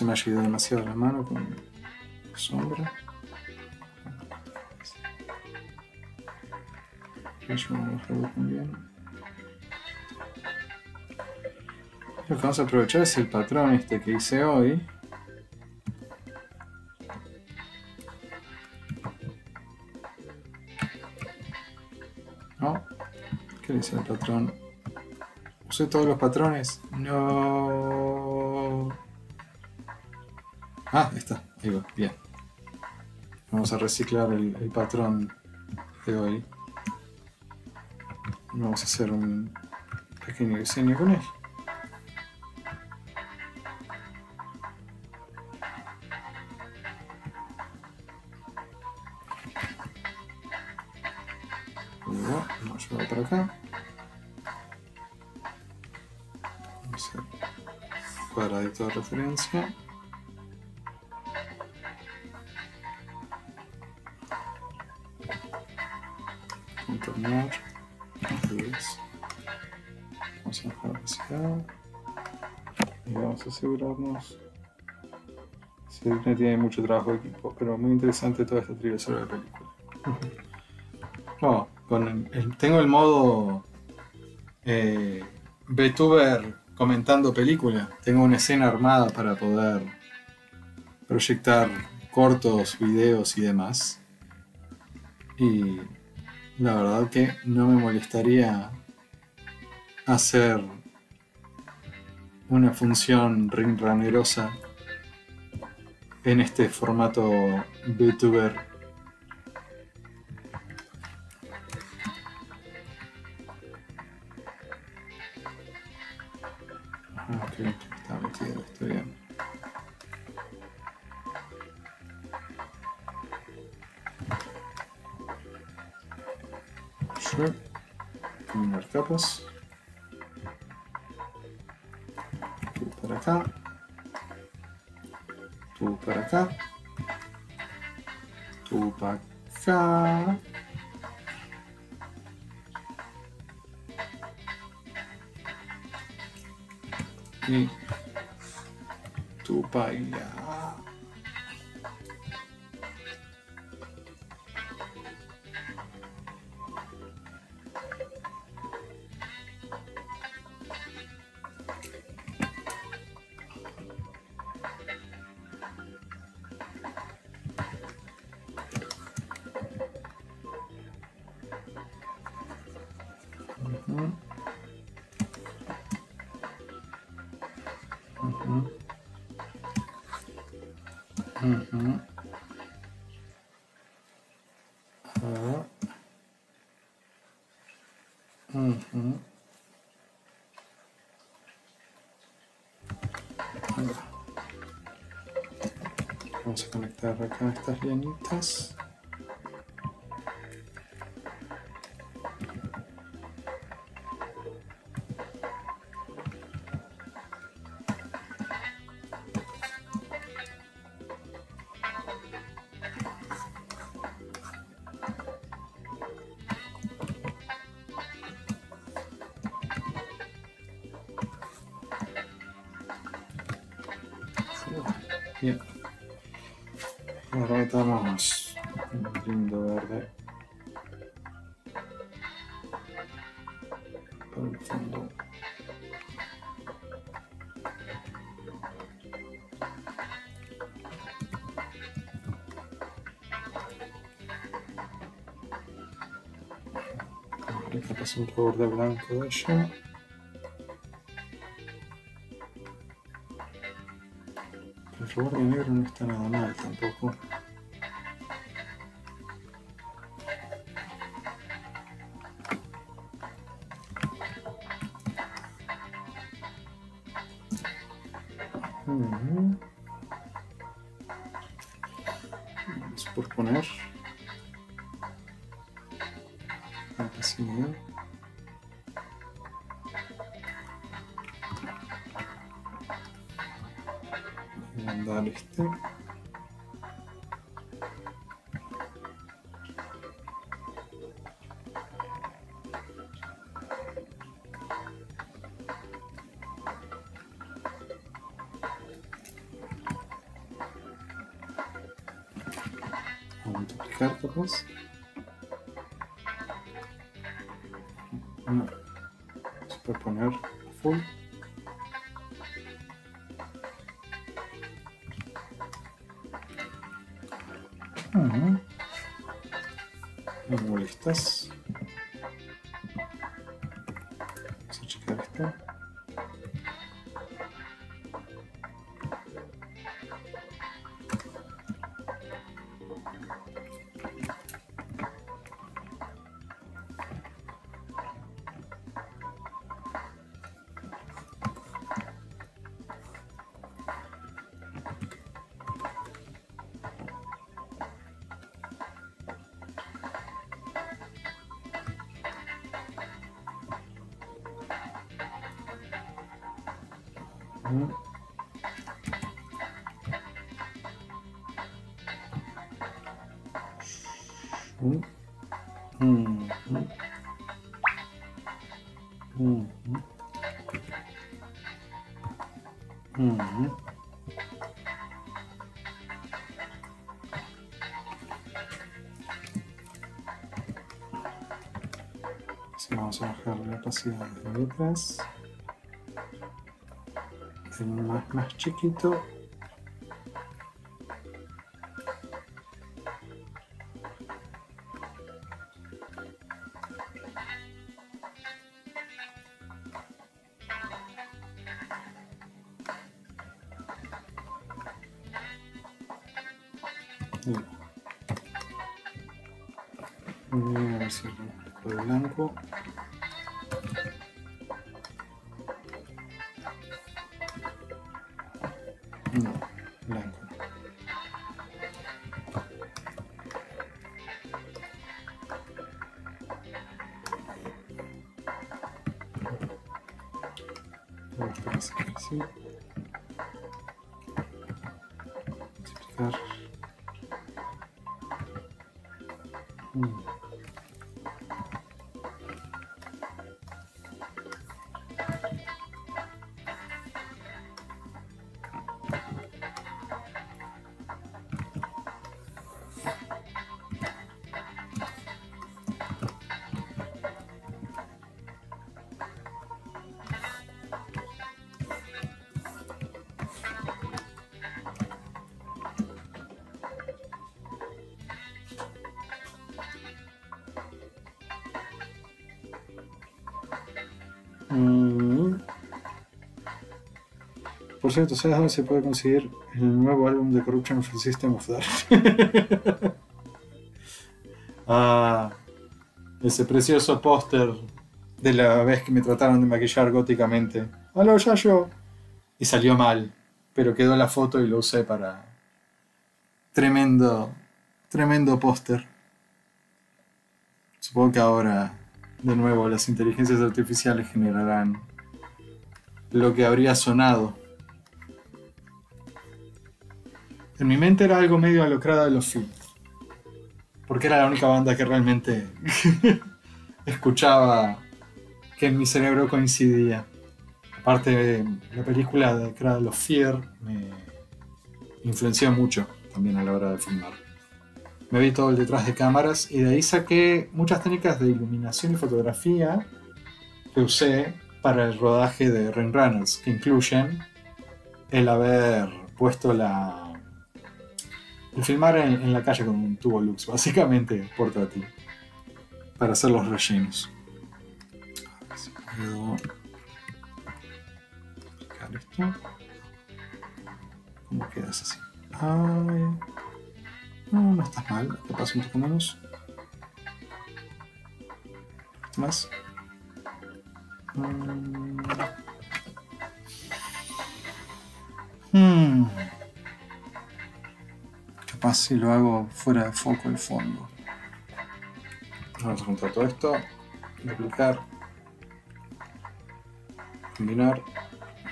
Se me ha ayudado demasiado la mano con sombra. Lo que vamos a aprovechar es el patrón este que hice hoy. ¿No? ¿Qué dice el patrón? ¿Usé todos los patrones? No. Ah, ahí está, ahí va, bien. Vamos a reciclar el, patrón de hoy. Vamos a hacer un pequeño diseño con él. Vamos a para acá. Vamos a cuadradito de referencia. Contornear es. vamos a bajar hacia acá. Y vamos a asegurarnos. Si no tiene mucho trabajo de equipo pero muy interesante toda esta trilha sobre la película. No, con el- el- tengo el modo eh, VTuber comentando película. Tengo una escena armada para poder proyectar cortos, videos y demás. Y la verdad que no me molestaría hacer una función ringranerosa en este formato VTuber. Está Estoy bien. Eliminar capas. Tú para acá. Tú para acá. Tú para acá. Y tú para allá. Ujú. Ahí va. Vamos a conectar acá estas lianitas. Paso un de blanco de ella. El rubor de negro no está nada mal tampoco. Vamos por poner. Este. Vamos a capaz. Bajar la opacidad de letras. El más, más chiquito. Por cierto, ¿sabes dónde se puede conseguir el nuevo álbum de Corruption of the System of Dark? ah, ese precioso póster de la vez que me trataron de maquillar góticamente. ¡Aló, yo! Y salió mal, pero quedó la foto y lo usé para... Tremendo, tremendo póster. Supongo que ahora de nuevo, las inteligencias artificiales generarán lo que habría sonado. En mi mente era algo medio alocrada de los films. Porque era la única banda que realmente escuchaba que en mi cerebro coincidía. Aparte, la película de Cradle of Fear me influenció mucho también a la hora de filmar me vi todo el detrás de cámaras y de ahí saqué muchas técnicas de iluminación y fotografía que usé para el rodaje de Rain Runners, que incluyen el haber puesto la. El filmar en, la calle con un tubo lux, básicamente portátil, para hacer los rellenos. A ver si puedo. esto. ¿Cómo quedas así? Ay. No, no estás mal. Te paso un poco menos. Más. Mm. Hmm. Capaz si lo hago fuera de foco el fondo. Vamos a juntar todo esto. Duplicar. Combinar.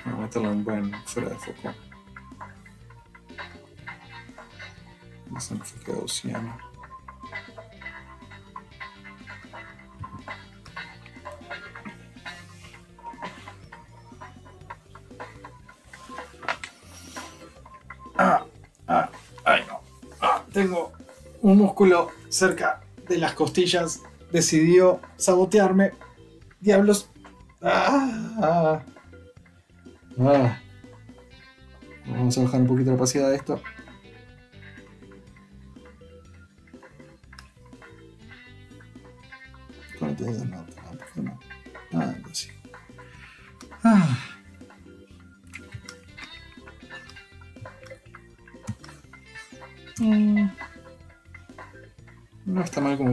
Vamos a meterlo en buen fuera de foco. me fue tengo un músculo cerca de las costillas. Decidió sabotearme. Diablos. Ah, ah. Vamos a bajar un poquito la opacidad de esto.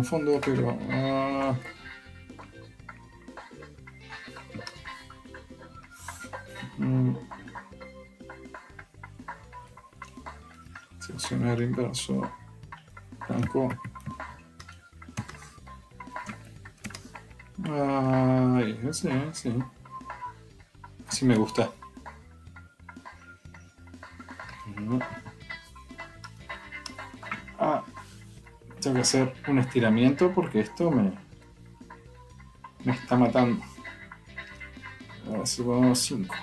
Fondo, pero... Uh... Seleccionar inverso, blanco. Ay, sí, sí. Así me gusta. Que hacer un estiramiento porque esto me, me está matando. A ver si ponemos 5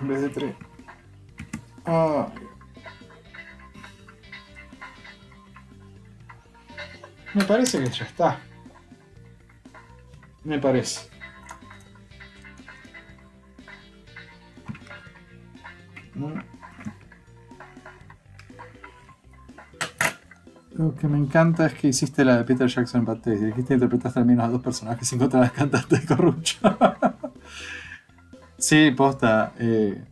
en vez de 3. Ah. Me parece que ya está. Me parece. Lo que me encanta es que hiciste la de Peter Jackson en Bad Taste. Dijiste interpretaste al menos a dos personajes sin contar las cantantes de Corruption. sí, posta. Eh,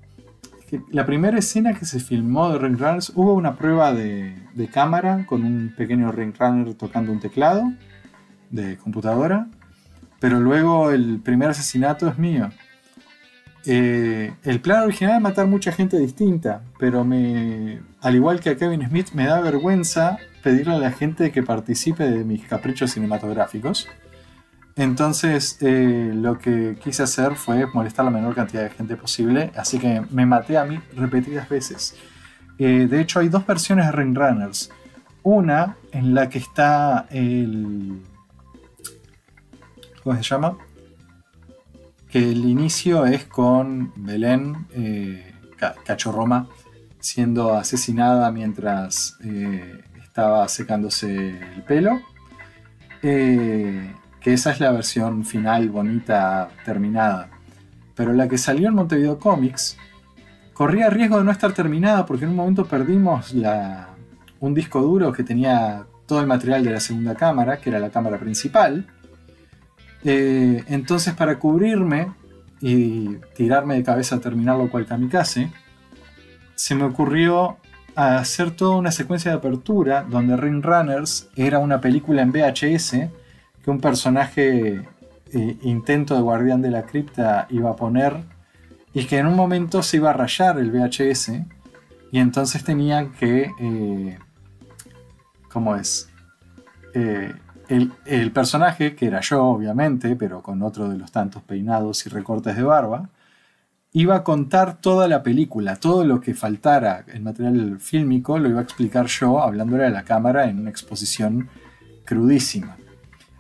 la primera escena que se filmó de Ring Runners hubo una prueba de, de cámara con un pequeño Ring Runner tocando un teclado de computadora. Pero luego el primer asesinato es mío. eh, el plan original es matar mucha gente distinta, pero me, al igual que a Kevin Smith, me da vergüenza pedirle a la gente que participe de mis caprichos cinematográficos. Entonces, eh, lo que quise hacer fue molestar la menor cantidad de gente posible, así que me maté a mí repetidas veces. Eh, de hecho, hay dos versiones de Ring Runners. Una en la que está el. ¿Cómo se llama? Que el inicio es con Belén eh, Cachorroma siendo asesinada mientras eh, estaba secándose el pelo. Eh, que esa es la versión final, bonita, terminada. Pero la que salió en Montevideo Comics corría riesgo de no estar terminada porque en un momento perdimos un disco duro que tenía todo el material de la segunda cámara, que era la cámara principal. Eh, entonces para cubrirme y tirarme de cabeza a terminarlo cual kamikaze, se me ocurrió hacer toda una secuencia de apertura donde Ring Runners era una película en VHS que un personaje eh, intento de guardián de la cripta iba a poner y que en un momento se iba a rayar el VHS y entonces tenían que... Eh, ¿Cómo es? Eh, el, personaje, que era yo obviamente, pero con otro de los tantos peinados y recortes de barba, iba a contar toda la película, todo lo que faltara, el material fílmico, lo iba a explicar yo hablándole a la cámara en una exposición crudísima.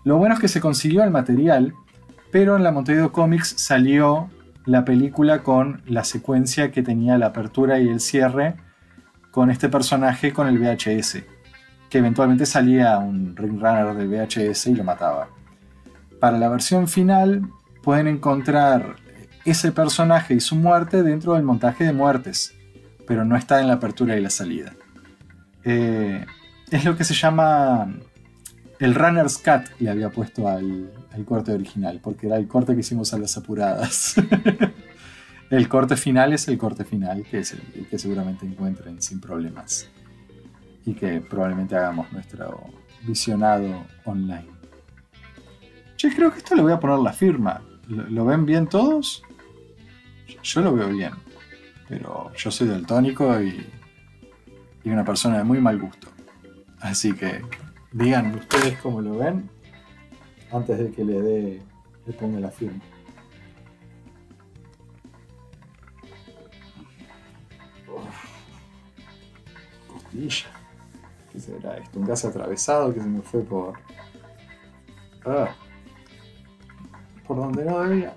Lo bueno es que se consiguió el material, pero en la Montevideo Comics salió la película con la secuencia que tenía la apertura y el cierre con este personaje con el VHS, que eventualmente salía un ring runner del VHS y lo mataba. Para la versión final pueden encontrar ese personaje y su muerte dentro del montaje de muertes, pero no está en la apertura y la salida. Eh, es lo que se llama el Runner's Cut, le había puesto al, corte original, porque era el corte que hicimos a las apuradas. el corte final es el corte final, que es el, que seguramente encuentren sin problemas. Y que probablemente hagamos nuestro visionado online. Yo creo que esto le voy a poner la firma. ¿Lo, ven bien todos? Yo lo veo bien. Pero yo soy del tónico y, y una persona de muy mal gusto. Así que digan ustedes cómo lo ven antes de que le dé, le ponga la firma. costilla. ¿Qué será esto? Un gas atravesado que se me fue por. Ah, por donde no debía.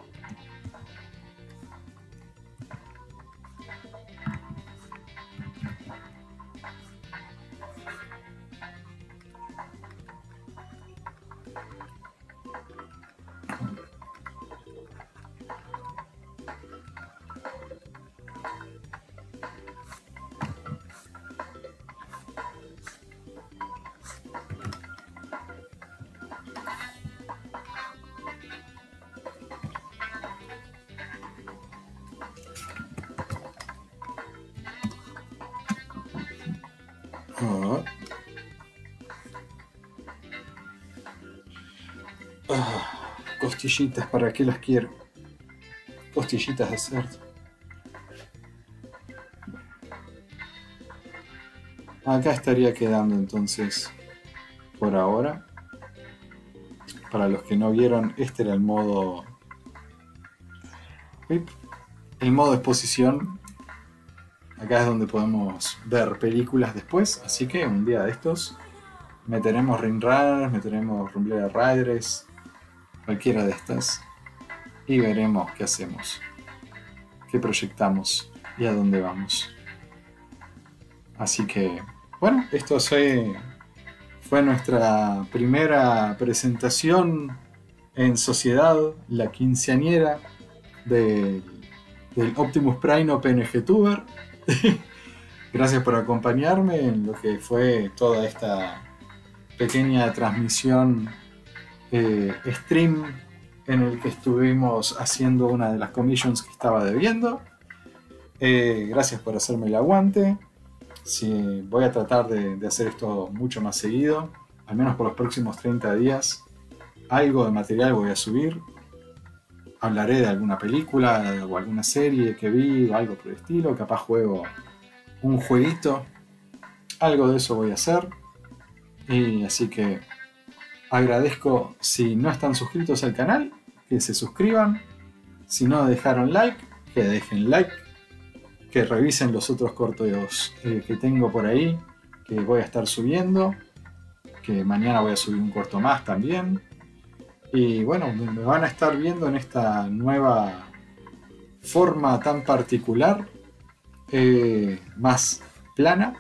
¿Para qué las quiero? Costillitas de cerdo. Acá estaría quedando entonces por ahora. Para los que no vieron, este era el modo... El modo exposición. Acá es donde podemos ver películas después. Así que un día de estos meteremos Ring meteremos Rumble Riders, cualquiera de estas, y veremos qué hacemos, qué proyectamos y a dónde vamos. Así que, bueno, esto fue, fue nuestra primera presentación en sociedad, la quinceañera del Optimus Prime o PNG Tuber. Gracias por acompañarme en lo que fue toda esta pequeña transmisión eh, stream en el que estuvimos haciendo una de las commissions que estaba debiendo. Eh, gracias por hacerme el aguante. si voy a tratar de, hacer esto mucho más seguido, al menos por los próximos 30 días. Algo de material voy a subir. hablaré de alguna película o alguna serie que vi o algo por el estilo. Capaz juego un jueguito. Algo de eso voy a hacer. Y así que agradezco si no están suscritos al canal, que se suscriban. Si no dejaron like, que dejen like. Que revisen los otros cortos eh, que tengo por ahí, que voy a estar subiendo. Que mañana voy a subir un corto más también. Y bueno, me van a estar viendo en esta nueva forma tan particular, eh, más plana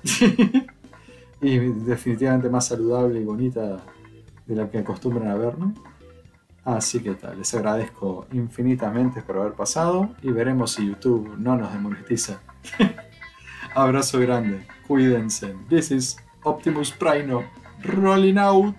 y definitivamente más saludable y bonita de la que acostumbran a verme. Así que tal, les agradezco infinitamente por haber pasado y veremos si YouTube no nos demonetiza. Abrazo grande, cuídense. This is Optimus Prime rolling out.